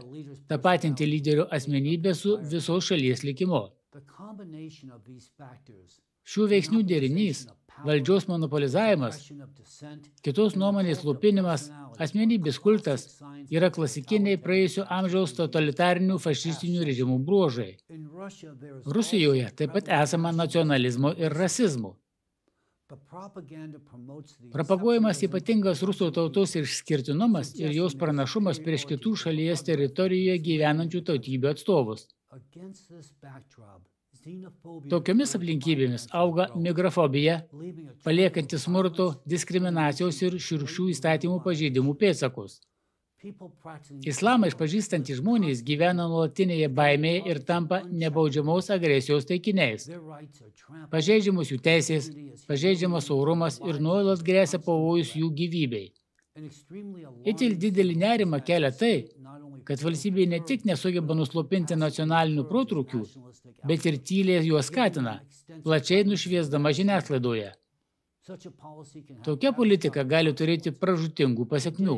tapatinti lyderio asmenybę su visos šalies likimu. Šių veiksnių derinys – valdžios monopolizavimas, kitos nuomonės lupinimas, asmenybės kultas – yra klasikiniai praėjusio amžiaus totalitarinių fašistinių režimų bruožai. Rusijoje taip pat esama nacionalizmo ir rasizmo. Propaguojamas ypatingas rusų tautos išskirtinumas ir jos pranašumas prieš kitų šalies teritorijoje gyvenančių tautybių atstovus. Tokiomis aplinkybėmis auga migrafobija, paliekanti smurto, diskriminacijos ir širkščių įstatymų pažeidimų pėdsakus. Islamą išpažįstantys žmonės gyvena nuolatinėje baimėje ir tampa nebaudžiamos agresijos taikiniais. Pažeidžiamos jų teisės, pažeidžiamas saurumas ir nuolat grėsia pavojus jų gyvybei. Itil didelį nerimą kelia tai, kad valstybė ne tik nesugeba nuslopinti nacionalinių protrukių, bet ir tyliai juos skatina, plačiai nušviesdama žiniasklaidoje. Tokia politika gali turėti pražutingų pasiekmių.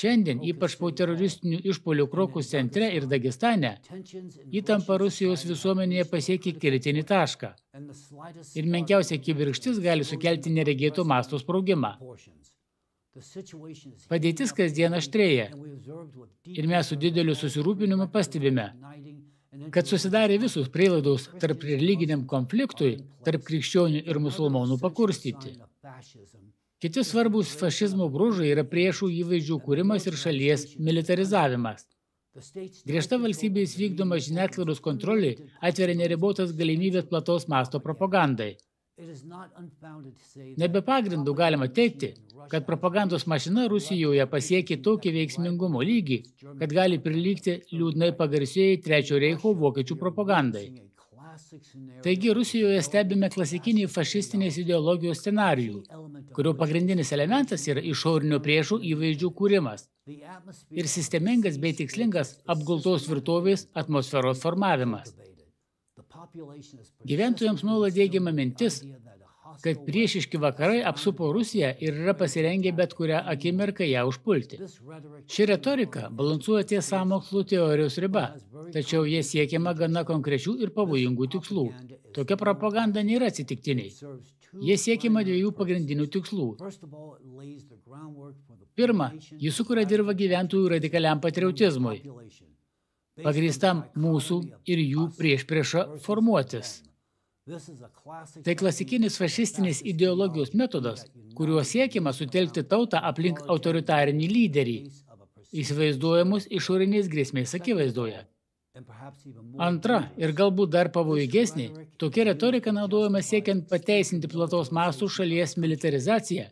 Šiandien, ypač po teroristinių išpolių Krokus centre ir Dagestane, įtampa Rusijos visuomenėje pasiekė kritinį tašką. Ir menkiausia kibirkštis gali sukelti neregėto masto sprogimą. Padėtis kasdien aštrėja ir mes su dideliu susirūpinimu pastebime, kad susidarė visus prielaidos tarp religiniam konfliktui, tarp krikščionių ir musulmonų pakurstyti. Kiti svarbus fašizmo bružai yra priešų įvaizdžių kūrimas ir šalies militarizavimas. Griežta valstybės vykdoma žiniasklaidos kontrolė atveria neribotas galimybės plataus masto propagandai. Nebe pagrindų galima teikti, kad propagandos mašina Rusijoje pasiekė tokį veiksmingumo lygį, kad gali prilygti liūdnai pagarsėjai Trečio reicho vokiečių propagandai. Taigi Rusijoje stebime klasikinį fašistinės ideologijos scenarijų, kurio pagrindinis elementas yra išorinio priešų įvaizdžių kūrimas ir sistemingas bei tikslingas apgultos virtovės atmosferos formavimas. Gyventojams nuolat dėgiama mintis, kad priešiški vakarai apsupo Rusiją ir yra pasirengę bet kurią akimirką ją užpulti. Ši retorika balansuoja ties sąmokslų teorijos riba, tačiau jie siekiama gana konkrečių ir pavojingų tikslų. Tokia propaganda nėra atsitiktiniai. Jie siekiama dviejų pagrindinių tikslų. Pirma, jis sukuria dirbą gyventojų radikaliam patriotizmui pagrįstam mūsų ir jų priešpriešą formuotis. Tai klasikinis fašistinės ideologijos metodas, kuriuo siekiama sutelkti tautą aplink autoritarinį lyderį, įsivaizduojamus išorinės grėsmės akivaizdoje. Antra ir galbūt dar pavojingesnė, tokia retorika naudojama siekiant pateisinti plataus mastų šalies militarizaciją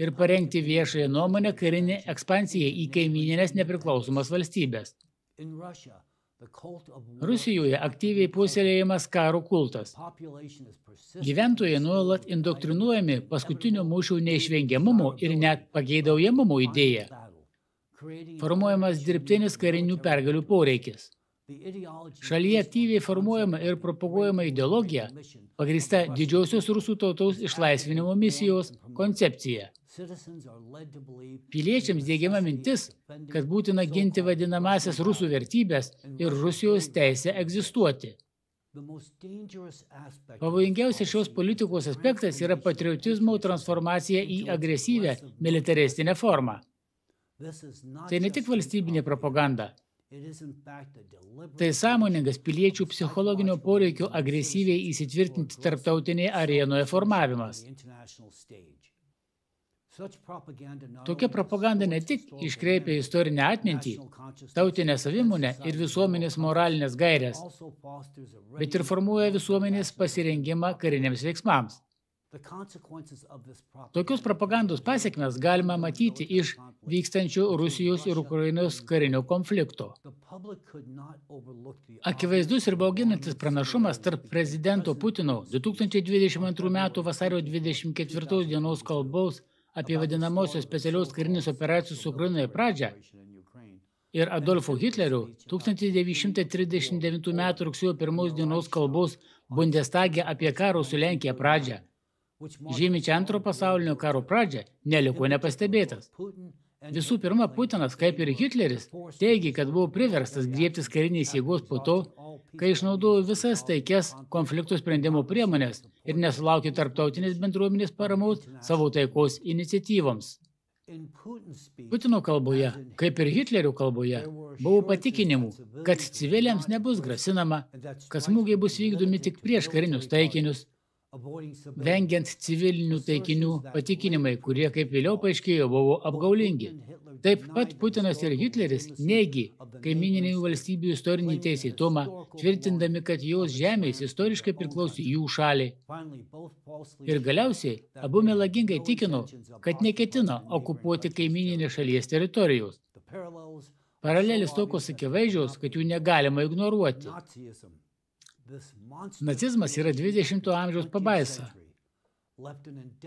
ir parengti viešąją nuomonę karinę ekspansijai į kaimininės nepriklausomas valstybės. Rusijoje aktyviai puoselėjimas karo kultas. Gyventojai nuolat indoktrinuojami paskutinio mūšių neišvengiamumo ir net pageidaujamumo idėja. Formuojamas dirbtinis karinių pergalių poreikis. Šalyje aktyviai formuojama ir propaguojama ideologija, pagrįsta didžiosios rusų tautos išlaisvinimo misijos koncepcija. Piliečiams dėgiama mintis, kad būtina ginti vadinamasias rusų vertybės ir Rusijos teisę egzistuoti. Pavojingiausias šios politikos aspektas yra patriotizmo transformacija į agresyvę militaristinę formą. Tai ne tik valstybinė propaganda. Tai sąmoningas piliečių psichologinio poreikio agresyviai įsitvirtinti tarptautinėje arenoje formavimas. Tokia propaganda ne tik iškreipia istorinę atmintį, tautinę savimonę ir visuomenės moralinės gairės, bet ir formuoja visuomenės pasirengimą kariniams veiksmams. Tokios propagandos pasiekmes galima matyti iš vykstančio Rusijos ir Ukrainos karinio konflikto. Akivaizdus ir bauginantis pranašumas tarp prezidento Putino 2022 m. vasario 24 dienos kalbos apie vadinamosios specialiaus karinės operacijos Ukrainoje pradžią ir Adolfo Hitlerio 1939 m. rugsėjo 1 dienos kalbos Bundestage apie karo su Lenkija pradžią, žymičią antro pasaulinio karo pradžią, neliko nepastebėtas. Visų pirma, Putinas, kaip ir Hitleris, teigi, kad buvo priverstas griebtis karinės jėgos po to, kai išnaudojo visas taikias konfliktų sprendimo priemonės ir nesulaukė tarptautinės bendruomenės paramos savo taikos iniciatyvoms. Putino kalboje, kaip ir Hitlerio kalboje, buvo patikinimų, kad civiliams nebus grasinama, kad smūgiai bus vykdomi tik prieš karinius taikinius, vengiant civilinių taikinių patikinimai, kurie, kaip vėliau paaiškėjo, buvo apgaulingi. Taip pat Putinas ir Hitleris neigi kaimininių valstybių istorinį teisėtumą, tvirtindami, kad jos žemės istoriškai priklausė jų šaliai. Ir galiausiai abu melagingai tikino, kad neketino okupuoti kaimininės šalies teritorijos. Paralelis tokios akivaizdžios, kad jų negalima ignoruoti. Nacizmas yra 20 amžiaus pabaisa,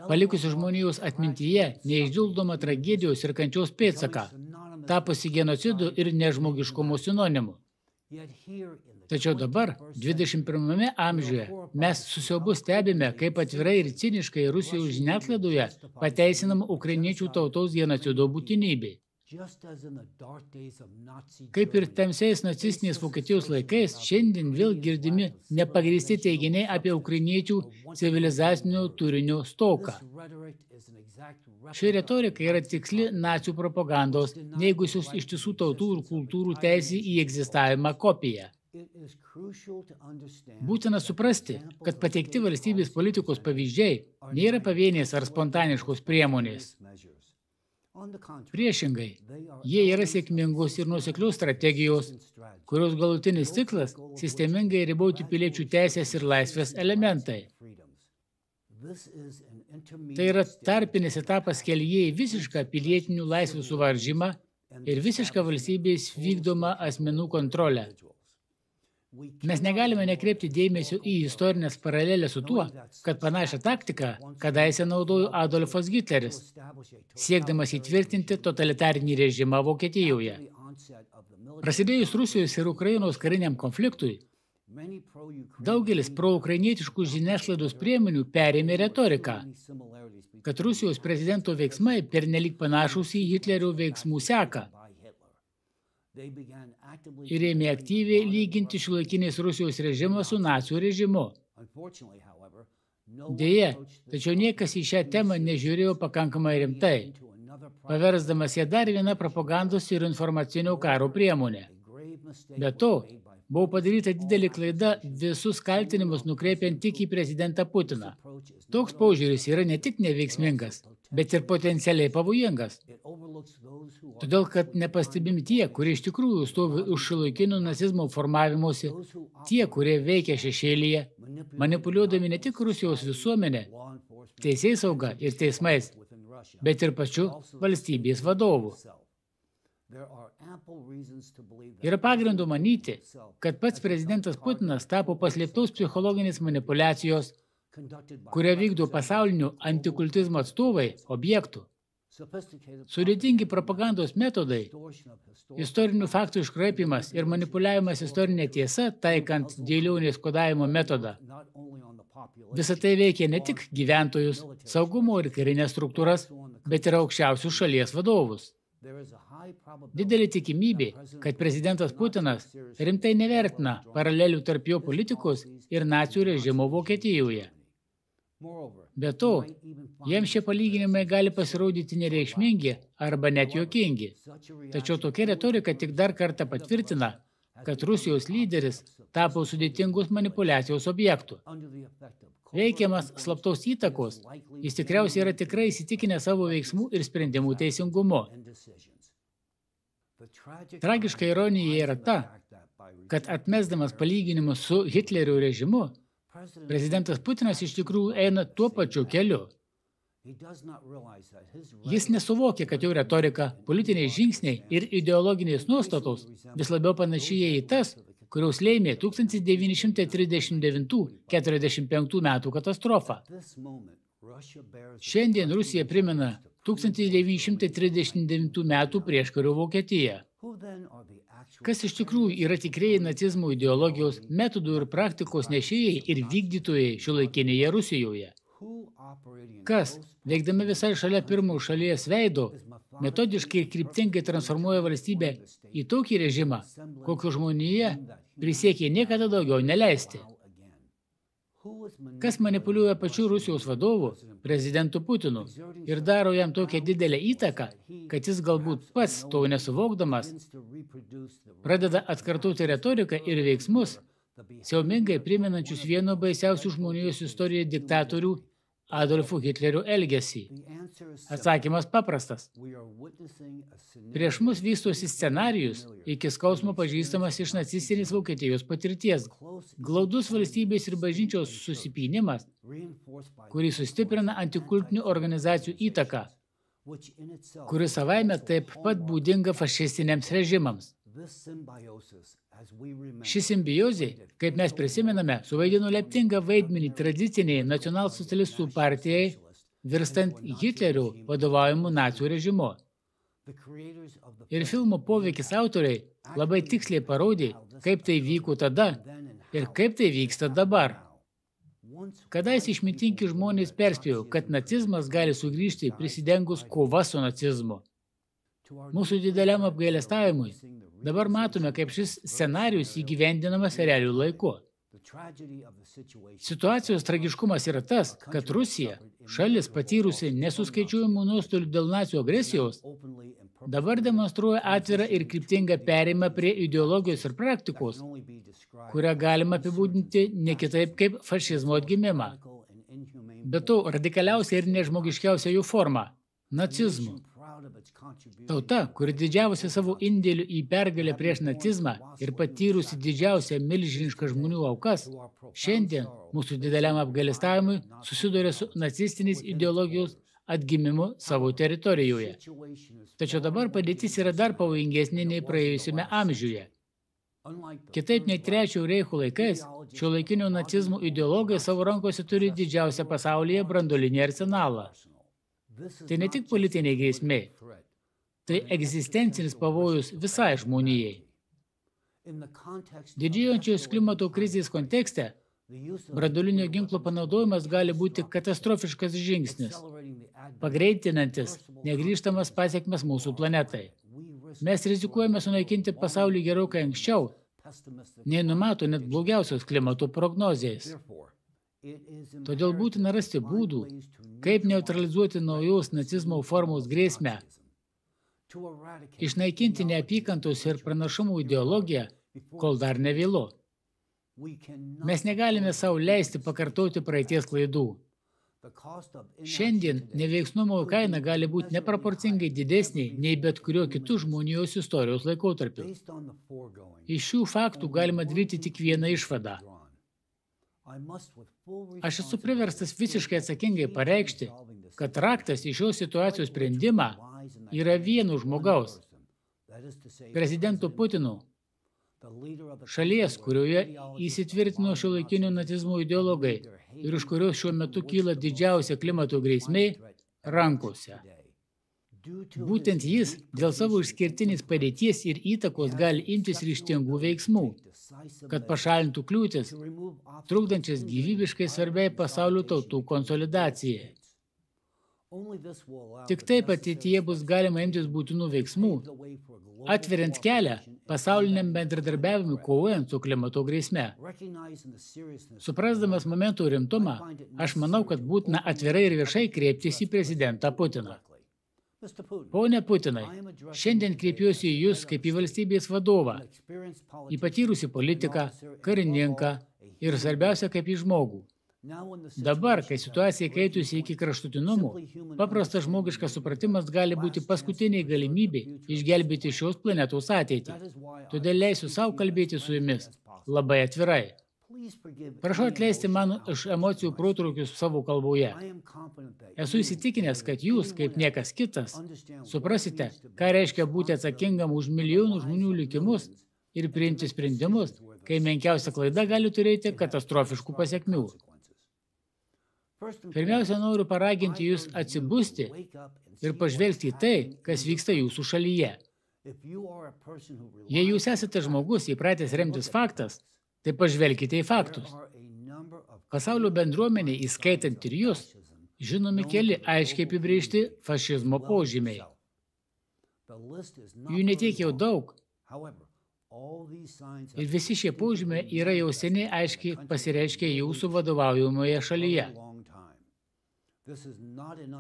palikusi žmonijos atmintyje neišdildoma tragedijos ir kančios pėtsaką, tapusi genocidu ir nežmogiškumo sinonimu. Tačiau dabar, 21 amžiuje, mes susiaubu stebime, kaip atvirai ir ciniškai Rusijos žiniatlaidoje pateisinama ukrainiečių tautos genocido būtinybė. Kaip ir tamsiais nacistinės Vokietijos laikais, šiandien vėl girdimi nepagristi teiginiai apie ukrainiečių civilizacinio turinio stoką. Ši retorika yra tiksli nacijų propagandos, neigusius iš tiesų tautų ir kultūrų teisį į egzistavimą kopiją. Būtina suprasti, kad pateikti valstybės politikos pavyzdžiai nėra pavienės ar spontaniškos priemonės. Priešingai, jie yra sėkmingos ir nuseklios strategijos, kurios galutinis tiklas – sistemingai ribauti piliečių teisės ir laisvės elementai. Tai yra tarpinis etapas kelyje į visišką pilietinių laisvių suvaržymą ir visišką valstybės vykdomą asmenų kontrolę. Mes negalime nekreipti dėmesio į istorinės paralelės su tuo, kad panašią taktiką kadaise naudojo Adolfas Hitleris, siekdamas įtvirtinti totalitarinį režimą Vokietijoje. Prasidėjus Rusijos ir Ukrainos kariniam konfliktui, daugelis proukrainietiškų žiniasklaidos priemonių perėmė retoriką, kad Rusijos prezidento veiksmai pernelyg panašūs į Hitlerio veiksmų seką ir ėmė aktyviai lyginti šiuolaikinės Rusijos režimą su nacijų režimu. Deja, tačiau niekas į šią temą nežiūrėjo pakankamai rimtai, paversdamas ją dar vieną propagandos ir informacinio karo priemonę. Be to, buvo padaryta didelė klaida visus kaltinimus nukreipiant tik į prezidentą Putiną. Toks paužiūris yra ne tik neveiksmingas, bet ir potencialiai pavojingas. Todėl, kad nepastebimi tie, kurie iš tikrųjų stovi už šiuolaikinio nacizmo formavimosi, tie, kurie veikia šešėlyje, manipuliuodami ne tik Rusijos visuomenę, teisėjai sauga ir teismais, bet ir pačiu valstybės vadovu. Yra pagrindų manyti, kad pats prezidentas Putinas tapo paslėptaus psichologinės manipulacijos, kurią vykdo pasaulinių antikultizmo atstovai objektų. Sudėtingi propagandos metodai, istorinių faktų iškraipimas ir manipuliavimas istorinė tiesa, taikant dėlionės kodavimo metodą. Visą tai veikia ne tik gyventojus, saugumo ir karinės struktūras, bet ir aukščiausius šalies vadovus. Didelė tikimybė, kad prezidentas Putinas rimtai nevertina paralelių tarp jo politikos ir nacijų režimo Vokietijoje. Be to, jiems šie palyginimai gali pasirodyti nereikšmingi arba net juokingi. Tačiau tokia retorika tik dar kartą patvirtina, kad Rusijos lyderis tapo sudėtingus manipulacijos objektų. Veikiamas slaptos įtakos, jis tikriausiai yra tikrai įsitikinę savo veiksmų ir sprendimų teisingumu. Tragiška ironija yra ta, kad atmesdamas palyginimus su Hitlerio režimu, prezidentas Putinas iš tikrųjų eina tuo pačiu keliu. Jis nesuvokia, kad jo retorika, politiniai žingsniai ir ideologinės nuostatos vis labiau panašyja į tas, kurios lėmė 1939-45 metų katastrofą. Šiandien Rusija primena 1939 metų prieškario Vokietiją. Kas iš tikrųjų yra tikrieji nacizmo ideologijos, metodų ir praktikos nešėjai ir vykdytojai šiuolaikinėje Rusijoje? Kas, veikdami visai šalia pirmo šalies veido, metodiškai ir kryptingai transformuoja valstybę į tokį režimą, kokio žmonėje prisiekė niekada daugiau neleisti? Kas manipuliuoja pačiu Rusijos vadovu, prezidentu Putinu, ir daro jam tokią didelę įtaką, kad jis galbūt pats to nesuvokdamas, pradeda atkartoti retoriką ir veiksmus, siaumingai primenančius vieno baisiausių žmonijos istorijoje diktatorių Adolfo Hitlerio elgesį. Atsakymas paprastas. Prieš mus vystosi scenarijus, iki skausmo pažįstamas iš nacistinės Vokietijos patirties. Glaudus valstybės ir bažnyčios susipynimas, kurį sustiprina antikultinių organizacijų įtaką, kuri savaime taip pat būdinga fašistiniams režimams. Ši simbiozė, kaip mes prisimename, suvaidino leptingą vaidmenį tradiciniai nacionalsocialistų partijai, virstant Hitlerio vadovaujamų nacijų režimu. Ir filmo poveikis autoriai labai tiksliai parodė, kaip tai vyko tada ir kaip tai vyksta dabar. Kadais išmintingi žmonės perspėjo, kad nacizmas gali sugrįžti prisidengus kova su nacizmu. Mūsų dideliam apgailestavimui dabar matome, kaip šis scenarius įgyvendinamas realių laiku. Situacijos tragiškumas yra tas, kad Rusija, šalis patyrusi nesuskaičiuojamų nuostolių dėl nacijų agresijos, dabar demonstruoja atvirą ir kryptingą perimą prie ideologijos ir praktikos, kurią galima apibūdinti ne kitaip kaip fašizmo atgimimą. Be to, radikaliausia ir nežmogiškiausia jų forma – nacizmų. Tauta, kuri didžiavosi savo indėliu į pergalę prieš nacizmą ir patyrusi didžiausią milžinišką žmonių aukas, šiandien mūsų dideliam apgalistavimui susiduria su nacistiniais ideologijos atgimimu savo teritorijoje. Tačiau dabar padėtis yra dar pavojingesnė nei praėjusiame amžiuje. Kitaip nei trečiojo reichų laikais, šio laikinio nacizmo ideologai savo rankose turi didžiausią pasaulyje brandolinį arsenalą. Tai ne tik politinė grėsmė, tai egzistencinis pavojus visai žmonijai. Didėjančios klimato krizės kontekste branduolinio ginklo panaudojimas gali būti katastrofiškas žingsnis, pagreitinantis negrįžtamas pasiekmes mūsų planetai. Mes rizikuojame sunaikinti pasaulį gerokai anksčiau, nei numato net blogiausios klimato prognozijas. Todėl būtina rasti būdų, kaip neutralizuoti naujos nacizmo formos grėsmę, išnaikinti neapykantos ir pranašumų ideologiją, kol dar nevėlu. Mes negalime savo leisti pakartoti praeities klaidų. Šiandien neveiksnumo kaina gali būti neproporcingai didesnė nei bet kurio kitų žmonijos istorijos laikotarpiu. Iš šių faktų galima daryti tik vieną išvadą – Aš esu priverstas visiškai atsakingai pareikšti, kad raktas į šios situacijos sprendimą yra vieno žmogaus, prezidento Putino, šalies, kurioje įsitvirtino šio laikinio natizmo ideologai ir iš kurios šiuo metu kyla didžiausia klimato grėsmė rankose. Būtent jis dėl savo išskirtinės padėties ir įtakos gali imtis ryštingų veiksmų, kad pašalintų kliūtis, trukdančias gyvybiškai svarbiai pasaulio tautų konsolidacijai. Tik taip ateityje bus galima imtis būtinų veiksmų, atveriant kelią pasauliniam bendradarbiavimui kovojant su klimato grėsme. Suprasdamas momentų rimtumą, aš manau, kad būtina atvirai ir viešai kreiptis į prezidentą Putiną. Pone Putinai, šiandien kreipiuosi į Jūs kaip į valstybės vadovą, į patyrusį politiką, karininką ir svarbiausia kaip į žmogų. Dabar, kai situacija keitusi iki kraštutinumų, paprastas žmogiškas supratimas gali būti paskutiniai galimybė išgelbėti šios planetos ateitį. Todėl leisiu savo kalbėti su jumis labai atvirai. Prašau atleisti man iš emocijų protrukius savo kalboje. Esu įsitikinęs, kad jūs, kaip niekas kitas, suprasite, ką reiškia būti atsakingam už milijonų žmonių likimus ir priimti sprendimus, kai menkiausia klaida gali turėti katastrofiškų pasiekmių. Pirmiausia, noriu paraginti jūs atsibusti ir pažvelgti į tai, kas vyksta jūsų šalyje. Jei jūs esate žmogus įpratęs remtis faktas, Tai pažvelkite į faktus. Pasaulio bendruomenė, įskaitant ir jūs, žinomi keli aiškiai apibrėžti fašizmo požymiai. Jų netiek jau daug. Ir visi šie požymiai yra jau seniai aiškiai pasireiškę jūsų vadovaujamoje šalyje.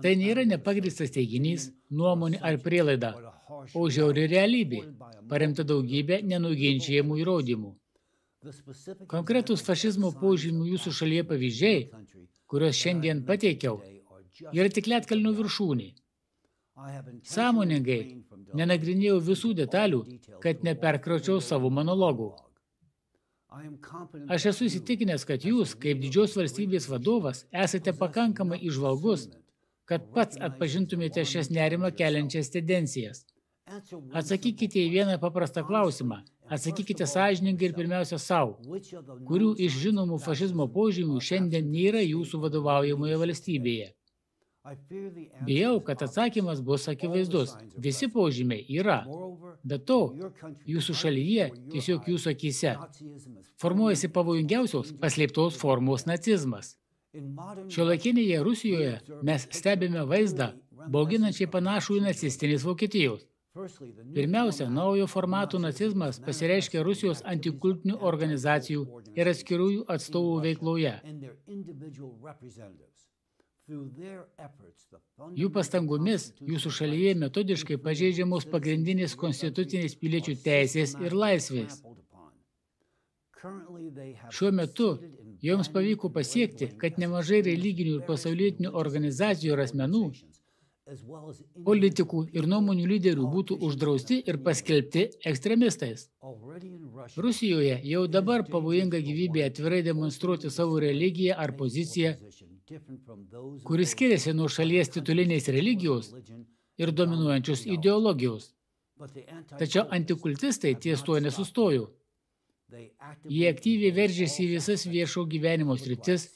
Tai nėra nepagristas teiginys, nuomonė ar prielaida, o žiauri realybė, paremta daugybė nenuginčiamų įrodymų. Konkretus fašizmo požymių jūsų šalyje pavyzdžiai, kuriuos šiandien pateikiau, yra tik lietkalnių viršūnė. Sąmoningai nenagrinėjau visų detalių, kad neperkraučiau savo monologų. Aš esu įsitikinęs, kad jūs, kaip didžios valstybės vadovas, esate pakankamai išvalgus, kad pats atpažintumėte šias nerimą keliančias tendencijas. Atsakykite į vieną paprastą klausimą Atsakykite sąžiningai ir pirmiausia savo, kurių iš žinomų fašizmo požymių šiandien nėra jūsų vadovaujamoje valstybėje. Bijau, kad atsakymas bus akivaizdus. Visi paužymiai yra. Be to, jūsų šalyje, tiesiog jūsų akise, formuojasi pavojingiausios paslėptos formos nacizmas. Šiuolaikinėje Rusijoje mes stebime vaizdą, bauginančiai panašų į nacistinės Vokietijos. Pirmiausia, naujo formato nacizmas pasireiškia Rusijos antikultinių organizacijų ir atskirųjų atstovų veikloje. Jų pastangomis jūsų šalyje metodiškai pažeidžiamos pagrindinės konstitucinės piliečių teisės ir laisvės. Šiuo metu joms pavyko pasiekti, kad nemažai religinių ir pasaulietinių organizacijų ir asmenų, politikų ir nuomonių lyderių būtų uždrausti ir paskelbti ekstremistais. Rusijoje jau dabar pavojinga gyvybė atvirai demonstruoti savo religiją ar poziciją kuris skiriasi nuo šalies titulinės religijos ir dominuojančios ideologijos. Tačiau antikultistai ties tuo nesustojo. Jie aktyviai veržėsi į visas viešo gyvenimo sritis,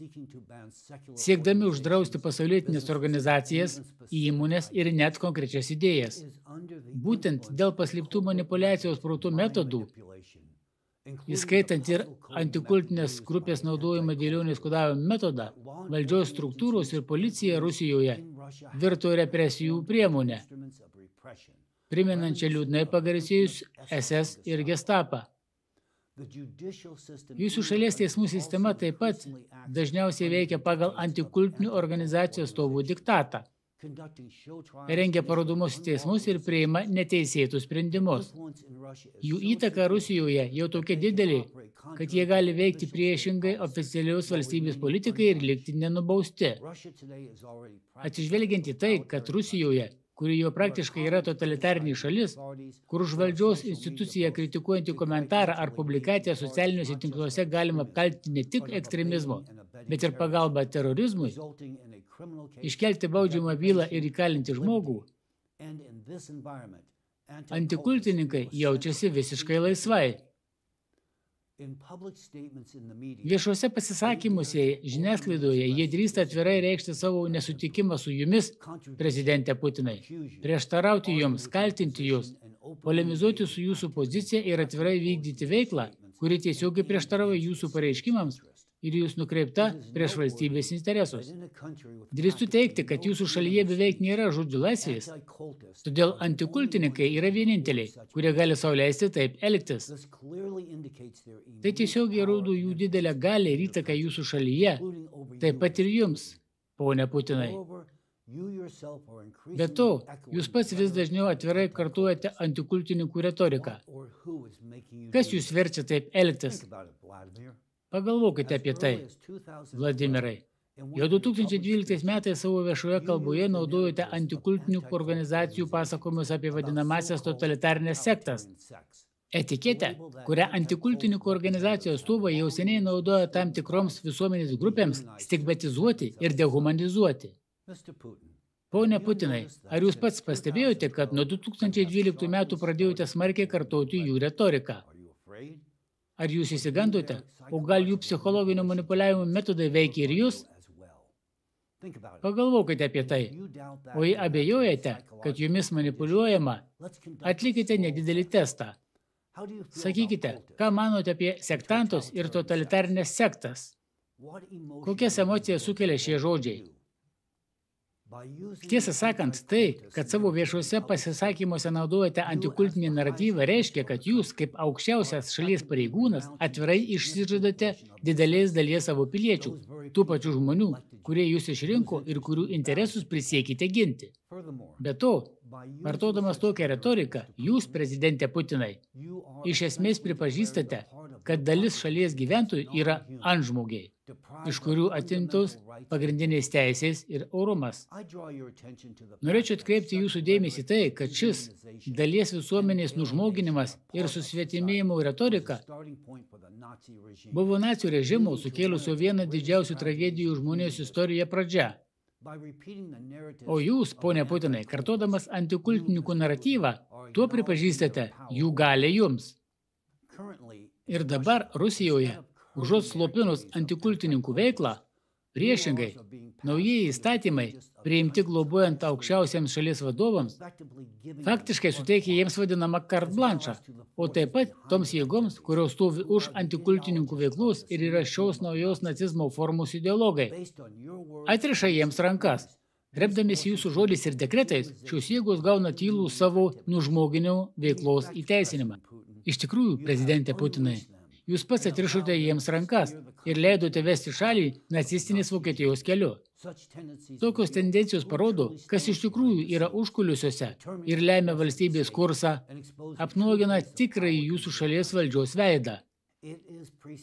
siekdami uždrausti pasaulietinės organizacijas, įmonės ir net konkrečias idėjas. Būtent dėl paslėptų manipulacijos protų metodų įskaitant ir antikultinės grupės naudojimą dėlionės kodavimo metodą, valdžios struktūros ir policija Rusijoje virto represijų priemonę, priminančią liūdnai pagarsėjus SS ir gestapą. Jūsų šalies teismų sistema taip pat dažniausiai veikia pagal antikultinių organizacijų atstovų diktatą rengia parodomus teismus ir priima neteisėtus sprendimus. Jų įtaka Rusijoje jau tokia didelė, kad jie gali veikti priešingai oficialiaus valstybės politikai ir likti nenubausti. Atsižvelgiant į tai, kad Rusijoje, kuri jau praktiškai yra totalitarinė šalis, kur už valdžios instituciją kritikuojantį komentarą ar publikaciją socialiniuose tinkluose galima apkaltinti ne tik ekstremizmo, bet ir pagalbą terorizmui, iškelti baudžiamą bylą ir įkalinti žmogų, antikultininkai jaučiasi visiškai laisvai. Viešuose pasisakymuose žiniasklaidoje jie drįsta atvirai reikšti savo nesutikimą su jumis, prezidentė Putinai, prieštarauti jums, kaltinti jūs, polemizuoti su jūsų pozicija ir atvirai vykdyti veiklą, kuri tiesiogiai prieštarauja jūsų pareiškimams ir jūs nukreipta prieš valstybės interesus. Drįstu teikti, kad jūsų šalyje beveik nėra žodžių laisvės, todėl antikultininkai yra vieninteliai, kurie gali sauliaisti taip elgtis. Tai tiesiog įrodo jų didelę galę ir įtaką jūsų šalyje, taip pat ir jums, ponia Putinai. Be to, jūs pats vis dažniau atvirai kartuojate antikultininkų retoriką. Kas jūs verčia taip elgtis? Pagalvokite apie tai, Vladimirai. Jau 2012 metais savo viešoje kalboje naudojote antikultinių organizacijų pasakojimus apie vadinamasias totalitarnės sektas. Etiketę, kurią antikultininkų organizacijos atstovai jau seniai naudoja tam tikroms visuomenės grupėms stigmatizuoti ir dehumanizuoti. Pone Putinai, ar jūs pats pastebėjote, kad nuo 2012 metų pradėjote smarkiai kartoti jų retoriką? Ar jūs įsigandote? O gal jų psichologinio manipuliavimo metodai veikia ir jūs? Pagalvokite apie tai. O jei abejojate, kad jumis manipuliuojama, atlikite nedidelį testą. Sakykite, ką manote apie sektantus ir totalitarnės sektas? Kokias emocijas sukelia šie žodžiai? Tiesą sakant, tai, kad savo viešuose pasisakymuose naudojate antikultinį naratyvą, reiškia, kad jūs, kaip aukščiausias šalies pareigūnas, atvirai išsižadate didelės dalies savo piliečių, tų pačių žmonių, kurie jūs išrinko ir kurių interesus prisiekite ginti. Be to, vartodamas tokią retoriką, jūs, prezidentė Putinai, iš esmės pripažįstate, kad dalis šalies gyventojų yra antžmogiai iš kurių atimtos pagrindinės teisės ir orumas. Norėčiau atkreipti jūsų dėmesį tai, kad šis dalies visuomenės nužmoginimas ir susvetimėjimo retorika buvo nacijų režimo sukėlusio vieną didžiausių tragedijų žmonijos istorijoje pradžia. O jūs, ponė Putinai, kartodamas antikultininkų naratyvą, tuo pripažįstate jų galę jums. Ir dabar Rusijoje Užuot slopinus antikultininkų veiklą, Priešingai, naujieji įstatymai, priimti globojant aukščiausiams šalies vadovams, faktiškai suteikia jiems vadinamą kart blanšą, o taip pat toms jėgoms, kurios stovi už antikultininkų veiklos ir yra šios naujos nacizmo formos ideologai, atriša jiems rankas. Repdamėsi jūsų žodžiais ir dekretais, šios jėgos gauna tylų savo nužmoginio veiklos įteisinimą. Iš tikrųjų, prezidentė Putinai, jūs pats atrišote jiems rankas ir leidote vesti šalį nacistinės Vokietijos keliu. Tokios tendencijos parodo, kas iš tikrųjų yra užkuliusiuose ir lemia valstybės kursą, apnuogina tikrai jūsų šalies valdžios veidą.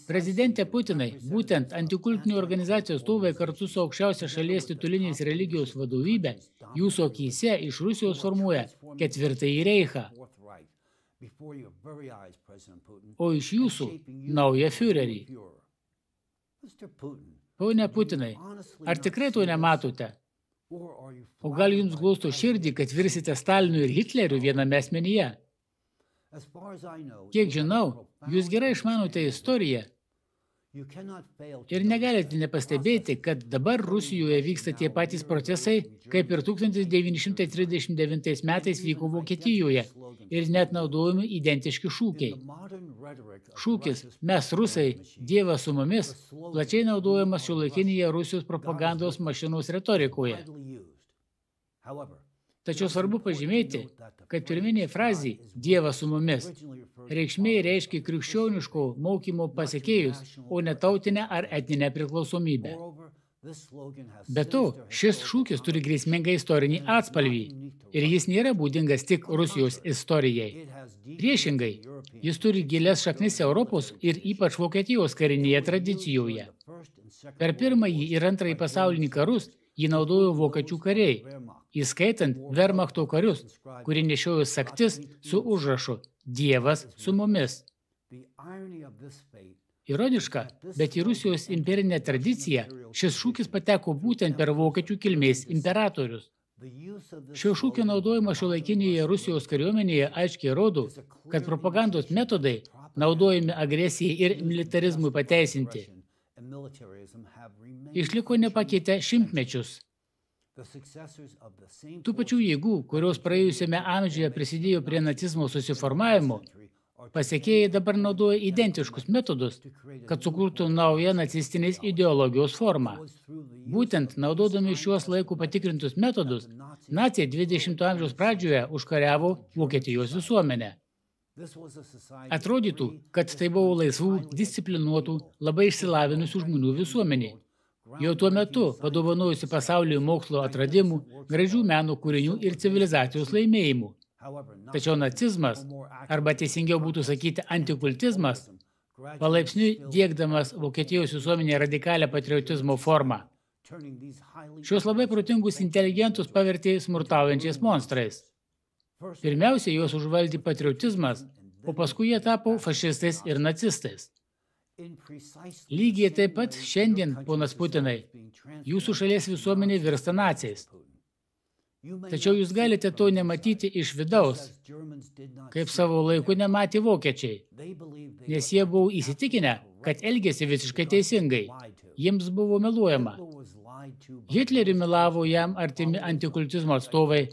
Prezidentė Putinai, būtent antikultinių organizacijų atstovai kartu su aukščiausia šalies titulinės religijos vadovybė jūsų akyse iš Rusijos formuoja ketvirtąjį reichą, o iš jūsų naują Führerį. Pone Putinai, ar tikrai to nematote? O gal jums glausto širdį, kad virsite Stalinu ir Hitleriu viename asmenyje? Kiek žinau, jūs gerai išmanote istoriją ir negalite nepastebėti, kad dabar Rusijoje vyksta tie patys procesai, kaip ir 1939 metais vyko Vokietijoje ir net naudojami identiški šūkiai. Šūkis Mes rusai, Dievas su mumis plačiai naudojamas šiuolaikinėje Rusijos propagandos mašinos retorikoje. Tačiau svarbu pažymėti, kad pirminė frazė Dievas su mumis reikšmė reiškia krikščioniško mokymo pasiekėjus, o ne tautinę ar etninę priklausomybę. Be to, šis šūkis turi grėsmingą istorinį atspalvį ir jis nėra būdingas tik Rusijos istorijai. Priešingai, jis turi gilias šaknis Europos ir ypač Vokietijos karinėje tradicijoje. Per pirmąjį ir antrąjį pasaulinį karus jį naudojo vokiečių kariai, įskaitant Wehrmachto karius, kurie nešiojo saktis su užrašu Dievas su mumis. Ironiška, bet į Rusijos imperinę tradiciją šis šūkis pateko būtent per vokiečių kilmės imperatorius. Šio šūkio naudojimas šiuolaikinėje Rusijos kariuomenėje aiškiai rodo, kad propagandos metodai naudojami agresijai ir militarizmui pateisinti. Išliko nepakeitę šimtmečius. Tų pačių jėgų, kurios praėjusiame amžiuje prisidėjo prie nacizmo susiformavimo, pasiekėjai dabar naudoja identiškus metodus, kad sukurtų naują nacistinės ideologijos formą. Būtent naudodami šiuos laikų patikrintus metodus, nacija 20 amžiaus pradžioje užkariavo Vokietijos visuomenę. Atrodytų, kad tai buvo laisvų, disciplinuotų, labai išsilavinusių žmonių visuomenė, Jau tuo metu padovanojusi pasauliui mokslo atradimų, gražių meno kūrinių ir civilizacijos laimėjimų. Tačiau nacizmas, arba teisingiau būtų sakyti antikultizmas, palaipsniui dėkdamas Vokietijos visuomenė radikalią patriotizmo formą. Šios labai protingus inteligentus pavertė smurtaujančiais monstrais. Pirmiausia, juos užvaldė patriotizmas, o paskui jie tapo fašistais ir nacistais. Lygiai taip pat šiandien, ponas Putinai, jūsų šalies visuomenė virsta naciais. Tačiau jūs galite to nematyti iš vidaus, kaip savo laiku nematė vokiečiai, nes jie buvo įsitikinę, kad elgėsi visiškai teisingai. Jiems buvo meluojama. Hitlerį melavo jam artimi antikultizmo atstovai,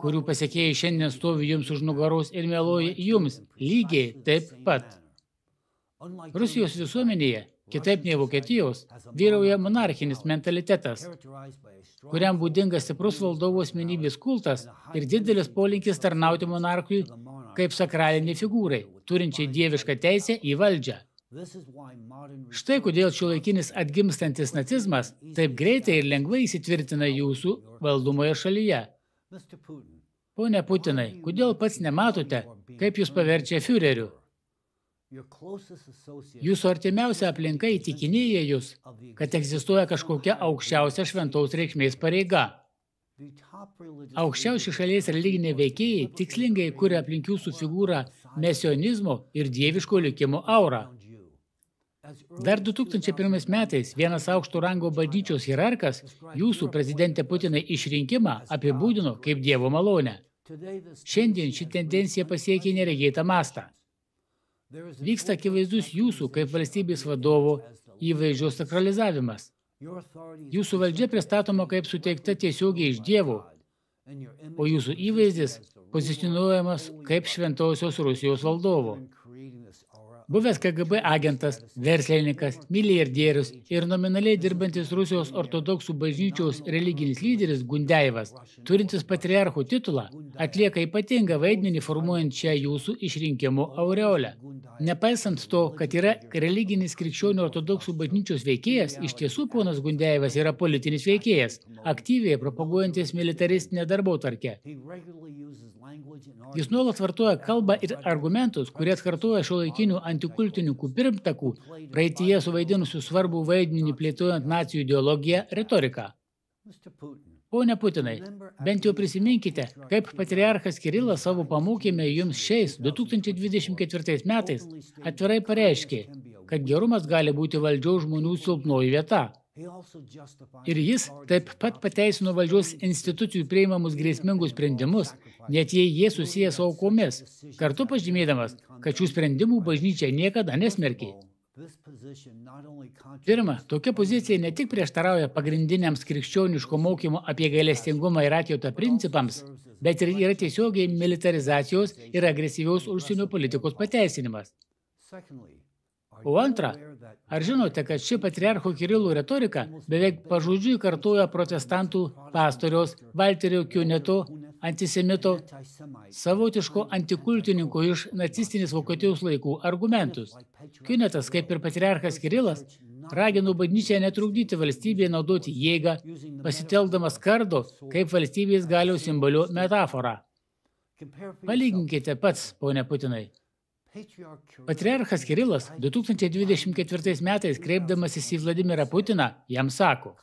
kurių pasiekėjai šiandien stovi jums už nugaros ir meluoja jums lygiai taip pat. Rusijos visuomenėje, kitaip nei Vokietijos, vyrauja monarchinis mentalitetas, kuriam būdingas stiprus valdovo asmenybės kultas ir didelis polinkis tarnauti monarchui kaip sakralinį figūrai, turinčiai dievišką teisę į valdžią. Štai kodėl šiuolaikinis atgimstantis nacizmas taip greitai ir lengvai įsitvirtina jūsų valdomoje šalyje. Pone Putinai, kodėl pats nematote, kaip jūs paverčia Führeriu? Jūsų artimiausia aplinka įtikinėja jūs, kad egzistuoja kažkokia aukščiausia šventaus reikšmės pareiga. Aukščiausi šalies religiniai veikėjai tikslingai kuria aplink jūsų figūrą mesionizmo ir dieviško likimo aurą. Dar 2001 metais vienas aukšto rango bažnyčios hierarkas jūsų prezidentė Putinai išrinkimą apibūdino kaip dievo malonę. Šiandien ši tendencija pasiekė neregėtą mastą. Vyksta akivaizdus jūsų kaip valstybės vadovo įvaizdžio sakralizavimas. Jūsų valdžia pristatoma kaip suteikta tiesiogiai iš Dievo, o jūsų įvaizdis pozicionuojamas kaip šventosios Rusijos valdovo. Buvęs KGB agentas, verslininkas, milijardierius ir nominaliai dirbantis Rusijos ortodoksų bažnyčios religinis lyderis Gundejevas, turintis patriarchų titulą, atlieka ypatingą vaidmenį formuojant šią jūsų išrinkimo aureolę. Nepaisant to, kad yra religinis krikščionių ortodoksų bažnyčios veikėjas, iš tiesų ponas Gundejevas yra politinis veikėjas, aktyviai propaguojantis militaristinę darbo tarkę. Jis nuolat vartoja kalbą ir argumentus, kurie atkartoja šio laikinių antikultininkų pirmtakų, praeitie suvaidinusių svarbų vaidmenį plėtojant nacijų ideologiją, retoriką. Pone Putinai, bent jau prisiminkite, kaip patriarchas Kirilas savo pamokėme jums šiais 2024 metais atvirai pareiškė, kad gerumas gali būti valdžiaus žmonių silpnoji vieta. Ir jis taip pat pateisino valdžios institucijų prieimamus grėsmingus sprendimus, net jei jie susiję su aukomis, kartu pažymėdamas, kad šių sprendimų bažnyčia niekada nesmerkė. Pirma, tokia pozicija ne tik prieštarauja pagrindiniams krikščioniško mokymo apie gailestingumą ir atjautą principams, bet ir yra tiesiogiai militarizacijos ir agresyviaus užsienio politikos pateisinimas. O antra, ar žinote, kad ši patriarcho Kirilų retorika beveik pažodžiui kartoja protestantų pastoriaus Valterio Kiuneto, antisemito, savotiško antikultininko iš nacistinės Vokietijos laikų argumentus. Kiunetas, kaip ir patriarchas Kirilas, ragino bažnyčią netrukdyti valstybėje naudoti jėgą, pasitelkdamas kardo kaip valstybės galiaus simbolio metaforą. Palyginkite pats, ponia Putinai. Patriarchas Kirilas 2024 metais kreipdamasis į Vladimirą Putiną jam sako,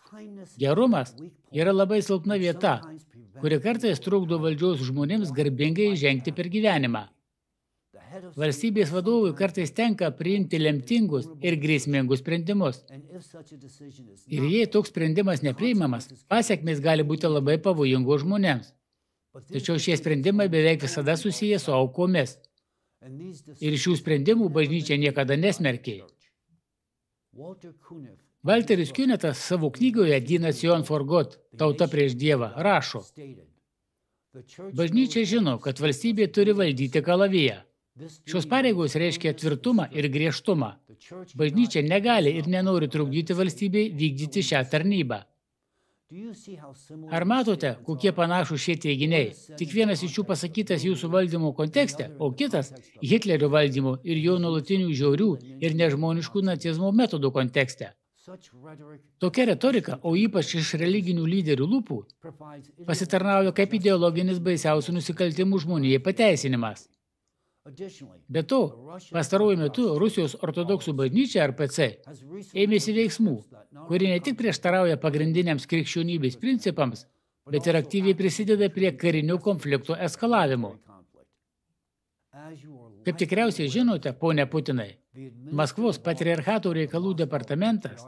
gerumas yra labai silpna vieta, kuri kartais trukdo valdžios žmonėms garbingai žengti per gyvenimą. Valstybės vadovui kartais tenka priimti lemtingus ir grėsmingus sprendimus. Ir jei toks sprendimas nepriimamas, pasiekmės gali būti labai pavojingos žmonėms. Tačiau šie sprendimai beveik visada susiję su aukomis. Ir šių sprendimų bažnyčia niekada nesmerkė. Valteris Kiunetas savo knygoje Dinas Jon Forgot, tauta prieš Dievą, rašo. Bažnyčia žino, kad valstybė turi valdyti kalaviją. Šios pareigos reiškia tvirtumą ir griežtumą. Bažnyčia negali ir nenori trukdyti valstybei vykdyti šią tarnybą. Ar matote, kokie panašų šie teiginiai? Tik vienas iš jų pasakytas jūsų valdymo kontekste, o kitas Hitlerio valdymo ir jo nuolatinių žiaurių ir nežmoniškų nacizmo metodų kontekste. Tokia retorika, o ypač iš religinių lyderių lūpų, pasitarnauja kaip ideologinis baisiausių nusikaltimų žmonijai pateisinimas. Be to, pastaruoju metu Rusijos ortodoksų bažnyčia RPC ėmėsi veiksmų, kurie ne tik prieštarauja pagrindiniams krikščionybės principams, bet ir aktyviai prisideda prie karinių konfliktų eskalavimo. Kaip tikriausiai žinote, ponė Putinai, Maskvos patriarchato reikalų departamentas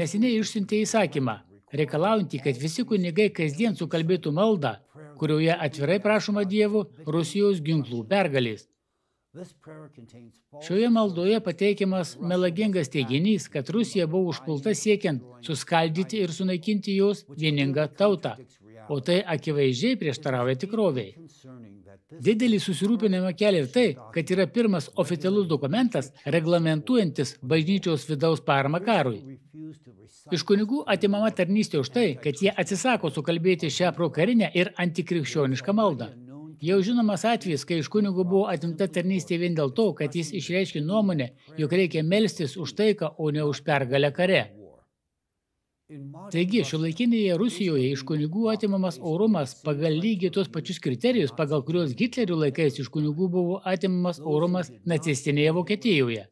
neseniai išsiuntė įsakymą, reikalaujantį, kad visi kunigai kasdien sukalbėtų maldą, kurioje atvirai prašoma Dievo Rusijos ginklų pergalės. Šioje maldoje pateikiamas melagingas teiginys, kad Rusija buvo užpulta siekiant suskaldyti ir sunaikinti jos vieningą tautą, o tai akivaizdžiai prieštarauja tikroviai. Didelį susirūpinimą kelia ir tai, kad yra pirmas oficialus dokumentas reglamentuojantis bažnyčios vidaus paramą karui. Iš kunigų atimama tarnystė už tai, kad jie atsisako sukalbėti šią prokarinę ir antikrikščionišką maldą. Jau žinomas atvejis, kai iš kunigų buvo atimta tarnystė vien dėl to, kad jis išreiškė nuomonę, jog reikia melstis už taiką, o ne už pergalę kare. Taigi, šiuolaikinėje Rusijoje iš kunigų atimamas orumas pagal lygiai tos pačius kriterijus, pagal kuriuos Hitlerių laikais iš kunigų buvo atimamas orumas nacistinėje Vokietijoje.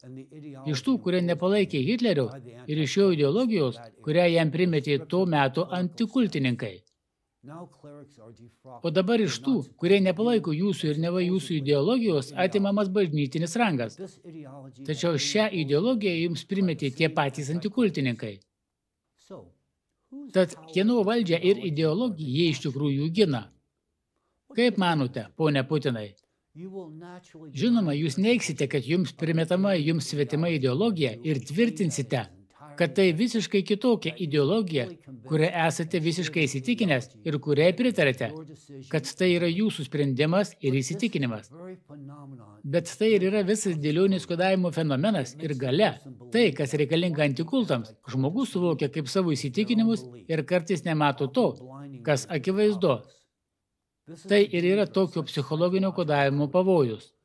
Iš tų, kurie nepalaikė Hitlerio ir iš jo ideologijos, kurią jam primetė to meto antikultininkai. O dabar iš tų, kurie nepalaiko jūsų ir neva jūsų ideologijos, atimamas bažnytinis rangas. Tačiau šią ideologiją jums primetė tie patys antikultininkai. Tad kieno valdžią ir ideologiją jie iš tikrųjų gina? Kaip manote, ponia Putinai? Žinoma, jūs neiksite, kad jums primetama jums svetima ideologija ir tvirtinsite, kad tai visiškai kitokia ideologija, kurią esate visiškai įsitikinęs ir kuriai pritarėte, kad tai yra jūsų sprendimas ir įsitikinimas. Bet tai ir yra visas dėlionės kodavimo fenomenas ir gale. Tai, kas reikalinga antikultams, žmogus suvokia kaip savo įsitikinimus ir kartais nemato to, kas akivaizdu. Tai ir yra tokio psichologinio kodavimo pavojus.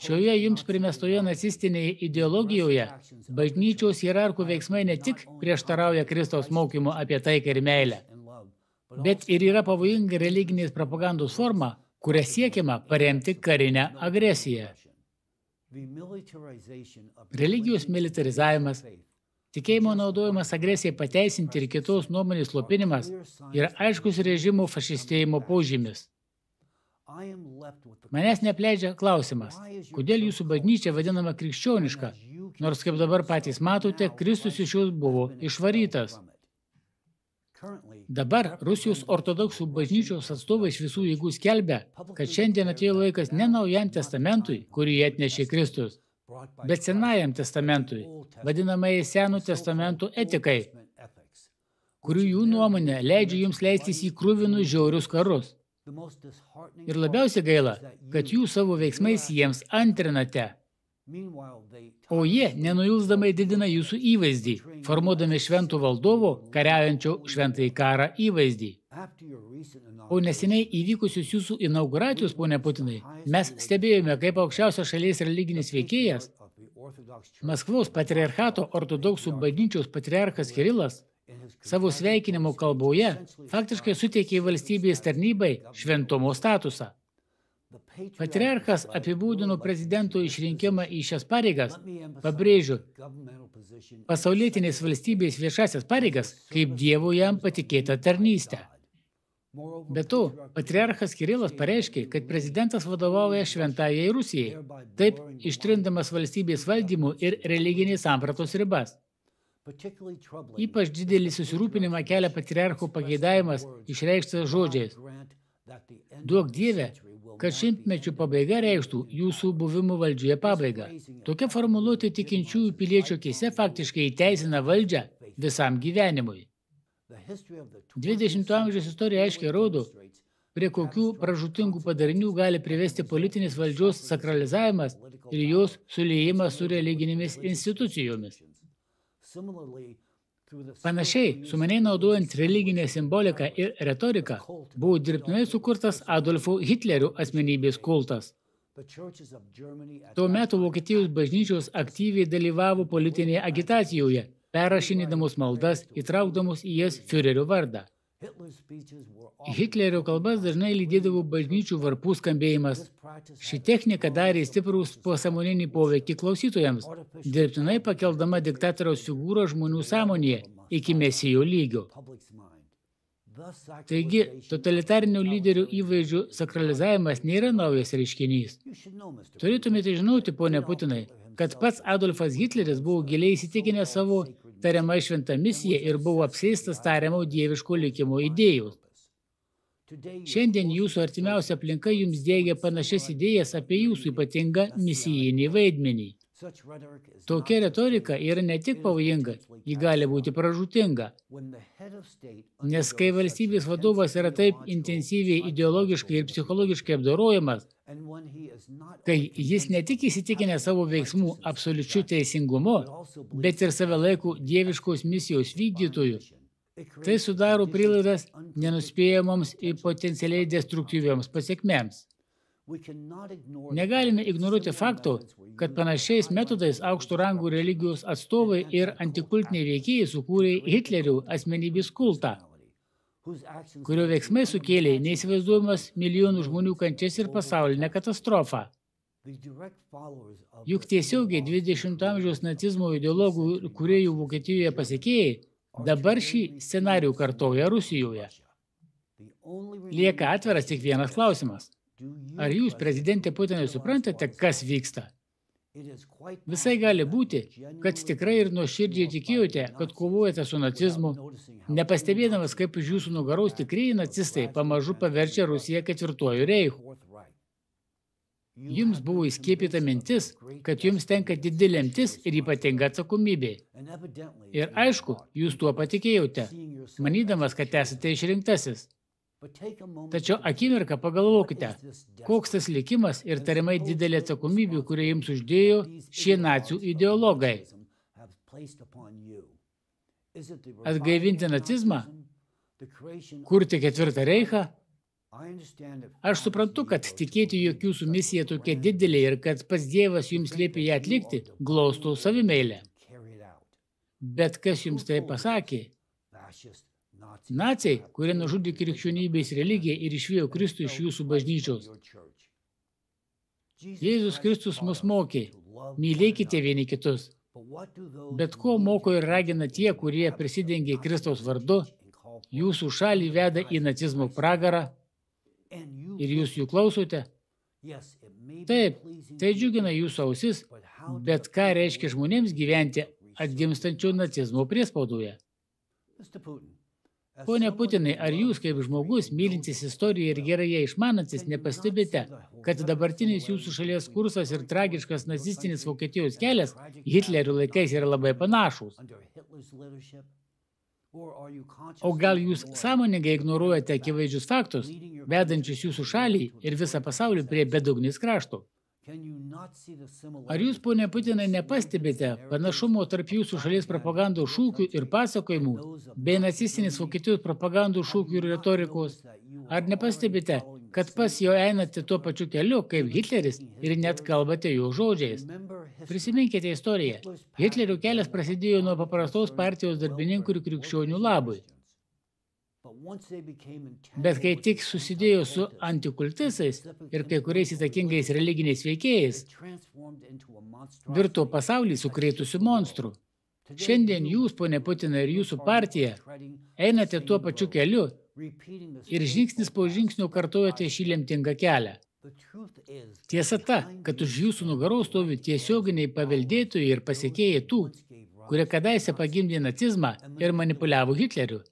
Šioje jums primestoje nacistinėje ideologijoje bažnyčios hierarchų veiksmai ne tik prieštarauja Kristaus mokymu apie taiką ir meilę, bet ir yra pavojinga religinės propagandos forma, kuria siekiama paremti karinę agresiją. Religijos militarizavimas, tikėjimo naudojimas agresijai pateisinti ir kitos nuomonės slopinimas yra aiškus režimo fašistėjimo požymis. Manęs neapleidžia klausimas, kodėl jūsų bažnyčia vadinama krikščioniška, nors kaip dabar patys matote, Kristus iš jos buvo išvarytas. Dabar Rusijos ortodoksų bažnyčios atstovai iš visų jėgų skelbia, kad šiandien atėjo laikas ne naujam testamentui, kurį atnešė Kristus, bet senajam testamentui, vadinamai senų testamentų etikai, kurių jų nuomonė leidžia jums leistis į krūvinus žiaurius karus. Ir labiausiai gaila, kad jūs savo veiksmais jiems antrinate. O jie nenuilsdamai didina jūsų įvaizdį, formuodami šventų valdovo, kariaujančio šventąjį karą įvaizdį. Po neseniai įvykusius jūsų inauguracijos, ponė Putinai, mes stebėjome, kaip aukščiausios šalies religinis veikėjas, Maskvos patriarchato ortodoksų bažnyčios patriarchas Kirilas, savo sveikinimo kalboje faktiškai suteikė valstybės tarnybai šventumo statusą. Patriarchas apibūdino prezidento išrinkimą į šias pareigas, pabrėžiu, pasaulietinės valstybės viešasias pareigas, kaip Dievo jam patikėta tarnystė. Be to, patriarchas Kirilas pareiškė, kad prezidentas vadovauja šventajai Rusijai, taip ištrindamas valstybės valdymų ir religinės sampratos ribas. Ypač didelį susirūpinimą kelia patriarcho pageidavimas išreikštas žodžiais. Duok Dieve, kad šimtmečių pabaiga reikštų jūsų buvimo valdžioje pabaigą. Tokia formuluotė tikinčiųjų piliečio keise faktiškai įteisina valdžią visam gyvenimui. 20 amžiaus istorija aiškiai rodo, prie kokių pražutingų padarinių gali privesti politinės valdžios sakralizavimas ir jos suliejimas su religinėmis institucijomis. Panašiai, sumaniai naudojant religinę simboliką ir retoriką, buvo dirbtinai sukurtas Adolfo Hitlerio asmenybės kultas. Tuo metu Vokietijos bažnyčios aktyviai dalyvavo politinėje agitacijoje, perrašinėdamos maldas, įtraukdamos į jas Führerio vardą. Hitlerio kalbas dažnai lydėdavo bažnyčių varpų skambėjimas. Ši technika darė stiprus pasamoninį poveikį klausytojams, dirbtinai pakeldama diktatoriaus figūrą žmonių sąmonėje iki mesijo lygio. Taigi, totalitarinių lyderių įvaizdžių sakralizavimas nėra naujas reiškinys. Turėtumėte žinoti, ponė Putinai, kad pats Adolfas Hitleris buvo giliai įsitikinęs savo tariamai šventą misiją ir buvo apsėstas tariamo dieviško likimo idėjų. Šiandien jūsų artimiausia aplinka jums dėgia panašias idėjas apie jūsų ypatingą misijinį vaidmenį. Tokia retorika yra ne tik pavojinga, ji gali būti pražutinga. Nes kai valstybės vadovas yra taip intensyviai ideologiškai ir psichologiškai apdorojamas, kai jis ne tik įsitikinę savo veiksmų absoliučiu teisingumu, bet ir save laikų dieviškos misijos vykdytojų, tai sudaro prilaidas nenuspėjamoms ir potencialiai destruktyvioms pasiekmėms. Negalime ignoruoti fakto, kad panašiais metodais aukštų rangų religijos atstovai ir antikultiniai veikėjai sukūrė Hitlerių asmenybės kultą, kurio veiksmai sukėlė neįsivaizduojamas milijonų žmonių kančias ir pasaulinę katastrofą. Juk tiesiogiai 20 amžiaus nacizmo ideologų ir kuriejų Vokietijoje pasiekėjai dabar šį scenarių kartoja Rusijoje. Lieka atviras tik vienas klausimas. Ar jūs, prezidentė Putinai, suprantate, kas vyksta? Visai gali būti, kad tikrai ir nuoširdžiai tikėjote, kad kovojate su nacizmu, nepastebėdamas, kaip iš jūsų nugaros tikrieji nacistai pamažu paverčia Rusiją ketvirtuoju reichu. Jums buvo įskiepyta mintis, kad jums tenka didelė lemtis ir ypatinga atsakomybė. Ir aišku, jūs tuo patikėjote, manydamas, kad esate išrinktasis. Tačiau akimirką pagalvokite, koks tas likimas ir tariamai didelė atsakomybė, kurią jums uždėjo šie nacijų ideologai. Atgaivinti nacizmą, kurti ketvirtą reichą, Aš suprantu, kad tikėti, jog jūsų misija tokia didelė ir kad pats Dievas jums liepia ją atlikti, glaustų savimeilę. Bet kas jums tai pasakė? Naciai, kurie nužudė krikščionybės religiją ir išvėjo Kristų iš jūsų bažnyčios. Jėzus Kristus mus mokė, mylėkite vieni kitus. Bet ko moko ir ragina tie, kurie prisidengia Kristaus vardu, jūsų šalį veda į nacizmo pragarą, ir jūs jų klausote? Taip, tai džiugina jūsų ausis, bet ką reiškia žmonėms gyventi atgimstančio nacizmo priespaudoje? Pone Putinai, ar jūs kaip žmogus, mylintis istoriją ir gerai ją išmanantis, nepastebite, kad dabartinis jūsų šalies kursas ir tragiškas nacistinis Vokietijos kelias Hitlerio laikais yra labai panašus? O gal jūs sąmoningai ignoruojate akivaizdžius faktus, vedančius jūsų šalį ir visą pasaulį prie bedugnės krašto? Ar jūs, ponė Putinai, nepastebite panašumo tarp jūsų šalies propagandos šūkių ir pasakojimų bei nacistinės Vokietijos propagandos šūkių ir retorikos? Ar nepastebite, kad pas jo einate tuo pačiu keliu kaip Hitleris ir net kalbate jo žodžiais. Prisiminkite istoriją. Hitlerio kelias prasidėjo nuo paprastos partijos darbininkų ir krikščionių labui. Bet kai tik susidėjo su antikultisais ir kai kuriais įtakingais religiniais veikėjais, virto pasaulį sukrėtusių monstrų. Šiandien jūs, ponė Putina, ir jūsų partija einate tuo pačiu keliu ir žingsnis po žingsnio kartojate šį lemtingą kelią. Tiesa ta, kad už jūsų nugaros stovi tiesioginiai paveldėtojai ir pasiekėjai tų, kurie kadaise pagimdė nacizmą ir manipuliavo Hitleriu.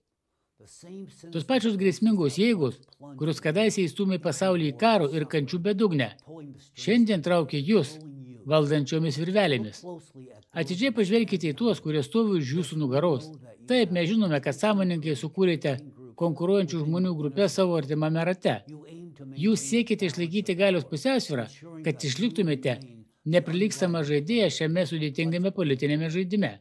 Tos pačios grėsmingos jėgos, kurios kadaise įstumė pasaulį į karo ir kančių bedugnę, šiandien traukia jūs valdančiomis virvelėmis. Atidžiai pažvelkite į tuos, kurie stovi už jūsų nugaros. Taip, mes žinome, kad sąmoningai sukūrėte konkuruojančių žmonių grupės savo artimame rate. Jūs siekite išlaikyti galios pusiausvyrą, kad išliktumėte neprilykstama žaidėja šiame sudėtingame politinėme žaidime.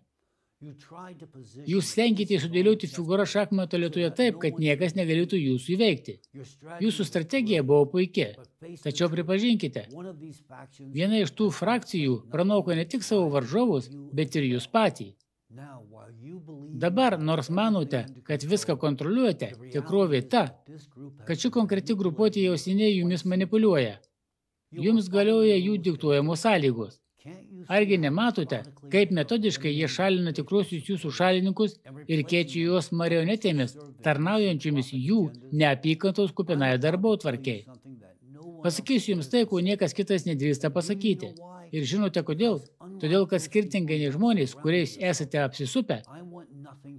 Jūs stenkite sudėlioti figūrą šachmato lietuje taip, kad niekas negalėtų jūsų įveikti. Jūsų strategija buvo puikia, tačiau pripažinkite, viena iš tų frakcijų pranoko ne tik savo varžovus, bet ir jūs patį. Dabar, nors manote, kad viską kontroliuojate, tikrovė ta, kad ši konkreti grupuotė jau seniai jumis manipuliuoja. Jums galioja jų diktuojamos sąlygos. Argi nematote, kaip metodiškai jie šalina tikruosius jūsų šalininkus ir keičia juos marionetėmis, tarnaujančiomis jų neapykantos kupinąją darbo tvarkiai? Pasakysiu jums tai, ko niekas kitas nedrįsta pasakyti. Ir žinote kodėl? Todėl, kad skirtingai nei žmonės, kuriais esate apsisupę,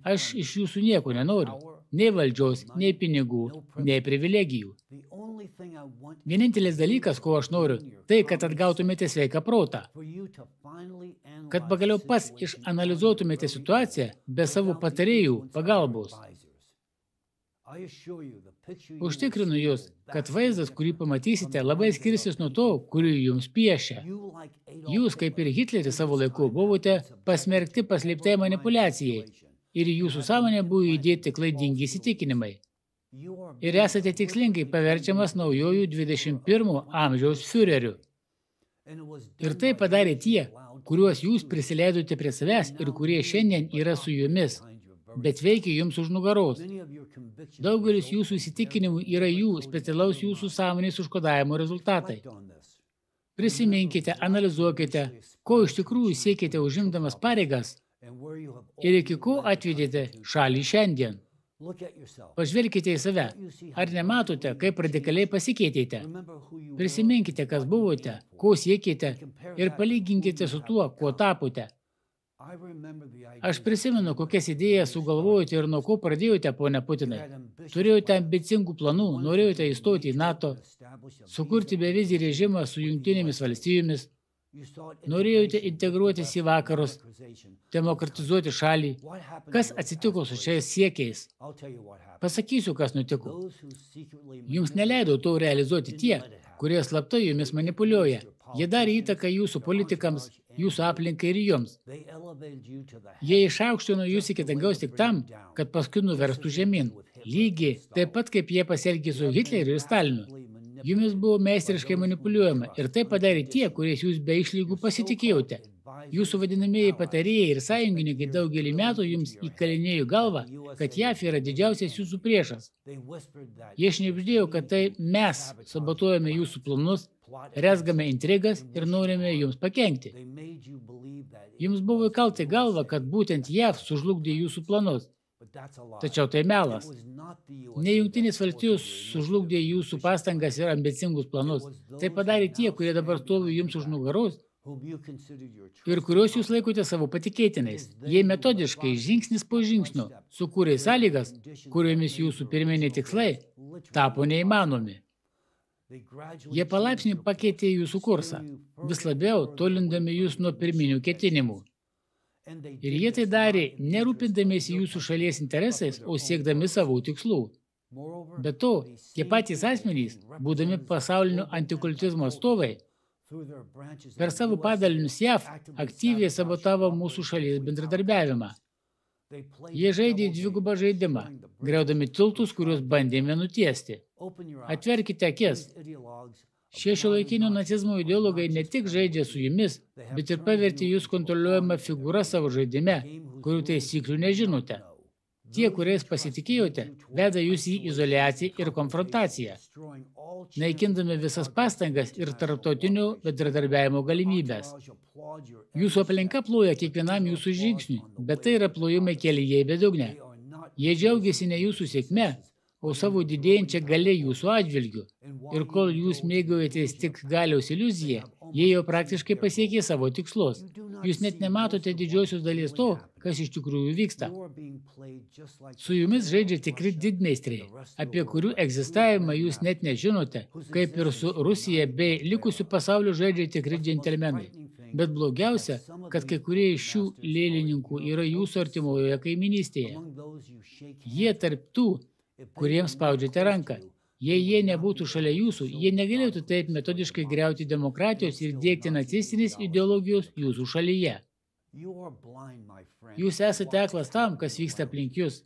aš iš jūsų nieko nenoriu. Nei valdžios, nei pinigų, nei privilegijų. Vienintelis dalykas, ko aš noriu, tai, kad atgautumėte sveiką protą. Kad pagaliau pas išanalizuotumėte situaciją be savo patarėjų pagalbos. Užtikrinu jūs, kad vaizdas, kurį pamatysite, labai skirsis nuo to, kurį jums piešia. Jūs, kaip ir Hitleris savo laiku, buvote pasmerkti paslėptai manipulacijai ir jūsų sąmonė buvo įdėti klaidingi įsitikinimai. Ir esate tikslingai paverčiamas naujojų 21 amžiaus Führeriu. Ir tai padarė tie, kuriuos jūs prisileidote prie savęs ir kurie šiandien yra su jumis – bet veikia jums už nugaros. Daugelis jūsų įsitikinimų yra jų specialaus jūsų sąmonės užkodavimo rezultatai. Prisiminkite, analizuokite, ko iš tikrųjų siekite užimdamas pareigas ir iki ko atvedėte šalį šiandien. Pažvelkite į save. Ar nematote, kaip radikaliai pasikeitėte? Prisiminkite, kas buvote, ko siekite ir palyginkite su tuo, kuo tapote. Aš prisimenu, kokias idėjas sugalvojote ir nuo ko pradėjote, ponia Putinai. Turėjote ambicingų planų, norėjote įstoti į NATO, sukurti bevizį režimą su jungtinėmis valstybėmis, norėjote integruotis į vakarus, demokratizuoti šalį. Kas atsitiko su šiais siekiais? Pasakysiu, kas nutiko. Jums neleido to realizuoti tie, kurie slaptai jumis manipuliuoja. Jie darė įtaką jūsų politikams, jūsų aplinkai ir jums. Jie išaukštino jūs iki dangaus tik tam, kad paskui nuverstų žemyn. Lygiai taip pat, kaip jie pasielgė su Hitleriu ir Stalinu. Jumis buvo meistriškai manipuliuojama ir tai padarė tie, kuriais jūs be išlygų pasitikėjote. Jūsų vadinamieji patarėjai ir sąjungininkai daugelį metų jums įkalinėjo galvą, kad JAF yra didžiausias jūsų priešas. Jie šnipždėjo, kad tai mes sabotuojame jūsų planus, rezgame intrigas ir norime jums pakenkti. Jums buvo įkalti galvą, kad būtent JAF sužlugdė jūsų planus. Tačiau tai melas. Ne jungtinės valstijos sužlugdė jūsų pastangas ir ambicingus planus. Tai padarė tie, kurie dabar stovi jums už nugaros ir kuriuos jūs laikote savo patikėtinais. Jie metodiškai, žingsnis po žingsnio, sukūrė sąlygas, kuriomis jūsų pirminiai tikslai tapo neįmanomi. Jie palaipsniui pakeitė jūsų kursą, vis labiau tolindami jūs nuo pirminių ketinimų. Ir jie tai darė nerūpindamėsi jūsų šalies interesais, o siekdami savų tikslų. Be to, tie patys asmenys, būdami pasaulinio antikultizmo atstovai, Per savo padalinius JAV aktyviai sabotavo mūsų šalies bendradarbiavimą. Jie žaidė dvigubą žaidimą, greudami tiltus, kuriuos bandėme nutiesti. Atverkite akis. Šie šiuolaikinio nacizmo ideologai ne tik žaidžia su jumis, bet ir pavertė jūs kontroliuojamą figūrą savo žaidime, kurių taisyklių nežinote. Tie, kuriais pasitikėjote, veda jūs į izoliaciją ir konfrontaciją, naikindami visas pastangas ir tarptautinių bendradarbiavimo galimybės. Jūsų aplinka ploja kiekvienam jūsų žingsniui, bet tai yra plojimai kelyje į bedugnę. Jie džiaugiasi ne jūsų sėkme, o savo didėjančią galę jūsų atžvilgiu. Ir kol jūs mėgaujatės tik galiaus iliuziją, jie jau praktiškai pasiekė savo tikslus. Jūs net nematote didžiosios dalies to, kas iš tikrųjų vyksta. Su jumis žaidžia tikri didmeistriai, apie kurių egzistavimą jūs net nežinote, kaip ir su Rusija bei likusiu pasauliu žaidžia tikri džentelmenai. Bet blogiausia, kad kai kurie iš šių lėlininkų yra jūsų artimojoje kaiminystėje. Jie tarp tų, kuriems spaudžiate ranką. Jei jie nebūtų šalia jūsų, jie negalėtų taip metodiškai greuti demokratijos ir dėkti nacistinės ideologijos jūsų šalyje. Jūs esate aklas tam, kas vyksta aplink jūs.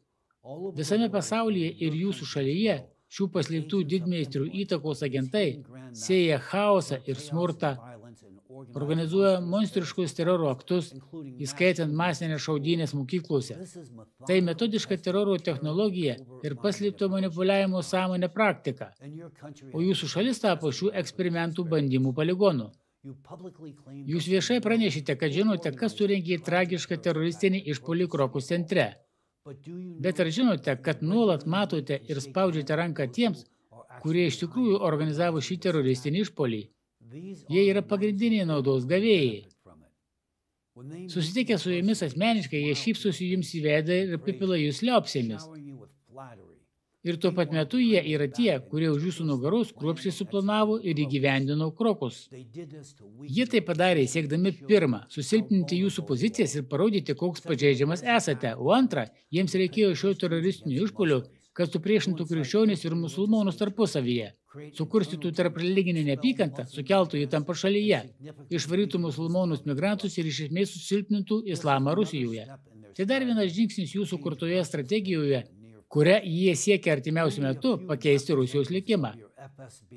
Visame pasaulyje ir jūsų šalyje šių paslėptų didmeistrių įtakos agentai sėja chaosą ir smurtą, organizuoja monstriškus teroro aktus, įskaitant masinės šaudynės mokyklose. Tai metodiška teroro technologija ir paslėpto manipuliavimo sąmonė praktika. O jūsų šalis tapo šių eksperimentų bandymų poligonu. Jūs viešai pranešite, kad žinote, kas surengė tragišką teroristinį išpolį Krokų centre. Bet ar žinote, kad nuolat matote ir spaudžiate ranką tiems, kurie iš tikrųjų organizavo šį teroristinį išpolį? Jie yra pagrindiniai naudos gavėjai. Susitikę su jumis asmeniškai, jie šypsosi jums į veidą ir apipila jūs liopsėmis. Ir tuo pat metu jie yra tie, kurie už jūsų nugaros kruopščiai suplanavo ir įgyvendino krokus. Jie tai padarė siekdami pirmą, susilpninti jūsų pozicijas ir parodyti, koks pažeidžiamas esate, o antra, jiems reikėjo šio teroristinių išpolių kad supriešintų krikščionis ir musulmonus tarpusavyje, sukurstytų tarp religinę neapykantą, sukeltų įtampą šalyje, išvarytų musulmonus migrantus ir iš esmės susilpnintų islamą Rusijoje. Tai dar vienas žingsnis jūsų kurtoje strategijoje, kuria jie siekia artimiausiu metu pakeisti Rusijos likimą.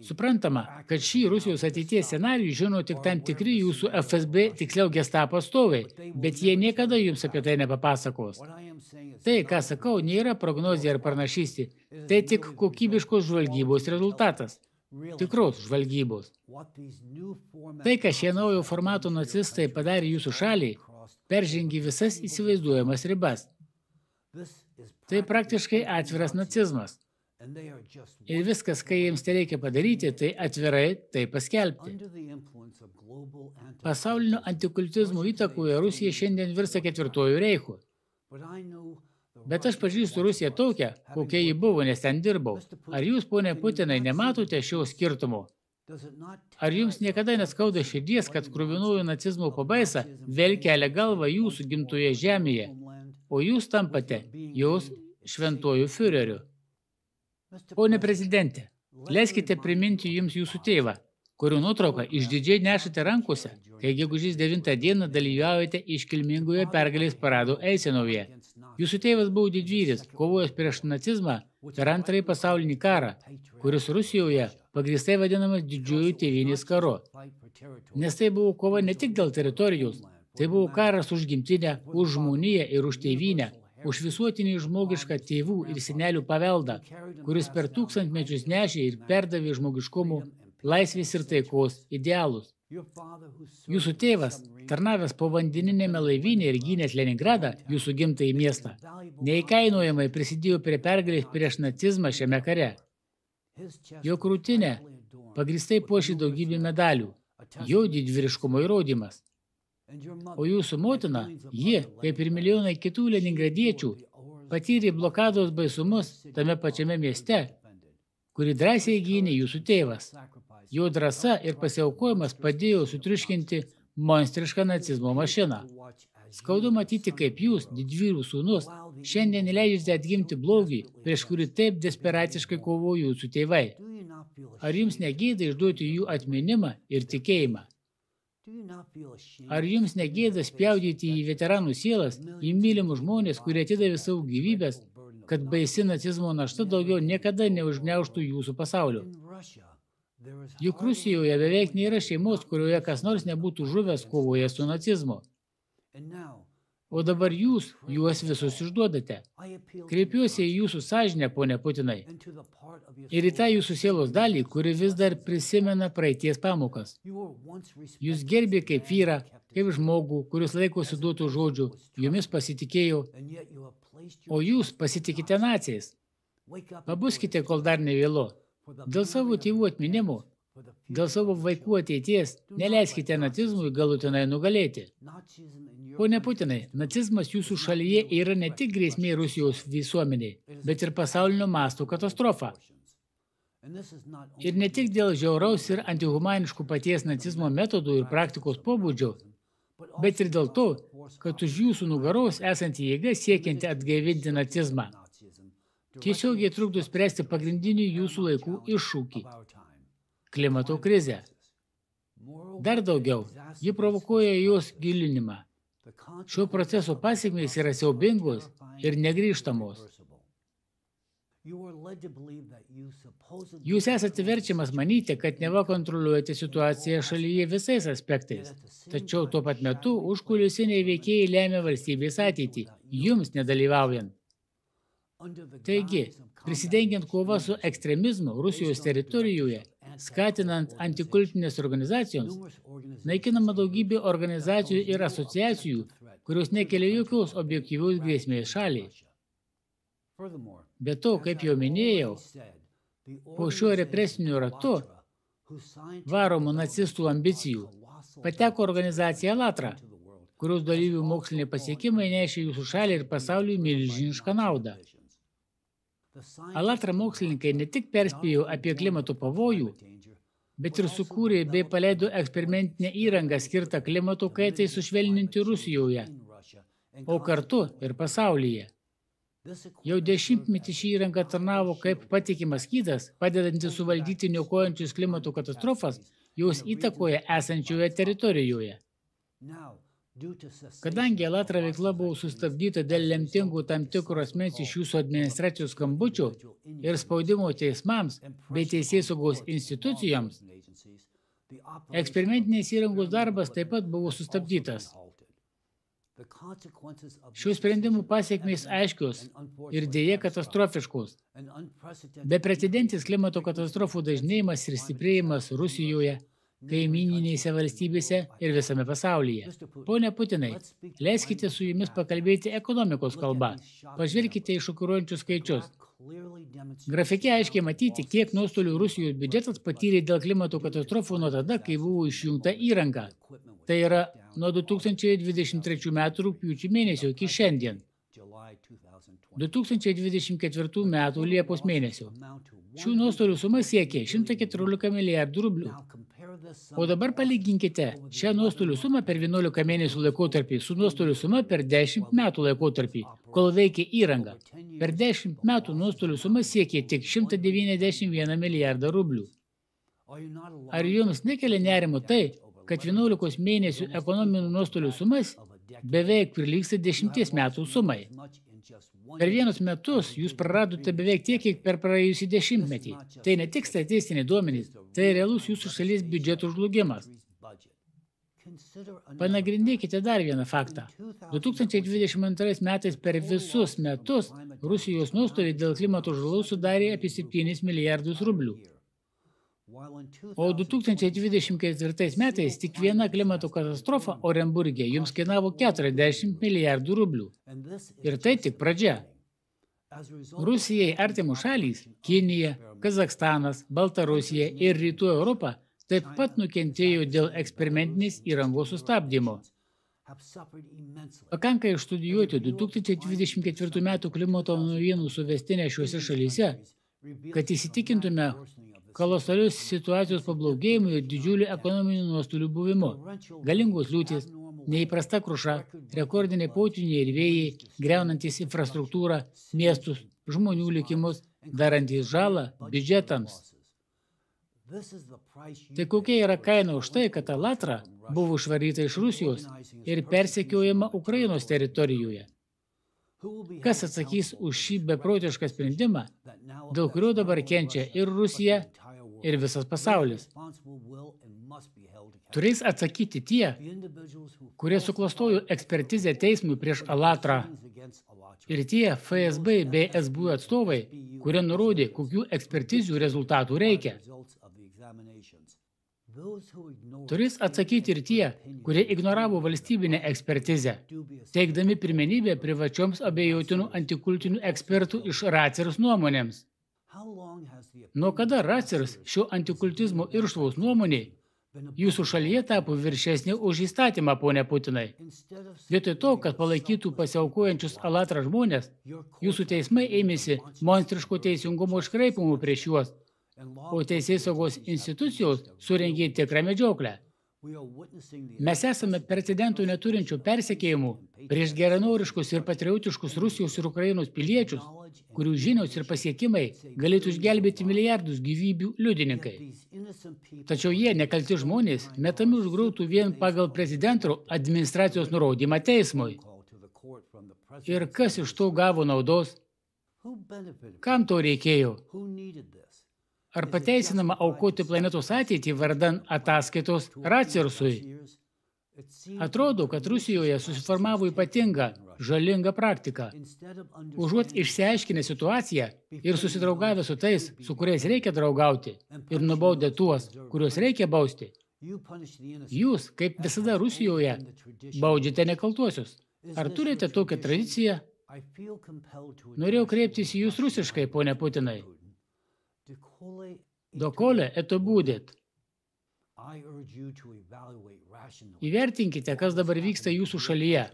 Suprantama, kad šį Rusijos ateities scenarijų žino tik tam tikri jūsų FSB, tiksliau gestapo atstovai, bet jie niekada jums apie tai nepapasakos. Tai, ką sakau, nėra prognozija ar pranašystė, tai tik kokybiškos žvalgybos rezultatas. Tikros žvalgybos. Tai, ką šie naujo formato nacistai padarė jūsų šaliai, peržengi visas įsivaizduojamas ribas. Tai praktiškai atviras nacizmas. Ir viskas, kai jiems tai reikia padaryti, tai atvirai tai paskelbti. Pasaulinio antikultizmo įtakoje Rusija šiandien virsta ketvirtojų reichų. Bet aš pažįstu Rusiją tokią, kokia ji buvo, nes ten dirbau. Ar jūs, ponė Putinai, nematote šio skirtumo? Ar jums niekada neskauda širdies, kad kruvinųjų nacizmo pabaisa vėl kelia galvą jūsų gimtoje žemėje, o jūs tampate jos šventojų fiureriu? Pone prezidente, leiskite priminti jums jūsų tėvą, kurio nuotrauką išdidžiai nešate rankose, kai gegužės 9 dieną dalyvaujate iškilmingoje pergalės parado eisenoje. Jūsų tėvas buvo didvyris, kovojęs prieš nacizmą per antrąjį pasaulinį karą, kuris Rusijoje pagristai vadinamas didžiųjų tėvynės karu. Nes tai buvo kova ne tik dėl teritorijos, tai buvo karas už gimtinę, už žmoniją ir už tėvynę, už visuotinį žmogišką tėvų ir senelių paveldą, kuris per tūkstantmečius nešė ir perdavė žmogiškumų, laisvės ir taikos idealus. Jūsų tėvas, tarnavęs po vandeninėme laivynė ir gynęs Leningradą, jūsų gimtąjį miestą, neįkainojamai prisidėjo prie pergalės prieš nacizmą šiame kare. Jo krūtinė pagristai puošė daugybę medalių, jo didvyriškumo įrodymas. O jūsų motina, ji, kaip ir milijonai kitų leningradiečių, patyrė blokados baisumus tame pačiame mieste, kurį drąsiai gynė jūsų tėvas. Jo drąsa ir pasiaukojimas padėjo sutriuškinti monstrišką nacizmo mašiną. Skaudu matyti, kaip jūs, didvyrų sūnus, šiandien leidžiate atgimti blogį, prieš kurį taip desperatiškai kovojo jūsų tėvai. Ar jums negėda išduoti jų atminimą ir tikėjimą? Ar jums negėda spjaudyti į veteranų sielas, į mylimus žmonės, kurie atidavė savo gyvybės, kad baisi nacizmo našta daugiau niekada neužgniauštų jūsų pasaulio? Juk Rusijoje beveik nėra šeimos, kurioje kas nors nebūtų žuvęs kovoje su nacizmu. O dabar jūs juos visus išduodate. Kreipiuosi į jūsų sąžinę, ponė Putinai, ir į tą jūsų sielos dalį, kuri vis dar prisimena praeities pamokas. Jūs gerbė kaip vyrą, kaip žmogų, kuris laikosi duotų žodžių, jumis pasitikėjo, o jūs pasitikite naciais. Pabuskite, kol dar nevėlu. Dėl savo tėvų atminimų, dėl savo vaikų ateities, neleiskite nacizmui galutinai nugalėti. Pone Putinai, nacizmas jūsų šalyje yra ne tik grėsmė Rusijos visuomeniai, bet ir pasaulinio masto katastrofa. Ir ne tik dėl žiauraus ir antihumaniškų paties nacizmo metodų ir praktikos pobūdžio, bet ir dėl to, kad už jūsų nugaros esanti jėga siekianti atgaivinti nacizmą. Tiesiogiai trukdo spręsti pagrindinį jūsų laikų iššūkį – klimato krizę. Dar daugiau, ji provokuoja jos gilinimą – Šio proceso pasiekmės yra siaubingos ir negrįžtamos. Jūs esate verčiamas manyti, kad neva kontroliuojate situaciją šalyje visais aspektais, tačiau tuo pat metu užkulisiniai veikėjai lemia valstybės ateitį, jums nedalyvaujant. Taigi, prisidengiant kova su ekstremizmu Rusijos teritorijoje, skatinant antikultinės organizacijoms, naikinama daugybė organizacijų ir asociacijų, kurios nekelia jokios objektyviaus grėsmės šaliai. Be to, kaip jau minėjau, po šiuo represiniu ratu varomų nacistų ambicijų pateko organizacija Latra, kurios dalyvių moksliniai pasiekimai nešė jūsų šalį ir pasauliui milžinišką naudą. Alatra mokslininkai ne tik perspėjo apie klimato pavojų, bet ir sukūrė bei paleido eksperimentinę įrangą skirtą klimato kaitai sušvelninti Rusijoje, o kartu ir pasaulyje. Jau dešimtmetį šį įrangą tarnavo kaip patikimas skydas, padedantis suvaldyti niokojančius klimato katastrofas jos įtakoje esančioje teritorijoje. Kadangi Alatra veikla buvo sustabdyta dėl lemtingų tam tikrų asmens iš jūsų administracijos skambučių ir spaudimo teismams bei teisėsaugos institucijoms, eksperimentinės įrangos darbas taip pat buvo sustabdytas. Šių sprendimų pasiekmės aiškios ir dėje katastrofiškos. Beprecedentis klimato katastrofų dažnėjimas ir stiprėjimas Rusijoje – kaimininėse valstybėse ir visame pasaulyje. Pone Putinai, leiskite su jumis pakalbėti ekonomikos kalba. Pažvelkite į šokiruojančius skaičius. Grafike aiškiai matyti, kiek nuostolių Rusijos biudžetas patyrė dėl klimato katastrofų nuo tada, kai buvo išjungta įranga. Tai yra nuo 2023 m. rūpiučio mėnesio iki šiandien. 2024 m. Liepos mėnesio. Šių nuostolių suma siekia 114 milijardų rublių. O dabar palyginkite šią nuostolių sumą per 11 mėnesių laikotarpį su nuostolių suma per 10 metų laikotarpį, kol veikia įranga. Per 10 metų nuostolių suma siekia tik 191 milijardą rublių. Ar jums nekelia nerimo tai, kad 11 mėnesių ekonominių nuostolių sumas beveik prilyksta 10 metų sumai? Per vienus metus jūs praradote beveik tiek, kiek per praėjusį dešimtmetį. Tai ne tik statistiniai duomenys, tai realus jūsų šalies biudžeto žlugimas. Panagrinėkite dar vieną faktą. 2022 metais per visus metus Rusijos nuostoliai dėl klimato žalų sudarė apie 7 milijardus rublių. O 2024 metais tik viena klimato katastrofa Orenburgė jums kainavo 40 milijardų rublių. Ir tai tik pradžia. Rusijai artimų šalys – Kinija, Kazakstanas, Baltarusija ir Rytų Europa – taip pat nukentėjo dėl eksperimentinės įrangos sustabdymo. Pakanka išstudijuoti 2024 metų klimato naujienų suvestinę šiuose šalyse, kad įsitikintume, kolosalius situacijos pablogėjimu ir didžiuliu ekonominiu nuostoliu buvimu. Galingos liūtis, neįprasta kruša, rekordiniai potiniai ir vėjai, greunantis infrastruktūrą, miestus, žmonių likimus, darantys žalą biudžetams. Tai kokia yra kaina už tai, kad Alatra buvo išvaryta iš Rusijos ir persekiojama Ukrainos teritorijoje? Kas atsakys už šį beprotišką sprendimą, dėl kurio dabar kenčia ir Rusija, ir visas pasaulis. Turės atsakyti tie, kurie suklastojo ekspertizę teismui prieš Alatrą. Ir tie FSB bei SBU atstovai, kurie nurodė, kokių ekspertizių rezultatų reikia. Turės atsakyti ir tie, kurie ignoravo valstybinę ekspertizę, teikdami pirmenybę privačioms abejotinų antikultinių ekspertų iš Raceros nuomonėms. Nuo kada Raceris šio antikultizmo irštvaus nuomonė jūsų šalyje tapo viršesnė už įstatymą, ponė Putinai? Vietoj to, kad palaikytų pasiaukojančius alatrą žmonės, jūsų teismai ėmėsi monstriško teisingumo iškraipimų prieš juos, o teisės saugos institucijos surengė tikrą medžioklę. Mes esame precedentų neturinčių persekėjimų prieš geranoriškus ir patriotiškus Rusijos ir Ukrainos piliečius, kurių žinios ir pasiekimai galėtų išgelbėti milijardus gyvybių liudininkai. Tačiau jie, nekalti žmonės, metami už grautų vien pagal prezidento administracijos nurodymą teismui. Ir kas iš to gavo naudos? Kam to reikėjo? Ar pateisinama aukoti planetos ateitį vardan ataskaitos Racersui? Atrodo, kad Rusijoje susiformavo ypatinga, žalinga praktika. Užuot išsiaiškinę situaciją ir susidraugavę su tais, su kuriais reikia draugauti, ir nubaudę tuos, kuriuos reikia bausti, jūs, kaip visada Rusijoje, baudžiate nekaltuosius. Ar turite tokią tradiciją? Norėjau kreiptis į jūs rusiškai, ponė Putinai. Dokole eto būdėt. Įvertinkite, kas dabar vyksta jūsų šalyje.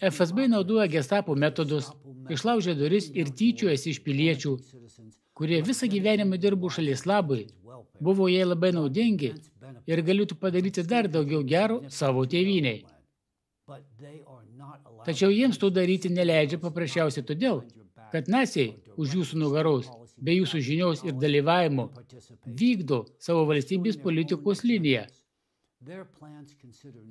FSB naudoja gestapo metodus, išlaužia duris ir tyčiojasi iš piliečių, kurie visą gyvenimą dirbo šalies labai, buvo jai labai naudingi ir galėtų padaryti dar daugiau gero savo tėviniai. Tačiau jiems to daryti neleidžia paprasčiausiai todėl, kad nacijai už jūsų nugaros be jūsų žinios ir dalyvavimo vykdo savo valstybės politikos liniją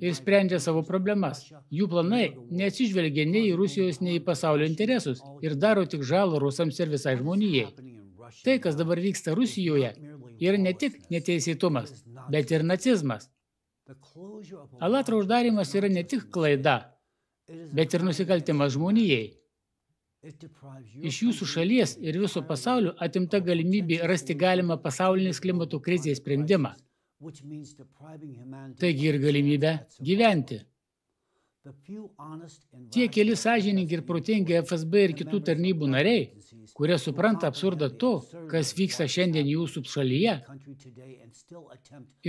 ir sprendžia savo problemas. Jų planai neatsižvelgia nei į Rusijos, nei į pasaulio interesus ir daro tik žalą rusams ir visai žmonijai. Tai, kas dabar vyksta Rusijoje, yra ne tik neteisėtumas, bet ir nacizmas. Alatro uždarimas yra ne tik klaida, bet ir nusikaltimas žmonijai. Iš jūsų šalies ir viso pasaulio atimta galimybė rasti galimą pasaulinės klimato krizės sprendimą. Taigi ir galimybę gyventi. Tie keli sąžininkai ir protingi FSB ir kitų tarnybų nariai, kurie supranta absurdą to, kas vyksta šiandien jūsų šalyje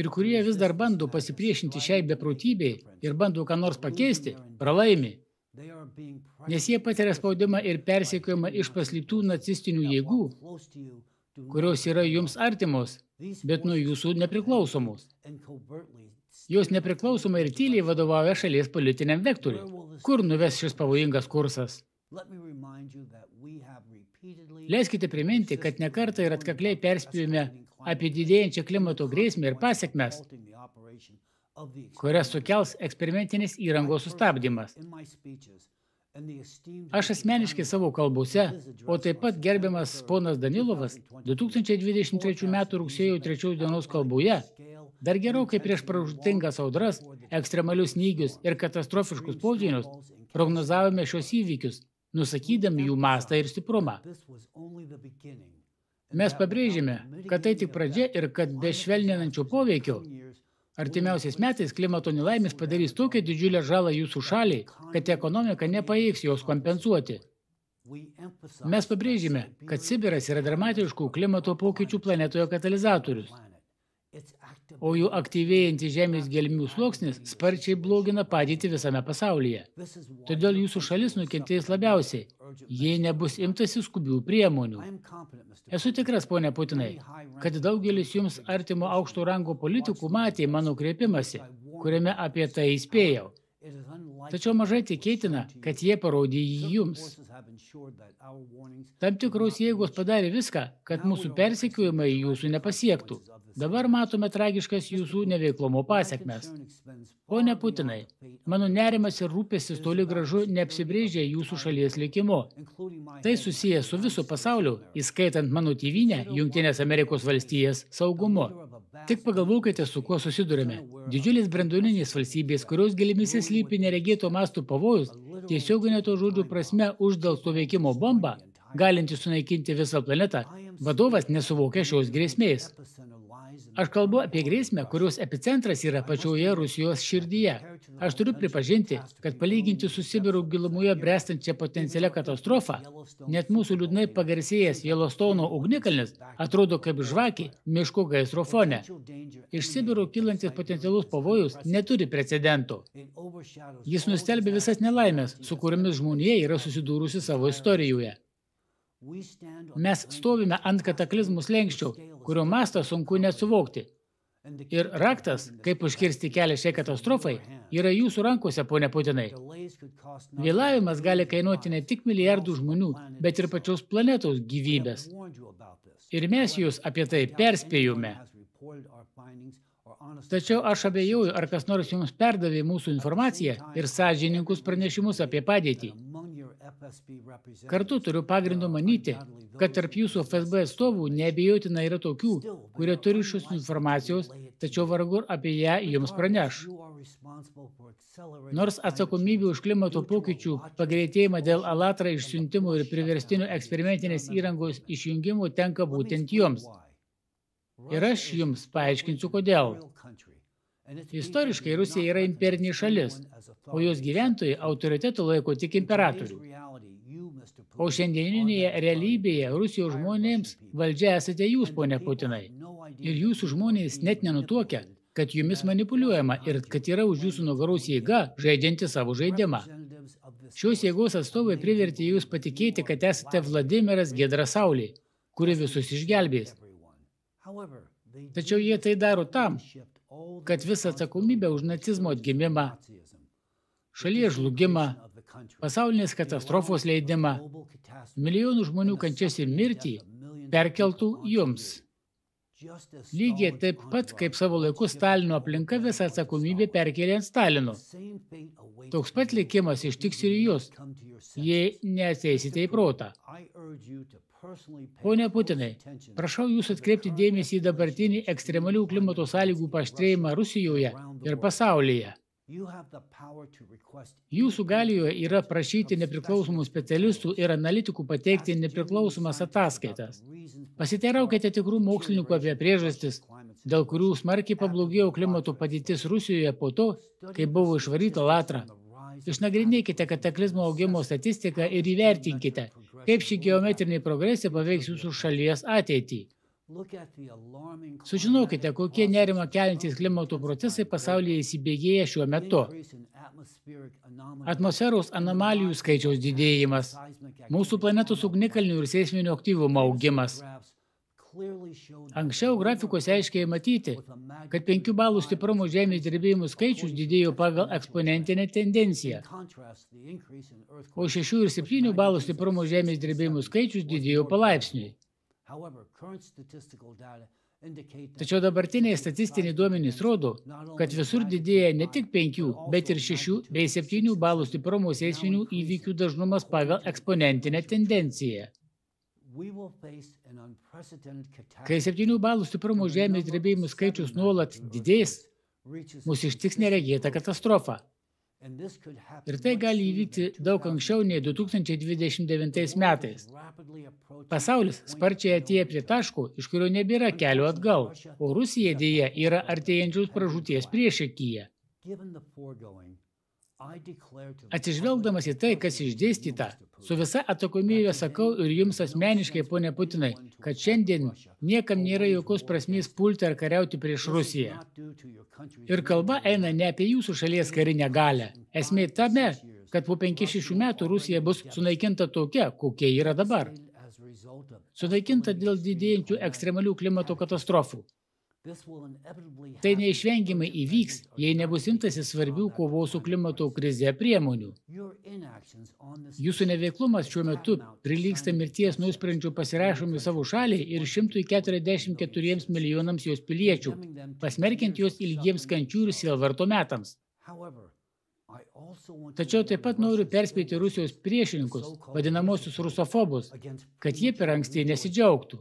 ir kurie vis dar bando pasipriešinti šiai beprotybei ir bando ką nors pakeisti, pralaimi. Nes jie patiria spaudimą ir persekiojimą iš paslėptų nacistinių jėgų, kurios yra jums artimos, bet nuo jūsų nepriklausomos. Jos nepriklausomai ir tyliai vadovauja šalies politiniam vektoriui. Kur nuves šis pavojingas kursas? Leiskite priminti, kad nekartą ir atkakliai perspėjome apie didėjančią klimato grėsmę ir pasiekmes, kurias sukels eksperimentinis įrangos sustabdymas. Aš asmeniškai savo kalbose, o taip pat gerbiamas ponas Danilovas 2023 m. rugsėjo 3 dienos kalboje, dar gerokai prieš pražutingas audras, ekstremalius nygius ir katastrofiškus požinius, prognozavome šios įvykius, nusakydami jų mastą ir stiprumą. Mes pabrėžėme, kad tai tik pradžia ir kad be švelninančio poveikio Artimiausiais metais klimato nelaimės padarys tokią didžiulę žalą jūsų šaliai, kad ekonomika nepajėgs jos kompensuoti. Mes pabrėžime, kad Sibiras yra dramatiškų klimato pokyčių planetoje katalizatorius, o jų aktyvėjantis žemės gelmių sluoksnis sparčiai blogina padėtį visame pasaulyje. Todėl jūsų šalis nukentės labiausiai, jei nebus imtasi skubių priemonių. Esu tikras, ponia Putinai, kad daugelis jums artimo aukšto rango politikų matė mano kreipimąsi, kuriame apie tai įspėjau. Tačiau mažai tikėtina, kad jie parodė jį jums. Tam tikros jėgos padarė viską, kad mūsų persekiojimai jūsų nepasiektų. Dabar matome tragiškas jūsų neveiklomo pasiekmes. Pone Putinai, mano nerimas ir rūpestis toli gražu neapsibrėžia jūsų šalies likimu. Tai susiję su viso pasauliu, įskaitant mano tėvynę, Jungtinės Amerikos valstijas, saugumu. Tik pagalvokite, su kuo susidurime. Didžiulis branduolinės valstybės, kurios gilimise slypi neregėto mastų pavojus, tiesioginė to žodžių prasme uždėlsto veikimo bomba, galinti sunaikinti visą planetą, vadovas nesuvokia šios grėsmės. Aš kalbu apie grėsmę, kurios epicentras yra pačioje Rusijos širdyje. Aš turiu pripažinti, kad palyginti su Sibirų gilumoje brestančia potencialia katastrofa, net mūsų liūdnai pagarsėjęs Jelostono ugnikalnis atrodo kaip žvakį miško gaisro fone. Iš Sibirų kylantis potencialus pavojus neturi precedento. Jis nustelbė visas nelaimės, su kuriomis žmonija yra susidūrusi savo istorijoje. Mes stovime ant kataklizmų slengščio, kurio mastą sunku net suvokti. Ir raktas, kaip užkirsti kelią šiai katastrofai, yra jūsų rankose, ponia Putinai. Vėlavimas gali kainuoti ne tik milijardų žmonių, bet ir pačios planetos gyvybės. Ir mes jūs apie tai perspėjome. Tačiau aš abejoju, ar kas nors jums perdavė mūsų informaciją ir sąžininkus pranešimus apie padėtį. Kartu turiu pagrindo manyti, kad tarp jūsų FSB atstovų neabejotina yra tokių, kurie turi šios informacijos, tačiau vargu apie ją jums praneš. Nors atsakomybė už klimato pokyčių pagreitėjimą dėl alatra išsiuntimo ir priverstinių eksperimentinės įrangos išjungimų tenka būtent jums. Ir aš jums paaiškinsiu, kodėl. Istoriškai Rusija yra imperinė šalis, o jos gyventojai autoritetų laiko tik imperatorių. O šiandieninėje realybėje Rusijos žmonėms valdžia esate jūs, ponia Putinai. Ir jūsų žmonės net nenutuokia, kad jumis manipuliuojama ir kad yra už jūsų nugaros jėga, žaidžianti savo žaidimą. Šios jėgos atstovai privertė jūs patikėti, kad esate Vladimiras Gedra Saulė, kuri visus išgelbės. Tačiau jie tai daro tam, kad visą atsakomybę už nacizmo atgimimą, šalies žlugimą, pasaulinės katastrofos leidimą, milijonų žmonių kančias ir mirtį perkeltų jums. Lygiai taip pat, kaip savo laiku Stalino aplinka visą atsakomybę perkelė ant Stalino. Toks pat likimas ištiks ir jūs, jei neateisite į protą. Pone Putinai, prašau jūs atkreipti dėmesį į dabartinį ekstremalių klimato sąlygų paštrėjimą Rusijoje ir pasaulyje. Jūsų galijoje yra prašyti nepriklausomų specialistų ir analitikų pateikti nepriklausomas ataskaitas. Pasiteiraukite tikrų mokslininkų apie priežastis, dėl kurių smarkiai pablogėjo klimato padėtis Rusijoje po to, kai buvo išvaryta Latra, Išnagrinėkite kataklizmo augimo statistiką ir įvertinkite, kaip ši geometrinė progresija paveiks jūsų šalies ateitį. Sužinokite, kokie nerima keliantys klimato procesai pasaulyje įsibėgėja šiuo metu. Atmosferos anomalijų skaičiaus didėjimas, mūsų planetos ugnikalnių ir seisminio aktyvumo augimas. Anksčiau grafikose aiškiai matyti, kad 5 balų stiprumo žemės drebėjimų skaičius didėjo pagal eksponentinę tendenciją, o 6 ir 7 balų stiprumo žemės drebėjimų skaičius didėjo palaipsniui. Tačiau dabartiniai statistiniai duomenys rodo, kad visur didėja ne tik 5, bet ir 6 bei 7 balų stiprumo seisminių įvykių dažnumas pagal eksponentinę tendenciją. Kai 7 balų stiprumo žemės drebėjimų skaičius nuolat didės, mūsų ištiks neregėta katastrofa. Ir tai gali įvykti daug anksčiau nei 2029 metais. Pasaulis sparčiai atėję prie taško, iš kurio nebėra kelio atgal, o Rusija dėja yra artėjančios pražūties priešakyje. Atsižvelgdamas į tai, kas išdėstyta, su visa atsakomybė sakau ir jums asmeniškai, ponė Putinai, kad šiandien niekam nėra jokios prasmės pulti ar kariauti prieš Rusiją. Ir kalba eina ne apie jūsų šalies karinę galę. Esmė tame, kad po 5-6 metų Rusija bus sunaikinta tokia, kokia yra dabar. Sunaikinta dėl didėjančių ekstremalių klimato katastrofų. Tai neišvengiamai įvyks, jei nebus imtasi svarbių kovos su klimato krize priemonių. Jūsų neveiklumas šiuo metu prilyksta mirties nuosprendžių pasirašomi savo šaliai ir 144 milijonams jos piliečių, pasmerkiant juos ilgiems kančių ir sielvarto metams. Tačiau taip pat noriu perspėti Rusijos priešininkus, vadinamosius rusofobus, kad jie per anksti nesidžiaugtų.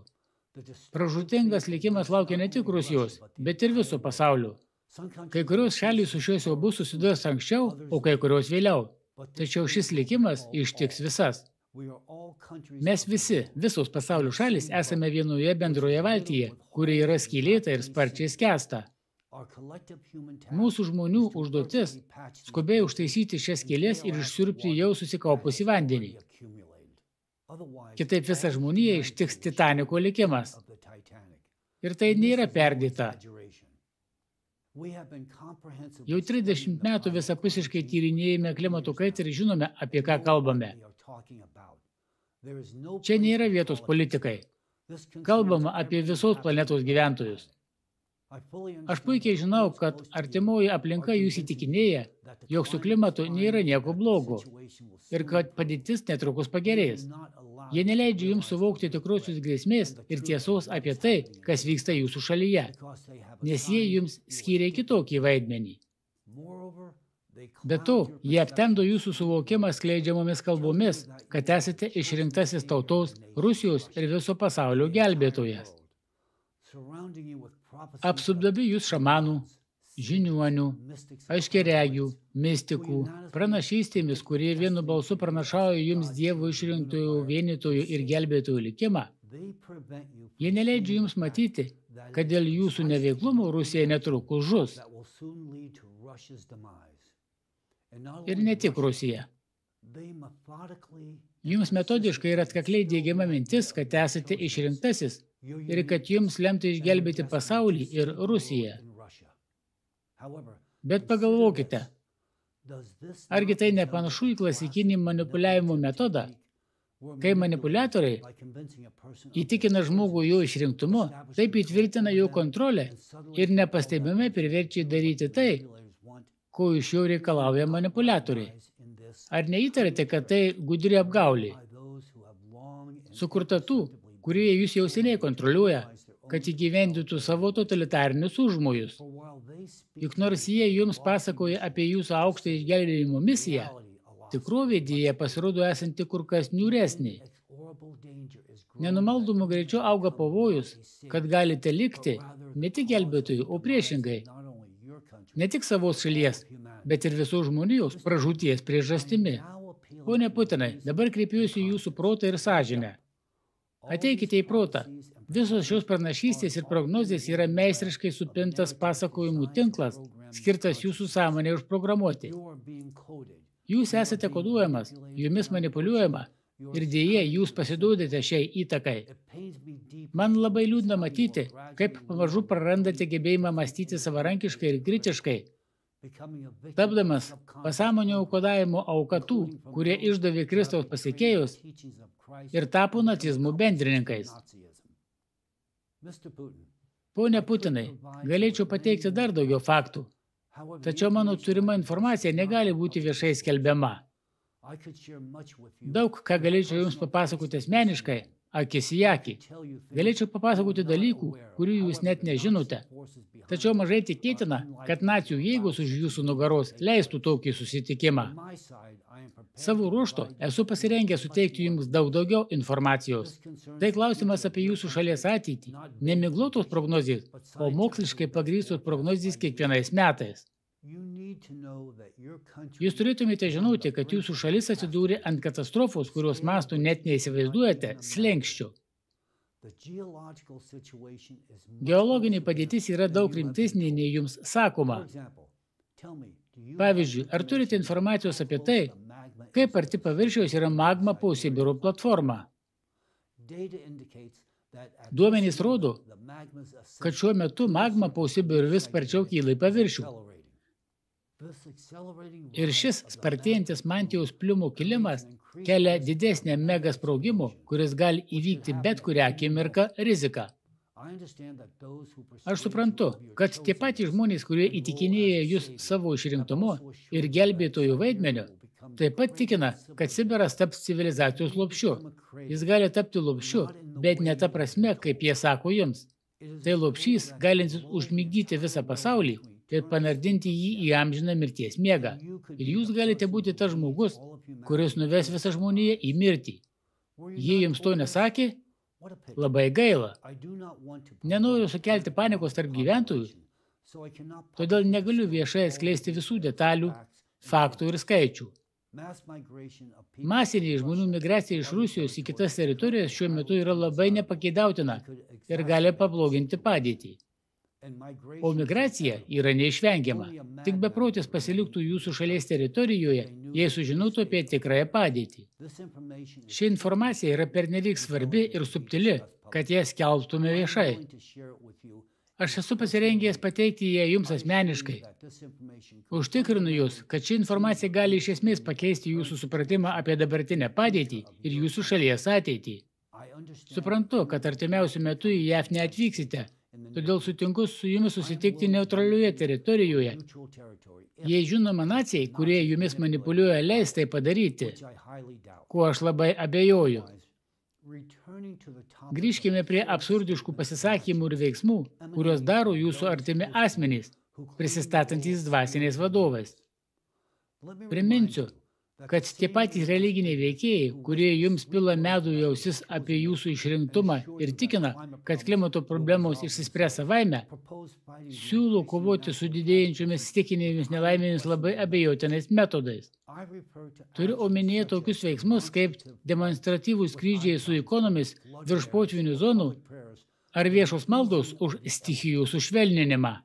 Pražutingas likimas laukia ne tik Rusijos, bet ir viso pasaulio. Kai kurios šalys su šiuo siaubu susidurs anksčiau, o kai kurios vėliau. Tačiau šis likimas ištiks visas. Mes visi, visos pasaulio šalis, esame vienoje bendroje valtyje, kuri yra skylėta ir sparčiai skęsta. Mūsų žmonių užduotis – skubiai užtaisyti šias skylės ir išsiurbti jau susikaupusi vandenį. Kitaip visa žmonija ištiks Titaniko likimas. Ir tai nėra perdėta. Jau 30 metų visapusiškai tyrinėjame klimato kaitą ir žinome, apie ką kalbame. Čia nėra vietos politikai. Kalbama apie visos planetos gyventojus. Aš puikiai žinau, kad artimoji aplinka jūs įtikinėja, jog su klimatu nėra nieko blogo ir kad padėtis netrukus pagerės. Jie neleidžia jums suvokti tikrosios grėsmės ir tiesos apie tai, kas vyksta jūsų šalyje, nes jie jums skyrė kitokį vaidmenį. Be to, jie aptemdo jūsų suvokimą skleidžiamomis kalbomis, kad esate išrinktasis tautos, Rusijos ir viso pasaulio gelbėtojas apsupdami jūs šamanų, žiniuonių, aiškiaregių, mistikų, pranašystėmis, kurie vienu balsu pranašauja jums Dievo išrinktojų, vienytojų ir gelbėtojų likimą, jie neleidžia jums matyti, kad dėl jūsų neveiklumo Rusija netrukus žus. Ir ne tik Rusija. Jums metodiškai ir atkakliai dėgiama mintis, kad esate išrinktasis ir kad jums lemta išgelbėti pasaulį ir Rusiją. Bet pagalvokite, argi tai nepanašu į klasikinį manipuliavimo metodą, kai manipuliatoriai įtikina žmogų jo išrinktumu, taip įtvirtina jo kontrolę ir nepastebimai priverčia daryti tai, ko iš jo reikalauja manipuliatoriai. Ar neįtarate, kad tai gudri apgaulė? Sukurta tų, kurie jūs jau seniai kontroliuoja, kad įgyvendintų savo totalitarinius užmojus. Juk nors jie jums pasakoja apie jūsų aukštą išgelbėjimo misiją, tikrovė dėja pasirodo esanti kur kas niūresnė. Nenumaldomų greičiau auga pavojus, kad galite likti ne tik gelbėtojų, o priešingai. Ne tik savos šalies, bet ir visų žmonijos pražūties priežastimi. Pone Putinai, dabar kreipiuosi jūsų protą ir sąžinę. Ateikite į protą. Visos šios pranašystės ir prognozės yra meistriškai supintas pasakojimų tinklas, skirtas jūsų sąmonė užprogramuoti. Jūs esate koduojamas, jumis manipuliuojama ir dėje jūs pasiduodate šiai įtakai. Man labai liūdna matyti, kaip pamažu prarandate gebėjimą mąstyti savarankiškai ir kritiškai, tapdamas pasąmonio kodavimo auka tų, kurie išdavė Kristaus pasiekėjus ir tapo nacizmų bendrininkais. Pone Putinai, galėčiau pateikti dar daugiau faktų, tačiau mano turima informacija negali būti viešai skelbiama. Daug ką galėčiau Jums papasakoti asmeniškai, akis į akį. Galėčiau papasakoti dalykų, kurių Jūs net nežinote. Tačiau mažai tikėtina, kad nacijų jėgos už Jūsų nugaros leistų tokį susitikimą. Savo ruošto esu pasirengęs suteikti Jums daug daugiau informacijos. Tai klausimas apie Jūsų šalies ateitį. Nemiglotos prognozijas, o moksliškai pagrįstos prognozijas kiekvienais metais. Jūs turėtumėte žinoti, kad jūsų šalis atsidūrė ant katastrofos, kurios mastų net neįsivaizduojate, slengščių. Geologinė padėtis yra daug rimtesnė nei jums sakoma. Pavyzdžiui, ar turite informacijos apie tai, kaip arti paviršiaus yra magma po Sibiro platforma? Duomenys rodo, kad šiuo metu magma po Sibiro vis sparčiau kyla į paviršių. Ir šis spartėjantis mantijos pliumų kilimas kelia didesnę mega sprogimo, kuris gali įvykti bet kurią akimirką riziką. Aš suprantu, kad tie patys žmonės, kurie įtikinėja jūs savo išrinktumu ir gelbėtojų vaidmeniu, taip pat tikina, kad Sibiras taps civilizacijos lopšiu. Jis gali tapti lopšiu, bet ne ta prasme, kaip jie sako jums. Tai lopšys, galintis užmygdyti visą pasaulį ir panardinti jį į amžiną mirties miegą. Ir jūs galite būti tas žmogus, kuris nuves visą žmoniją į mirtį. Jei jums to nesakė, labai gaila. Nenoriu sukelti panikos tarp gyventojų, todėl negaliu viešai atskleisti visų detalių, faktų ir skaičių. Masinė žmonių migracija iš Rusijos į kitas teritorijas šiuo metu yra labai nepakeidautina ir gali pabloginti padėtį. O migracija yra neišvengiama. Tik beprotis pasiliktų jūsų šalies teritorijoje, jei sužinotų apie tikrąją padėtį. Ši informacija yra pernelyg svarbi ir subtili, kad ją skelbtume viešai. Aš esu pasirengęs pateikti ją jums asmeniškai. Užtikrinu jūs, kad ši informacija gali iš esmės pakeisti jūsų supratimą apie dabartinę padėtį ir jūsų šalies ateitį. Suprantu, kad artimiausių metų į JAF neatvyksite, Todėl sutinku su jumis susitikti neutralioje teritorijoje. Jei žinoma nacijai, kurie jumis manipuliuoja, leis tai padaryti, kuo aš labai abejoju. Grįžkime prie absurdiškų pasisakymų ir veiksmų, kuriuos daro jūsų artimi asmenys, prisistatantys dvasiniais vadovais. Priminsiu, kad tie patys religiniai veikėjai, kurie jums pila medų į ausis apie jūsų išrinktumą ir tikina, kad klimato problemos išsispręs savaime, siūlo kovoti su didėjančiomis stikinėmis nelaimėmis labai abejotinais metodais. Turiu omenyje tokius veiksmus, kaip demonstratyvūs skrydžiai su ikonomis virš potvinių zonų ar viešos maldos už stichijų sušvelninimą.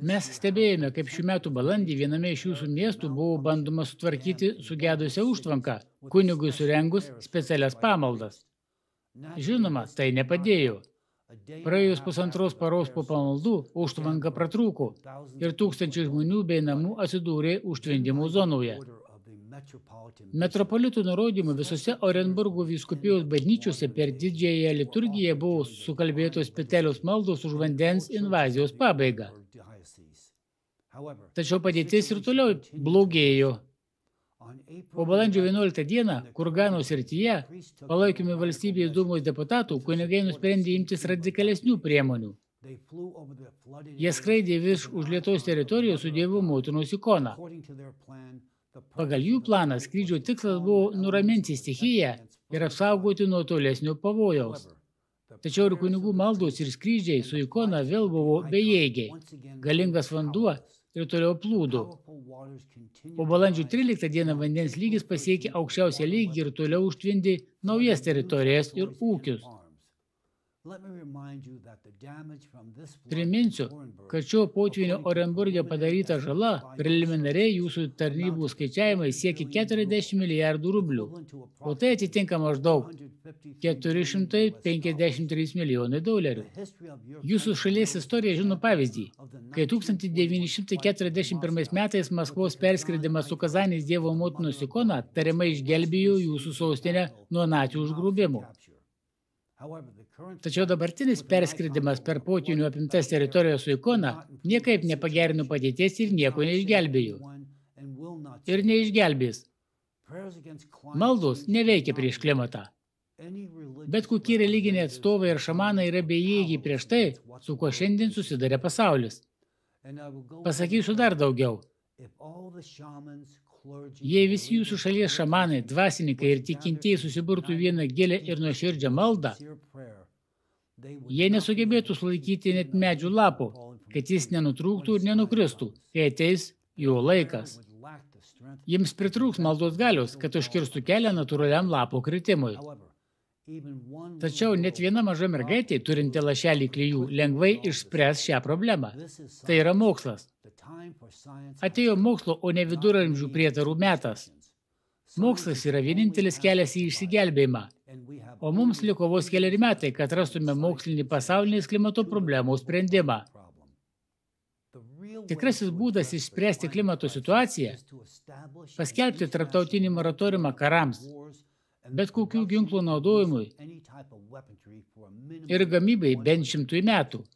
Mes stebėjome, kaip šių metų balandį viename iš jūsų miestų buvo bandoma sutvarkyti sugedusią užtvanką, kunigui surengus specialias pamaldas. Žinoma, tai nepadėjo. Praėjus pusantros paros po pamaldų, užtvanka pratrūko ir tūkstančiai žmonių bei namų atsidūrė užtvindimo zonoje. Metropolitų nurodymų visose Orenburgo vyskupijos bažnyčiose per didžiąją liturgiją buvo sukalbėtos specialios maldos už vandens invazijos pabaigą. Tačiau padėtis ir toliau blogėjo. Po balandžio 11 dieną, Kurgano srityje, palaikymi valstybės dūmos deputatų, kunigai nusprendė imtis radikalesnių priemonių. Jie skraidė virš už Lietuvos teritorijos su Dievo motinos ikona. Pagal jų planą skrydžio tikslas buvo nuraminti stichiją ir apsaugoti nuo tolesnio pavojaus. Tačiau ir kunigų maldos ir skrydžiai su ikona vėl buvo bejėgiai. Galingas vanduo ir toliau plūdo. O balandžio 13 dieną vandens lygis pasiekė aukščiausią lygį ir toliau užtvindė naujas teritorijas ir ūkius. Priminsiu, kad šio potvinio Orenburgė padaryta žala preliminariai jūsų tarnybų skaičiavimai siekia 40 milijardų rublių, o tai atitinka maždaug 453 milijonai dolerių. Jūsų šalies istorija žino pavyzdį, kai 1941 metais Maskvos perskridimas su Kazanės Dievo motinos ikona tariamai išgelbėjo jūsų sostinę nuo nacijų užgrūbimų. Tačiau dabartinis perskridimas per potinių apimtas teritorijas su ikona niekaip nepagerino padėties ir nieko neišgelbėjo. Ir neišgelbės. Maldos neveikia prieš klimatą. Bet kokie religiniai atstovai ir šamanai yra bejėgiai prieš tai, su kuo šiandien susidarė pasaulis. Pasakysiu dar daugiau. Jei visi jūsų šalies šamanai, dvasininkai ir tikintieji susiburtų vieną gėlę ir nuoširdžią maldą, jie nesugebėtų sulaikyti net medžių lapų, kad jis nenutrūktų ir nenukristų, kai ateis jo laikas. Jiems pritrūks maldos galios, kad užkirstų kelią natūraliam lapo kritimui. Tačiau net viena maža mergaitė, turinti lašelį klyjų, lengvai išspręs šią problemą. Tai yra mokslas. Atėjo mokslo, o ne viduramžių prietarų metas. Mokslas yra vienintelis kelias į išsigelbėjimą. O mums liko vos keliari metai, kad rastume mokslinį pasaulinės klimato problemų sprendimą. Tikrasis būdas išspręsti klimato situaciją – paskelbti tarptautinį moratoriumą karams, bet kokių ginklų naudojimui ir gamybai bent šimtui metų –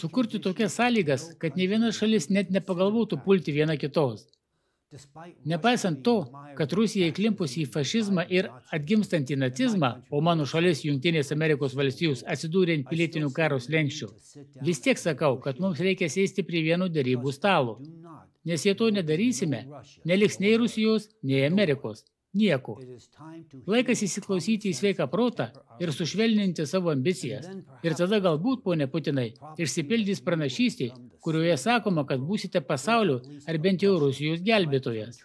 sukurti tokias sąlygas, kad ne viena šalis net nepagalvotų pulti viena kitos. Nepaisant to, kad Rusija įklimpus į fašizmą ir atgimstant į nacizmą, o mano šalis Junktinės Amerikos valstijos atsidūrė ant pilietinių karo slenkščių, vis tiek sakau, kad mums reikia sėsti prie vienų darybų stalo. Nes jei to nedarysime, neliks nei Rusijos, nei Amerikos nieko. Laikas įsiklausyti į sveiką protą ir sušvelninti savo ambicijas. Ir tada galbūt, ponė Putinai, išsipildys pranašystė, kurioje sakoma, kad būsite pasaulio ar bent jau Rusijos gelbėtojas.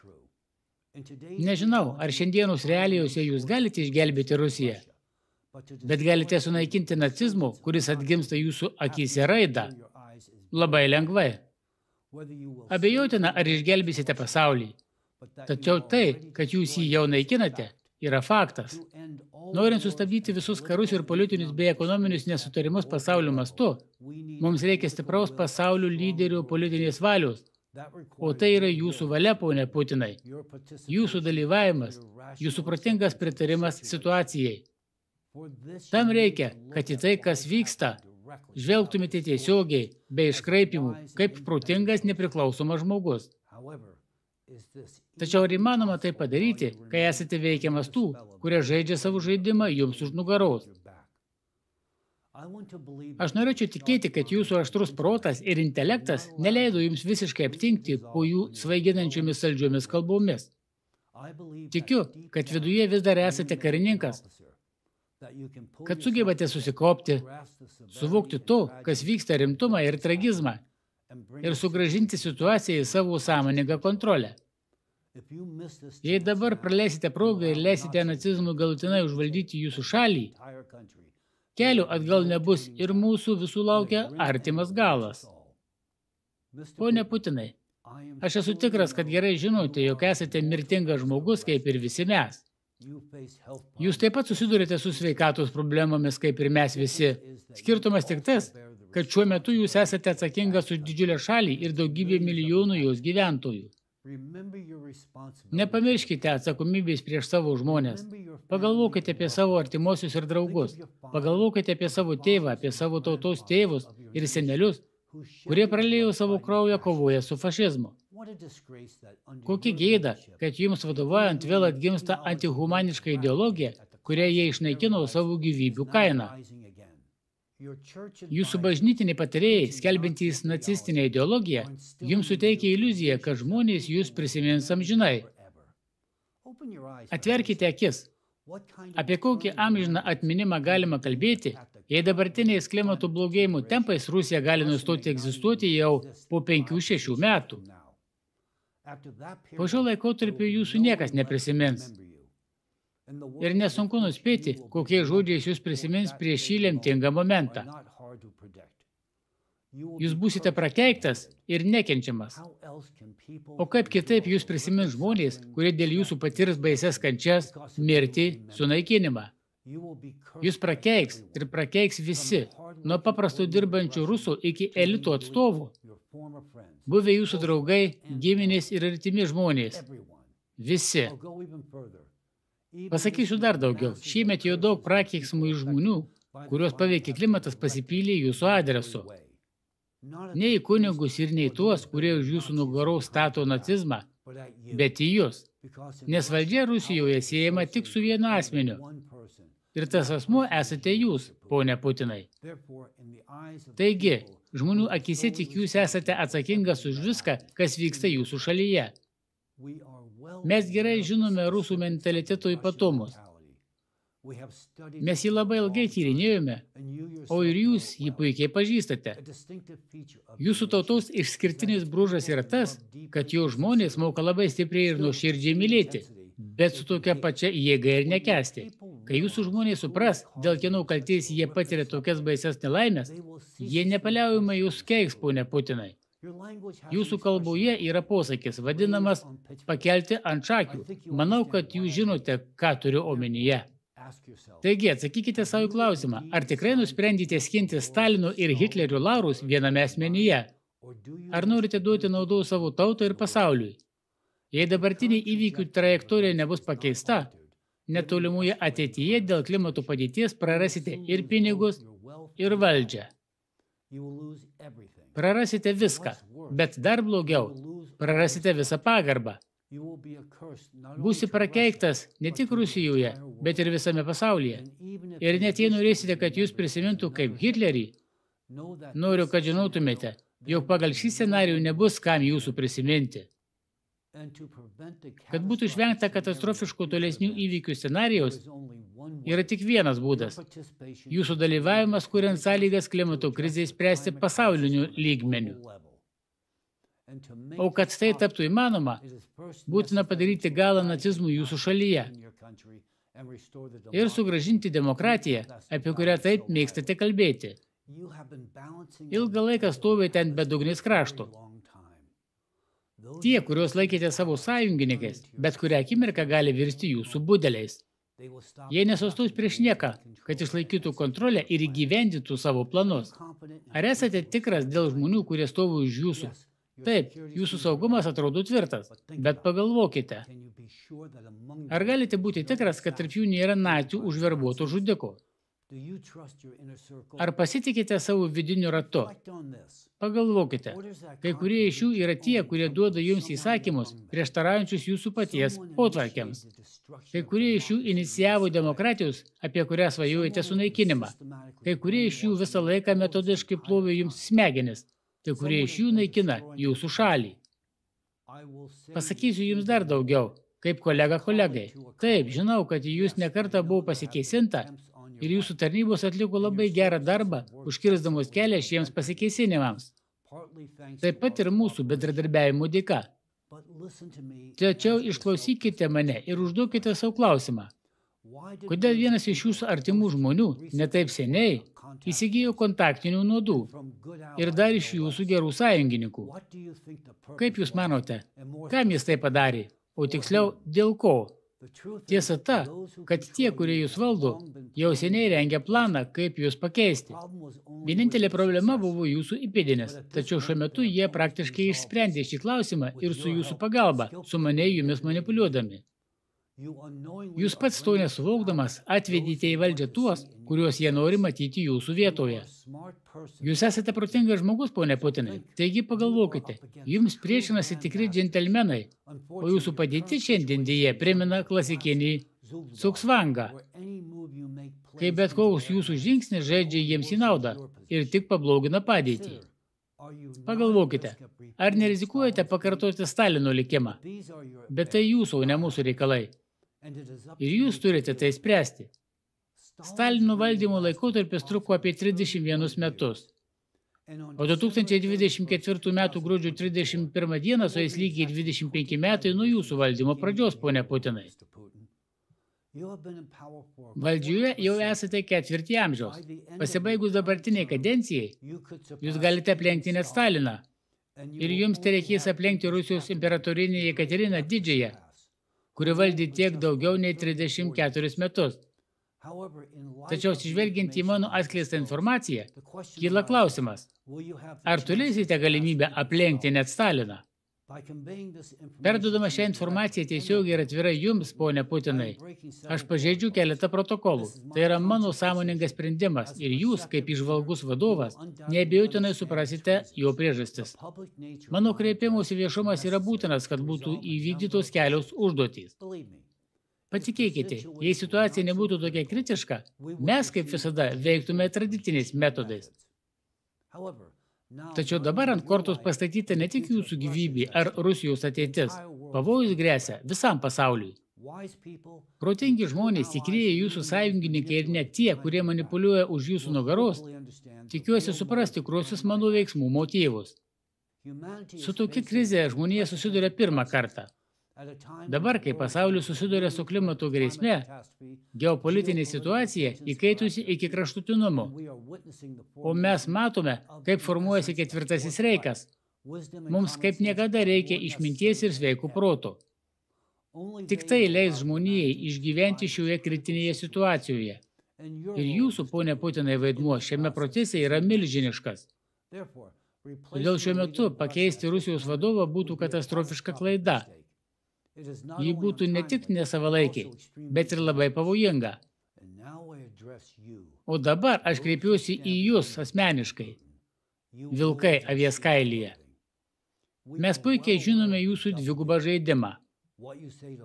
Nežinau, ar šiandienos realijose jūs galite išgelbėti Rusiją, bet galite sunaikinti nacizmo, kuris atgimsta jūsų akise raidą. Labai lengvai. Abejotina, ar išgelbėsite pasaulį. Tačiau tai, kad jūs jį jau naikinate, yra faktas. Norint sustabdyti visus karus ir politinius bei ekonominius nesutarimus pasaulio mastu, mums reikia stipraus pasaulio lyderių politinės valios. O tai yra jūsų valia, ponė Putinai. Jūsų dalyvavimas, jūsų protingas pritarimas situacijai. Tam reikia, kad į tai, kas vyksta, žvelgtumėte tiesiogiai, be iškraipimų, kaip protingas nepriklausomas žmogus. Tačiau ar įmanoma tai padaryti, kai esate veikiamas tų, kurie žaidžia savo žaidimą jums už nugaros? Aš norėčiau tikėti, kad jūsų aštrus protas ir intelektas neleido jums visiškai aptinkti po jų svaiginančiomis saldžiomis kalbomis. Tikiu, kad viduje vis dar esate karininkas, kad sugebate susikopti, suvokti to, kas vyksta rimtumą ir tragizmą ir sugražinti situaciją į savo sąmoningą kontrolę. Jei dabar praleisite progą ir leisite nacizmui galutinai užvaldyti jūsų šalį, kelių atgal nebus ir mūsų visų laukia artimas galas. Pone Putinai, aš esu tikras, kad gerai žinote, jog esate mirtingas žmogus, kaip ir visi mes. Jūs taip pat susidurite su sveikatos problemomis, kaip ir mes visi. Skirtumas tik tas, kad šiuo metu jūs esate atsakingas už didžiulę šalį ir daugybę milijonų jos gyventojų. Nepamirškite atsakomybės prieš savo žmonės. Pagalvokite apie savo artimuosius ir draugus. Pagalvokite apie savo tėvą, apie savo tautos tėvus ir senelius, kurie pralėjo savo kraują kovoje su fašizmu. Kokia gėda, kad jums vadovaujant vėl atgimsta antihumaniška ideologija, kurią jie išnaikino savo gyvybių kainą. Jūsų bažnytiniai patarėjai, skelbintys nacistinę ideologiją, jums suteikia iliuziją, kad žmonės jūs prisimins amžinai. Atverkite akis. Apie kokį amžiną atminimą galima kalbėti, jei dabartiniais klimato blogėjimų tempais Rusija gali nustoti egzistuoti jau po 5-6 metų. Po šio laikotarpio jūsų niekas neprisimins. Ir nesunku nuspėti, kokie žodžiais jūs prisimins prieš šį lemtingą momentą. Jūs būsite prakeiktas ir nekenčiamas. O kaip kitaip jūs prisimins žmonės, kurie dėl jūsų patirs baises kančias, mirtį, sunaikinimą? Jūs prakeiks ir prakeiks visi, nuo paprastų dirbančių rusų iki elito atstovų. Buvę jūsų draugai, giminės ir artimi žmonės. Visi. Pasakysiu dar daugiau. Šiemet jau daug prakeiksmų iš žmonių, kurios paveikė klimatas pasipylė jūsų adresu. Ne į kunigus ir ne į tuos, kurie už jūsų nugarau stato nacizmą, bet į jūs. Nes valdžia Rusijoje siejama tik su vienu asmeniu. Ir tas asmuo esate jūs, ponė Putinai. Taigi, žmonių akise tik jūs esate atsakingas už viską, kas vyksta jūsų šalyje. Mes gerai žinome rusų mentaliteto ypatumus. Mes jį labai ilgai tyrinėjome, o ir jūs jį puikiai pažįstate. Jūsų tautos išskirtinis bružas yra tas, kad jo žmonės moka labai stipriai ir nuoširdžiai mylėti, bet su tokia pačia jėga ir nekesti. Kai jūsų žmonės supras, dėl kieno kalties jie patiria tokias baises nelaimės, jie nepaliaujamai jūs keiks, ponė Putinai. Jūsų kalboje yra posakis, vadinamas pakelti ant šakių. Manau, kad jūs žinote, ką turiu omenyje. Taigi, atsakykite savo klausimą, ar tikrai nusprendėte skinti Stalino ir Hitlerio laurus viename asmenyje? Ar norite duoti naudos savo tautai ir pasauliui? Jei dabartinė įvykių trajektorija nebus pakeista, netolimuoje ateityje dėl klimato padėties prarasite ir pinigus, ir valdžią. Prarasite viską, bet dar blogiau, prarasite visą pagarbą. Būsi prakeiktas ne tik Rusijoje, bet ir visame pasaulyje. Ir net jei norėsite, kad jūs prisimintų kaip Hitlerį, noriu, kad žinotumėte, jog pagal šį scenarijų nebus kam jūsų prisiminti. Kad būtų išvengta katastrofiškų tolesnių įvykių scenarijaus, yra tik vienas būdas – jūsų dalyvavimas, kuriant sąlygas klimato krizai spręsti pasauliniu lygmeniu. O kad tai taptų įmanoma, būtina padaryti galą nacizmui jūsų šalyje ir sugražinti demokratiją, apie kurią taip mėgstate kalbėti. Ilgą laiką stovėte ant bedugnės krašto. Tie, kuriuos laikėte savo sąjungininkais, bet kurią akimirką gali virsti jūsų budeliais. Jie nesustos prieš nieką, kad išlaikytų kontrolę ir įgyvendintų savo planus. Ar esate tikras dėl žmonių, kurie stovi už jūsų, Taip, jūsų saugumas atrodo tvirtas, bet pagalvokite. Ar galite būti tikras, kad tarp jų nėra nacijų užverbuotų žudikų? Ar pasitikite savo vidiniu ratu? Pagalvokite, kai kurie iš jų yra tie, kurie duoda jums įsakymus, prieštaraujančius jūsų paties potvarkiams. Kai kurie iš jų inicijavo demokratijos, apie kurią svajojate sunaikinimą. Kai kurie iš jų visą laiką metodiškai plovė jums smegenis, kai kurie iš jų naikina jūsų šalį. Pasakysiu jums dar daugiau, kaip kolega kolegai. Taip, žinau, kad jūs nekartą buvo pasikeisinta ir jūsų tarnybos atliko labai gerą darbą, užkirsdamos kelią šiems pasikeisinimams. Taip pat ir mūsų bedradarbiavimo dėka. Tačiau išklausykite mane ir užduokite savo klausimą. Kodėl vienas iš jūsų artimų žmonių netaip seniai įsigijo kontaktinių nuodų ir dar iš jūsų gerų sąjungininkų. Kaip jūs manote, kam jis tai padarė, o tiksliau dėl ko? Tiesa ta, kad tie, kurie jūs valdo, jau seniai rengia planą, kaip jūs pakeisti. Vienintelė problema buvo jūsų įpėdinės, tačiau šiuo metu jie praktiškai išsprendė šį klausimą ir su jūsų pagalba, su mane jumis manipuliuodami. Jūs pats to nesuvokdamas atvedite į valdžią tuos, kuriuos jie nori matyti jūsų vietoje. Jūs esate protingas žmogus, ponė Putinai, taigi pagalvokite, jums priešinasi tikri džentelmenai, o jūsų padėti šiandien dėje primena klasikinį suksvangą, kai bet koks jūsų žingsnis žaidžia jiems į naudą ir tik pablogina padėtį. Pagalvokite, ar nerizikuojate pakartoti Stalino likimą, bet tai jūsų, o ne mūsų reikalai. Ir jūs turite tai spręsti. Stalino valdymo laikotarpis truko apie 31 metus. O 2024 metų gruodžio 31 dieną su jais lygiai 25 metai nuo jūsų valdymo pradžios, ponė Putinai. Valdžioje jau esate ketvirtį amžiaus. Pasibaigus dabartiniai kadencijai, jūs galite aplenkti net Staliną. Ir jums tai reikės aplenkti Rusijos imperatorinį Jekateriną didžiąją, kuri valdė tiek daugiau nei 34 metus. Tačiau atsižvelgiant į mano atskleistą informaciją, kyla klausimas, ar turėsite galimybę aplenkti net Staliną? Perdodama šią informaciją tiesiogiai ir atvirai jums, ponė Putinai, aš pažeidžiu keletą protokolų. Tai yra mano sąmoningas sprendimas ir jūs, kaip išvalgus vadovas, neabejotinai suprasite jo priežastis. Mano kreipimus į viešumas yra būtinas, kad būtų įvykdytos kelios užduotys. Patikėkite, jei situacija nebūtų tokia kritiška, mes kaip visada veiktume tradiciniais metodais. Tačiau dabar ant kortos pastatyta ne tik jūsų gyvybė ar Rusijos ateitis. Pavojus grėsia visam pasauliui. Protingi žmonės, tikrieji jūsų sąjungininkai ir net tie, kurie manipuliuoja už jūsų nugaros, tikiuosi suprasti tikruosius mano veiksmų motyvus. Su tokia krize žmonija susiduria pirmą kartą. Dabar, kai pasaulis susiduria su klimato grėsme, geopolitinė situacija įkaitusi iki kraštutinumo, o mes matome, kaip formuojasi ketvirtasis reikas. Mums kaip niekada reikia išminties ir sveikų proto. Tik tai leis žmonijai išgyventi šioje kritinėje situacijoje. Ir jūsų, ponė Putinai, vaidmuo šiame procese yra milžiniškas. Todėl šiuo metu pakeisti Rusijos vadovą būtų katastrofiška klaida – Ji būtų ne tik nesavalaikiai, bet ir labai pavojinga. O dabar aš kreipiuosi į jūs asmeniškai. Vilkai avies kailyje. Mes puikiai žinome jūsų dvigubą žaidimą.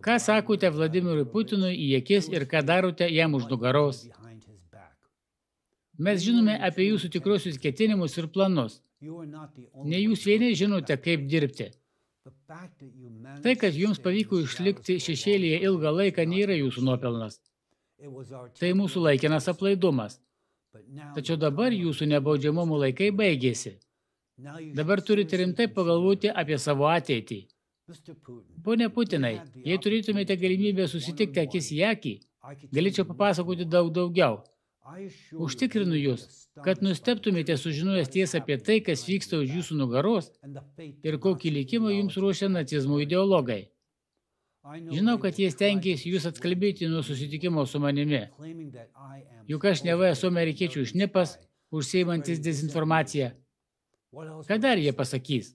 Ką sakote Vladimirui Putinui į akis ir ką darote jam už nugaros? Mes žinome apie jūsų tikrosius ketinimus ir planus. Ne jūs vieni žinote, kaip dirbti. Tai, kad jums pavyko išlikti šešėlyje ilgą laiką, nėra jūsų nuopelnas. Tai mūsų laikinas aplaidumas. Tačiau dabar jūsų nebaudžiamumo laikai baigėsi. Dabar turite rimtai pagalvoti apie savo ateitį. Pone Putinai, jei turėtumėte galimybę susitikti akis į akį, galėčiau papasakoti daug daugiau. Užtikrinu jūs, kad nusteptumėte sužinojęs tiesą apie tai, kas vyksta už jūsų nugaros ir kokį likimą jums ruošia nacizmo ideologai. Žinau, kad jie stengiasi jūs atkalbėti nuo susitikimo su manimi. Juk aš neva esu amerikiečių šnipas, užseimantis dezinformaciją. Ką dar jie pasakys?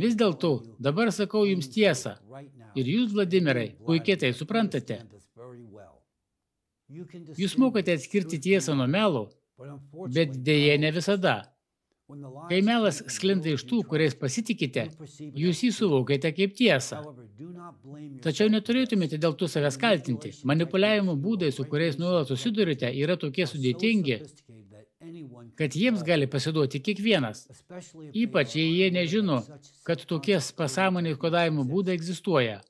Vis dėlto, dabar sakau jums tiesą. Ir jūs, Vladimirai, puikiai tai suprantate. Jūs mokate atskirti tiesą nuo melo, bet dėje ne visada. Kai melas sklinda iš tų, kuriais pasitikite, jūs jį suvokite kaip tiesą. Tačiau neturėtumėte dėl to savęs kaltinti. Manipuliavimo būdai, su kuriais nuolat susidurite, yra tokie sudėtingi, kad jiems gali pasiduoti kiekvienas. Ypač, jei jie nežino, kad tokie pasąmonės kodavimo būdai egzistuoja.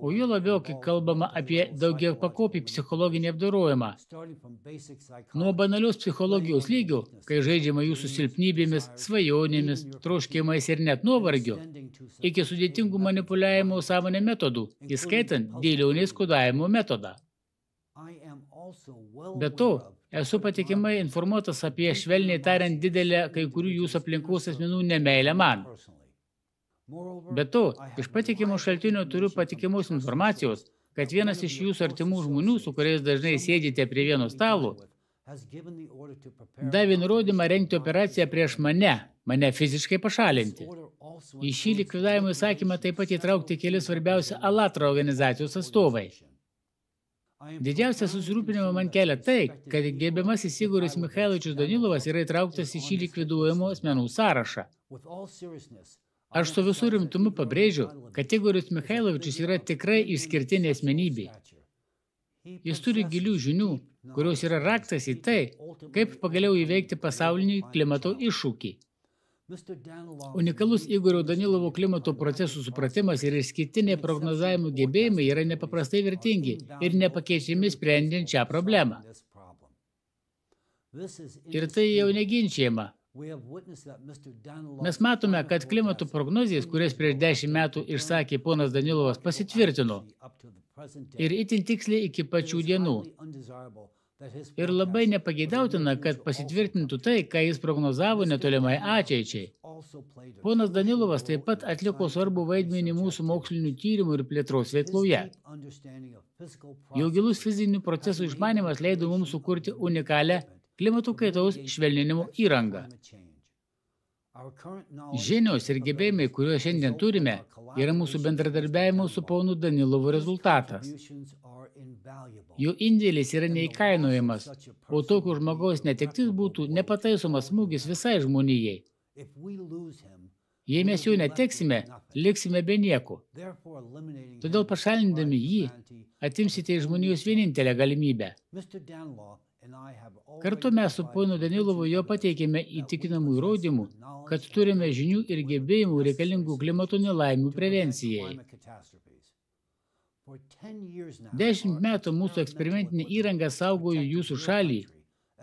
O jo labiau, kai kalbama apie daugia pakopį psichologinį apdorojimą. Nuo banalios psichologijos lygių, kai žaidžiama jūsų silpnybėmis, svajonėmis, troškimais ir net nuovargiu, iki sudėtingų manipuliavimo sąmonė metodų, įskaitant dėlionės kodavimo metodą. Be to, esu patikimai informuotas apie švelniai tariant didelę kai kurių jūsų aplinkos asmenų nemeilę man. Be to, iš patikimų šaltinių turiu patikimos informacijos, kad vienas iš jūsų artimų žmonių, su kuriais dažnai sėdite prie vieno stalo, davė nurodymą rengti operaciją prieš mane, mane fiziškai pašalinti. Į šį likvidavimo įsakymą taip pat įtraukti keli svarbiausi Alatra organizacijos atstovai. Didžiausia susirūpinimo man kelia tai, kad gerbiamasis Igoris Mikhailovičius Danilovas yra įtrauktas į šį likviduojamo asmenų sąrašą. Aš su visų rimtumu pabrėžiu, kad Igoris Mikhailovičius yra tikrai išskirtinė asmenybė. Jis turi gilių žinių, kurios yra raktas į tai, kaip pagaliau įveikti pasaulinį klimato iššūkį. Unikalus Igorio Danilovo klimato procesų supratimas ir išskirtiniai prognozavimo gebėjimai yra nepaprastai vertingi ir nepakeičiami sprendžiant šią problemą. Ir tai jau neginčiama. Mes matome, kad klimato prognozijas, kurias prieš dešimt metų išsakė ponas Danilovas, pasitvirtino. ir itin tiksliai iki pačių dienų. Ir labai nepageidautina, kad pasitvirtintų tai, ką jis prognozavo netolimai ateičiai. Ponas Danilovas taip pat atliko svarbu vaidmenį mūsų mokslinių tyrimų ir plėtros veikloje. Jo gilus fizinių procesų išmanimas leido mums sukurti unikalią klimato kaitos švelninimo įrangą. Žinios ir gebėjimai, kuriuos šiandien turime, yra mūsų bendradarbiavimo su ponu Danilovu rezultatas. Jo indėlis yra neįkainojamas, o tokio žmogaus netektis būtų nepataisomas smūgis visai žmonijai. Jei mes jo neteksime, liksime be nieko. Todėl pašalindami jį, atimsite iš žmonijos vienintelę galimybę. Kartu mes su ponu Danilovu jo pateikėme įtikinamų įrodymų, kad turime žinių ir gebėjimų reikalingų klimato nelaimių prevencijai. Dešimt metų mūsų eksperimentinė įranga saugojo jūsų šalį,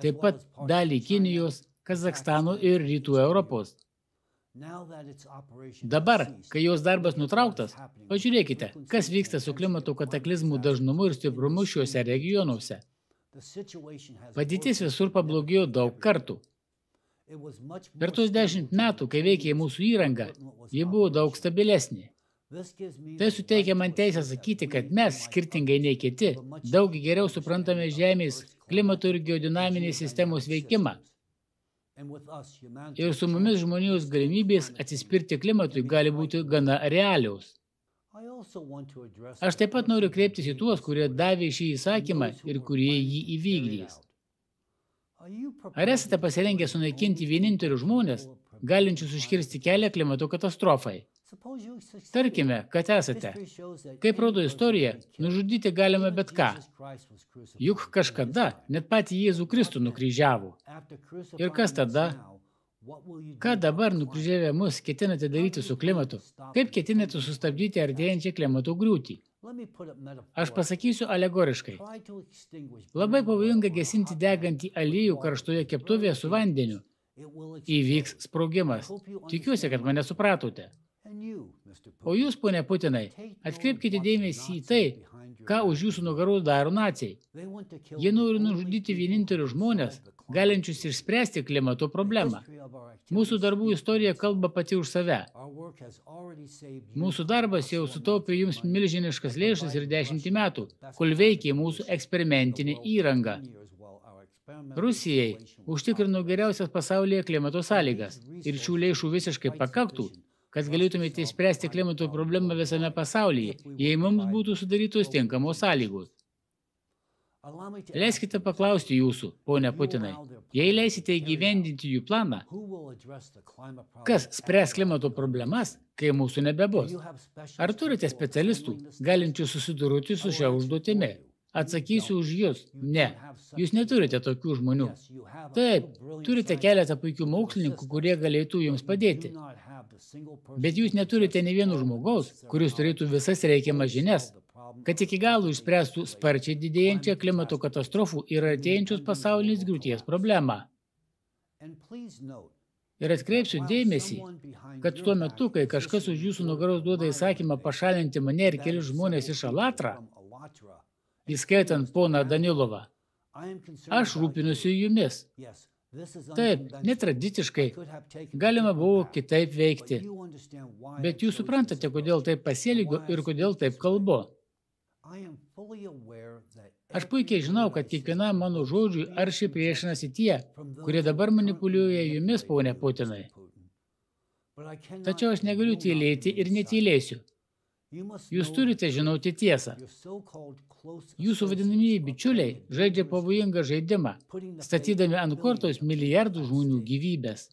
taip pat dalį Kinijos, Kazakstano ir Rytų Europos. Dabar, kai jos darbas nutrauktas, pažiūrėkite, kas vyksta su klimato kataklizmų dažnumu ir stiprumu šiuose regionuose. Padėtis visur pablogėjo daug kartų. Per tuos dešimt metų, kai veikė mūsų įranga, ji buvo daug stabilesnė. Tai suteikia man teisę sakyti, kad mes, skirtingai nei kiti, daug geriau suprantame Žemės klimato ir geodinaminės sistemos veikimą. Ir su mumis žmonijos galimybės atsispirti klimatui gali būti gana realiaus. Aš taip pat noriu kreiptis į tuos, kurie davė šį įsakymą ir kurie jį įvykdys. Ar esate pasirengę sunaikinti vienintelius žmonės, galinčius užkirsti kelią klimato katastrofai? Tarkime, kad esate. Kaip rodo istorija, nužudyti galime bet ką. Juk kažkada net patį Jėzų Kristų nukryžiavo. Ir kas tada? Ką dabar nukryžiavę mus ketinate daryti su klimatu? Kaip ketinate sustabdyti artėjančią klimato griūtį? Aš pasakysiu alegoriškai. Labai pavojinga gesinti degantį aliejų karštoje keptuvėje su vandeniu. Įvyks sprogimas. Tikiuosi, kad mane supratote. O jūs, ponė Putinai, atkreipkite dėmesį į tai, ką už jūsų nugarų daro nacijai. Jie nori nužudyti vienintelius žmonės, galinčius išspręsti klimato problemą. Mūsų darbų istorija kalba pati už save. Mūsų darbas jau sutaupė jums milžiniškas lėšas ir dešimtį metų, kol veikė mūsų eksperimentinė įranga. Rusijai užtikrino geriausias pasaulyje klimato sąlygas ir šių lėšų visiškai pakaktų, kad galėtumėte išspręsti klimato problemą visame pasaulyje, jei mums būtų sudarytos tinkamos sąlygos. Leiskite paklausti jūsų, ponia Putinai, jei leisite įgyvendinti jų planą, kas spręs klimato problemas, kai mūsų nebebus? Ar turite specialistų, galinčių susiduroti su šia užduotimi? Atsakysiu už jūs. Ne, jūs neturite tokių žmonių. Taip, turite keletą puikių mokslininkų, kurie galėtų jums padėti. Bet jūs neturite ne vieno žmogaus, kuris turėtų visas reikiamas žinias, kad iki galo išspręstų sparčiai didėjančią klimato katastrofų ir artėjančios pasaulinės griūties problemą. Ir atkreipsiu dėmesį, kad tuo metu, kai kažkas už jūsų nugaros duoda įsakymą pašalinti mane ir kelius žmonės iš Alatrą, įskaitant poną Danilovą, aš rūpinusiu jumis. Taip, netradiciškai, galima buvo kitaip veikti. Bet jūs suprantate, kodėl taip pasielgiu ir kodėl taip kalbu. Aš puikiai žinau, kad kiekvienam mano žodžiui aršiai priešinasi tie, kurie dabar manipuliuoja jumis, ponė Putinai. Tačiau aš negaliu tylėti ir netylėsiu. Jūs turite žinoti tiesą. Jūsų vadinamieji bičiuliai žaidžia pavojingą žaidimą, statydami ant kortos milijardų žmonių gyvybės.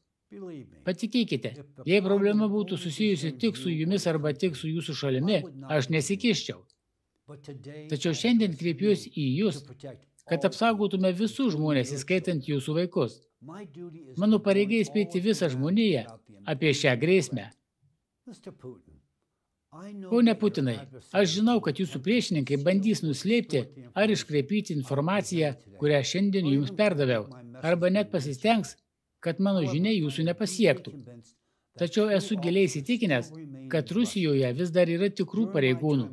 Patikėkite, jei problema būtų susijusi tik su jumis arba tik su jūsų šalimi, aš nesikiščiau. Tačiau šiandien kreipiuosi į jūs, kad apsaugotume visus žmonės, įskaitant jūsų vaikus. Mano pareiga įspėti visą žmoniją apie šią grėsmę. Pone Putinai, aš žinau, kad jūsų priešininkai bandys nuslėpti ar iškreipyti informaciją, kurią šiandien jums perdaviau, arba net pasistengs, kad mano žinia jūsų nepasiektų. Tačiau esu giliai įsitikinęs, kad Rusijoje vis dar yra tikrų pareigūnų.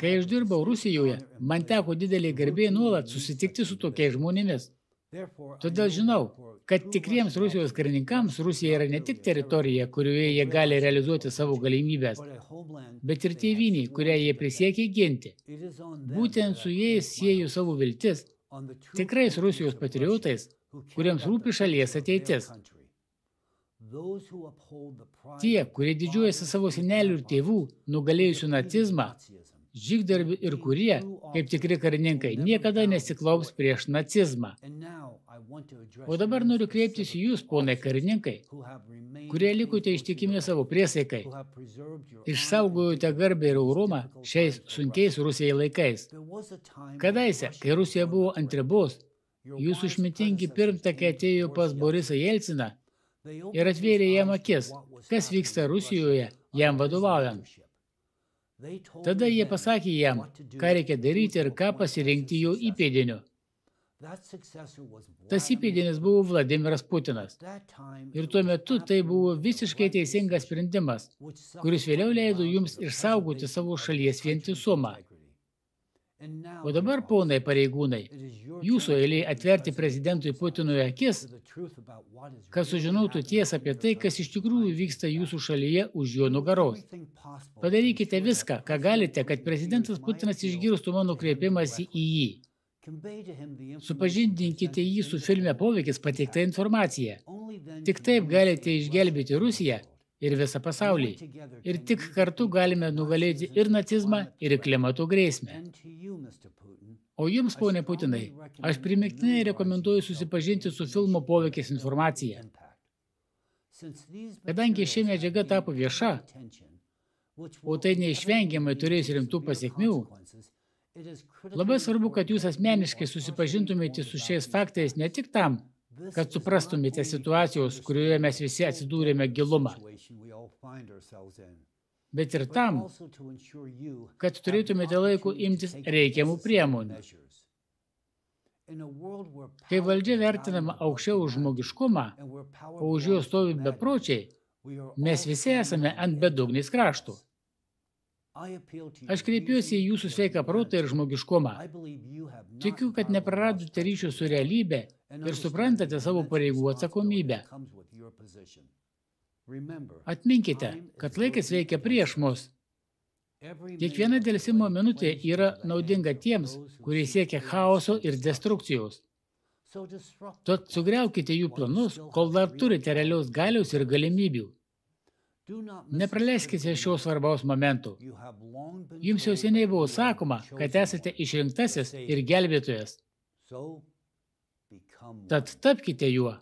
Kai aš dirbau Rusijoje, man teko didelį garbė nuolat susitikti su tokiais žmonėmis. Todėl žinau, kad tikriems Rusijos karininkams Rusija yra ne tik teritorija, kurioje jie gali realizuoti savo galimybės, bet ir tėviniai, kurią jie prisiekė ginti. Būtent su jais sieju savo viltis, tikrais Rusijos patriotais, kuriems rūpi šalies ateitis. Tie, kurie didžiuojasi savo senelių ir tėvų, nugalėjusių nacizmą, žygdarbių ir kurie, kaip tikri karininkai, niekada nesiklaups prieš nacizmą. O dabar noriu kreiptis į jūs, ponai karininkai, kurie likote ištikimi savo priesaikai, išsaugojote garbę ir aurumą šiais sunkiais Rusijai laikais. Kadaise, kai Rusija buvo ant ribos, jūsų išmintingi pirmtakai atėjo pas Borisą Jelciną ir atvėrė jam akis, kas vyksta Rusijoje jam vadovaujant. Tada jie pasakė jam, ką reikia daryti ir ką pasirinkti jo įpėdiniu. Tas įpėdinis buvo Vladimiras Putinas. Ir tuo metu tai buvo visiškai teisingas sprendimas, kuris vėliau leido jums išsaugoti savo šalies vientisumą. O dabar, ponai pareigūnai, jūsų eilė atverti prezidentui Putinui akis, kad sužinotų tiesą apie tai, kas iš tikrųjų vyksta jūsų šalyje už jo nugaros. Padarykite viską, ką galite, kad prezidentas Putinas išgirstų mano kreipimąsi į jį. Supažindinkite jį su filme poveikis pateikta informacija. Tik taip galite išgelbėti Rusiją ir visą pasaulį. Ir tik kartu galime nugalėti ir nacizmą, ir klimato grėsmę. O jums, ponė Putinai, aš primiktinai rekomenduoju susipažinti su filmo poveikis informacija. Kadangi ši medžiaga tapo vieša, o tai neišvengiamai turės rimtų pasiekmių, labai svarbu, kad jūs asmeniškai susipažintumėte su šiais faktais ne tik tam, kad suprastumėte situacijos, kurioje mes visi atsidūrėme gilumą, bet ir tam, kad turėtumėte laiko imtis reikiamų priemonių. Kai valdžia vertinama aukščiau už žmogiškumą, o už jo stovi bepročiai, mes visi esame ant bedugnės kraštų. Aš kreipiuosi į jūsų sveiką protą ir žmogiškumą. Tikiu, kad nepraradote ryšio su realybė ir suprantate savo pareigų atsakomybę. Atminkite, kad laikas veikia prieš mus. Kiekviena dėlsimo minutė yra naudinga tiems, kurie siekia chaoso ir destrukcijos. Tad sugriaukite jų planus, kol dar turite realios galios ir galimybių. Nepraleiskite šio svarbaus momentų. Jums jau seniai buvo sakoma, kad esate išrinktasis ir gelbėtojas. Tad tapkite juo.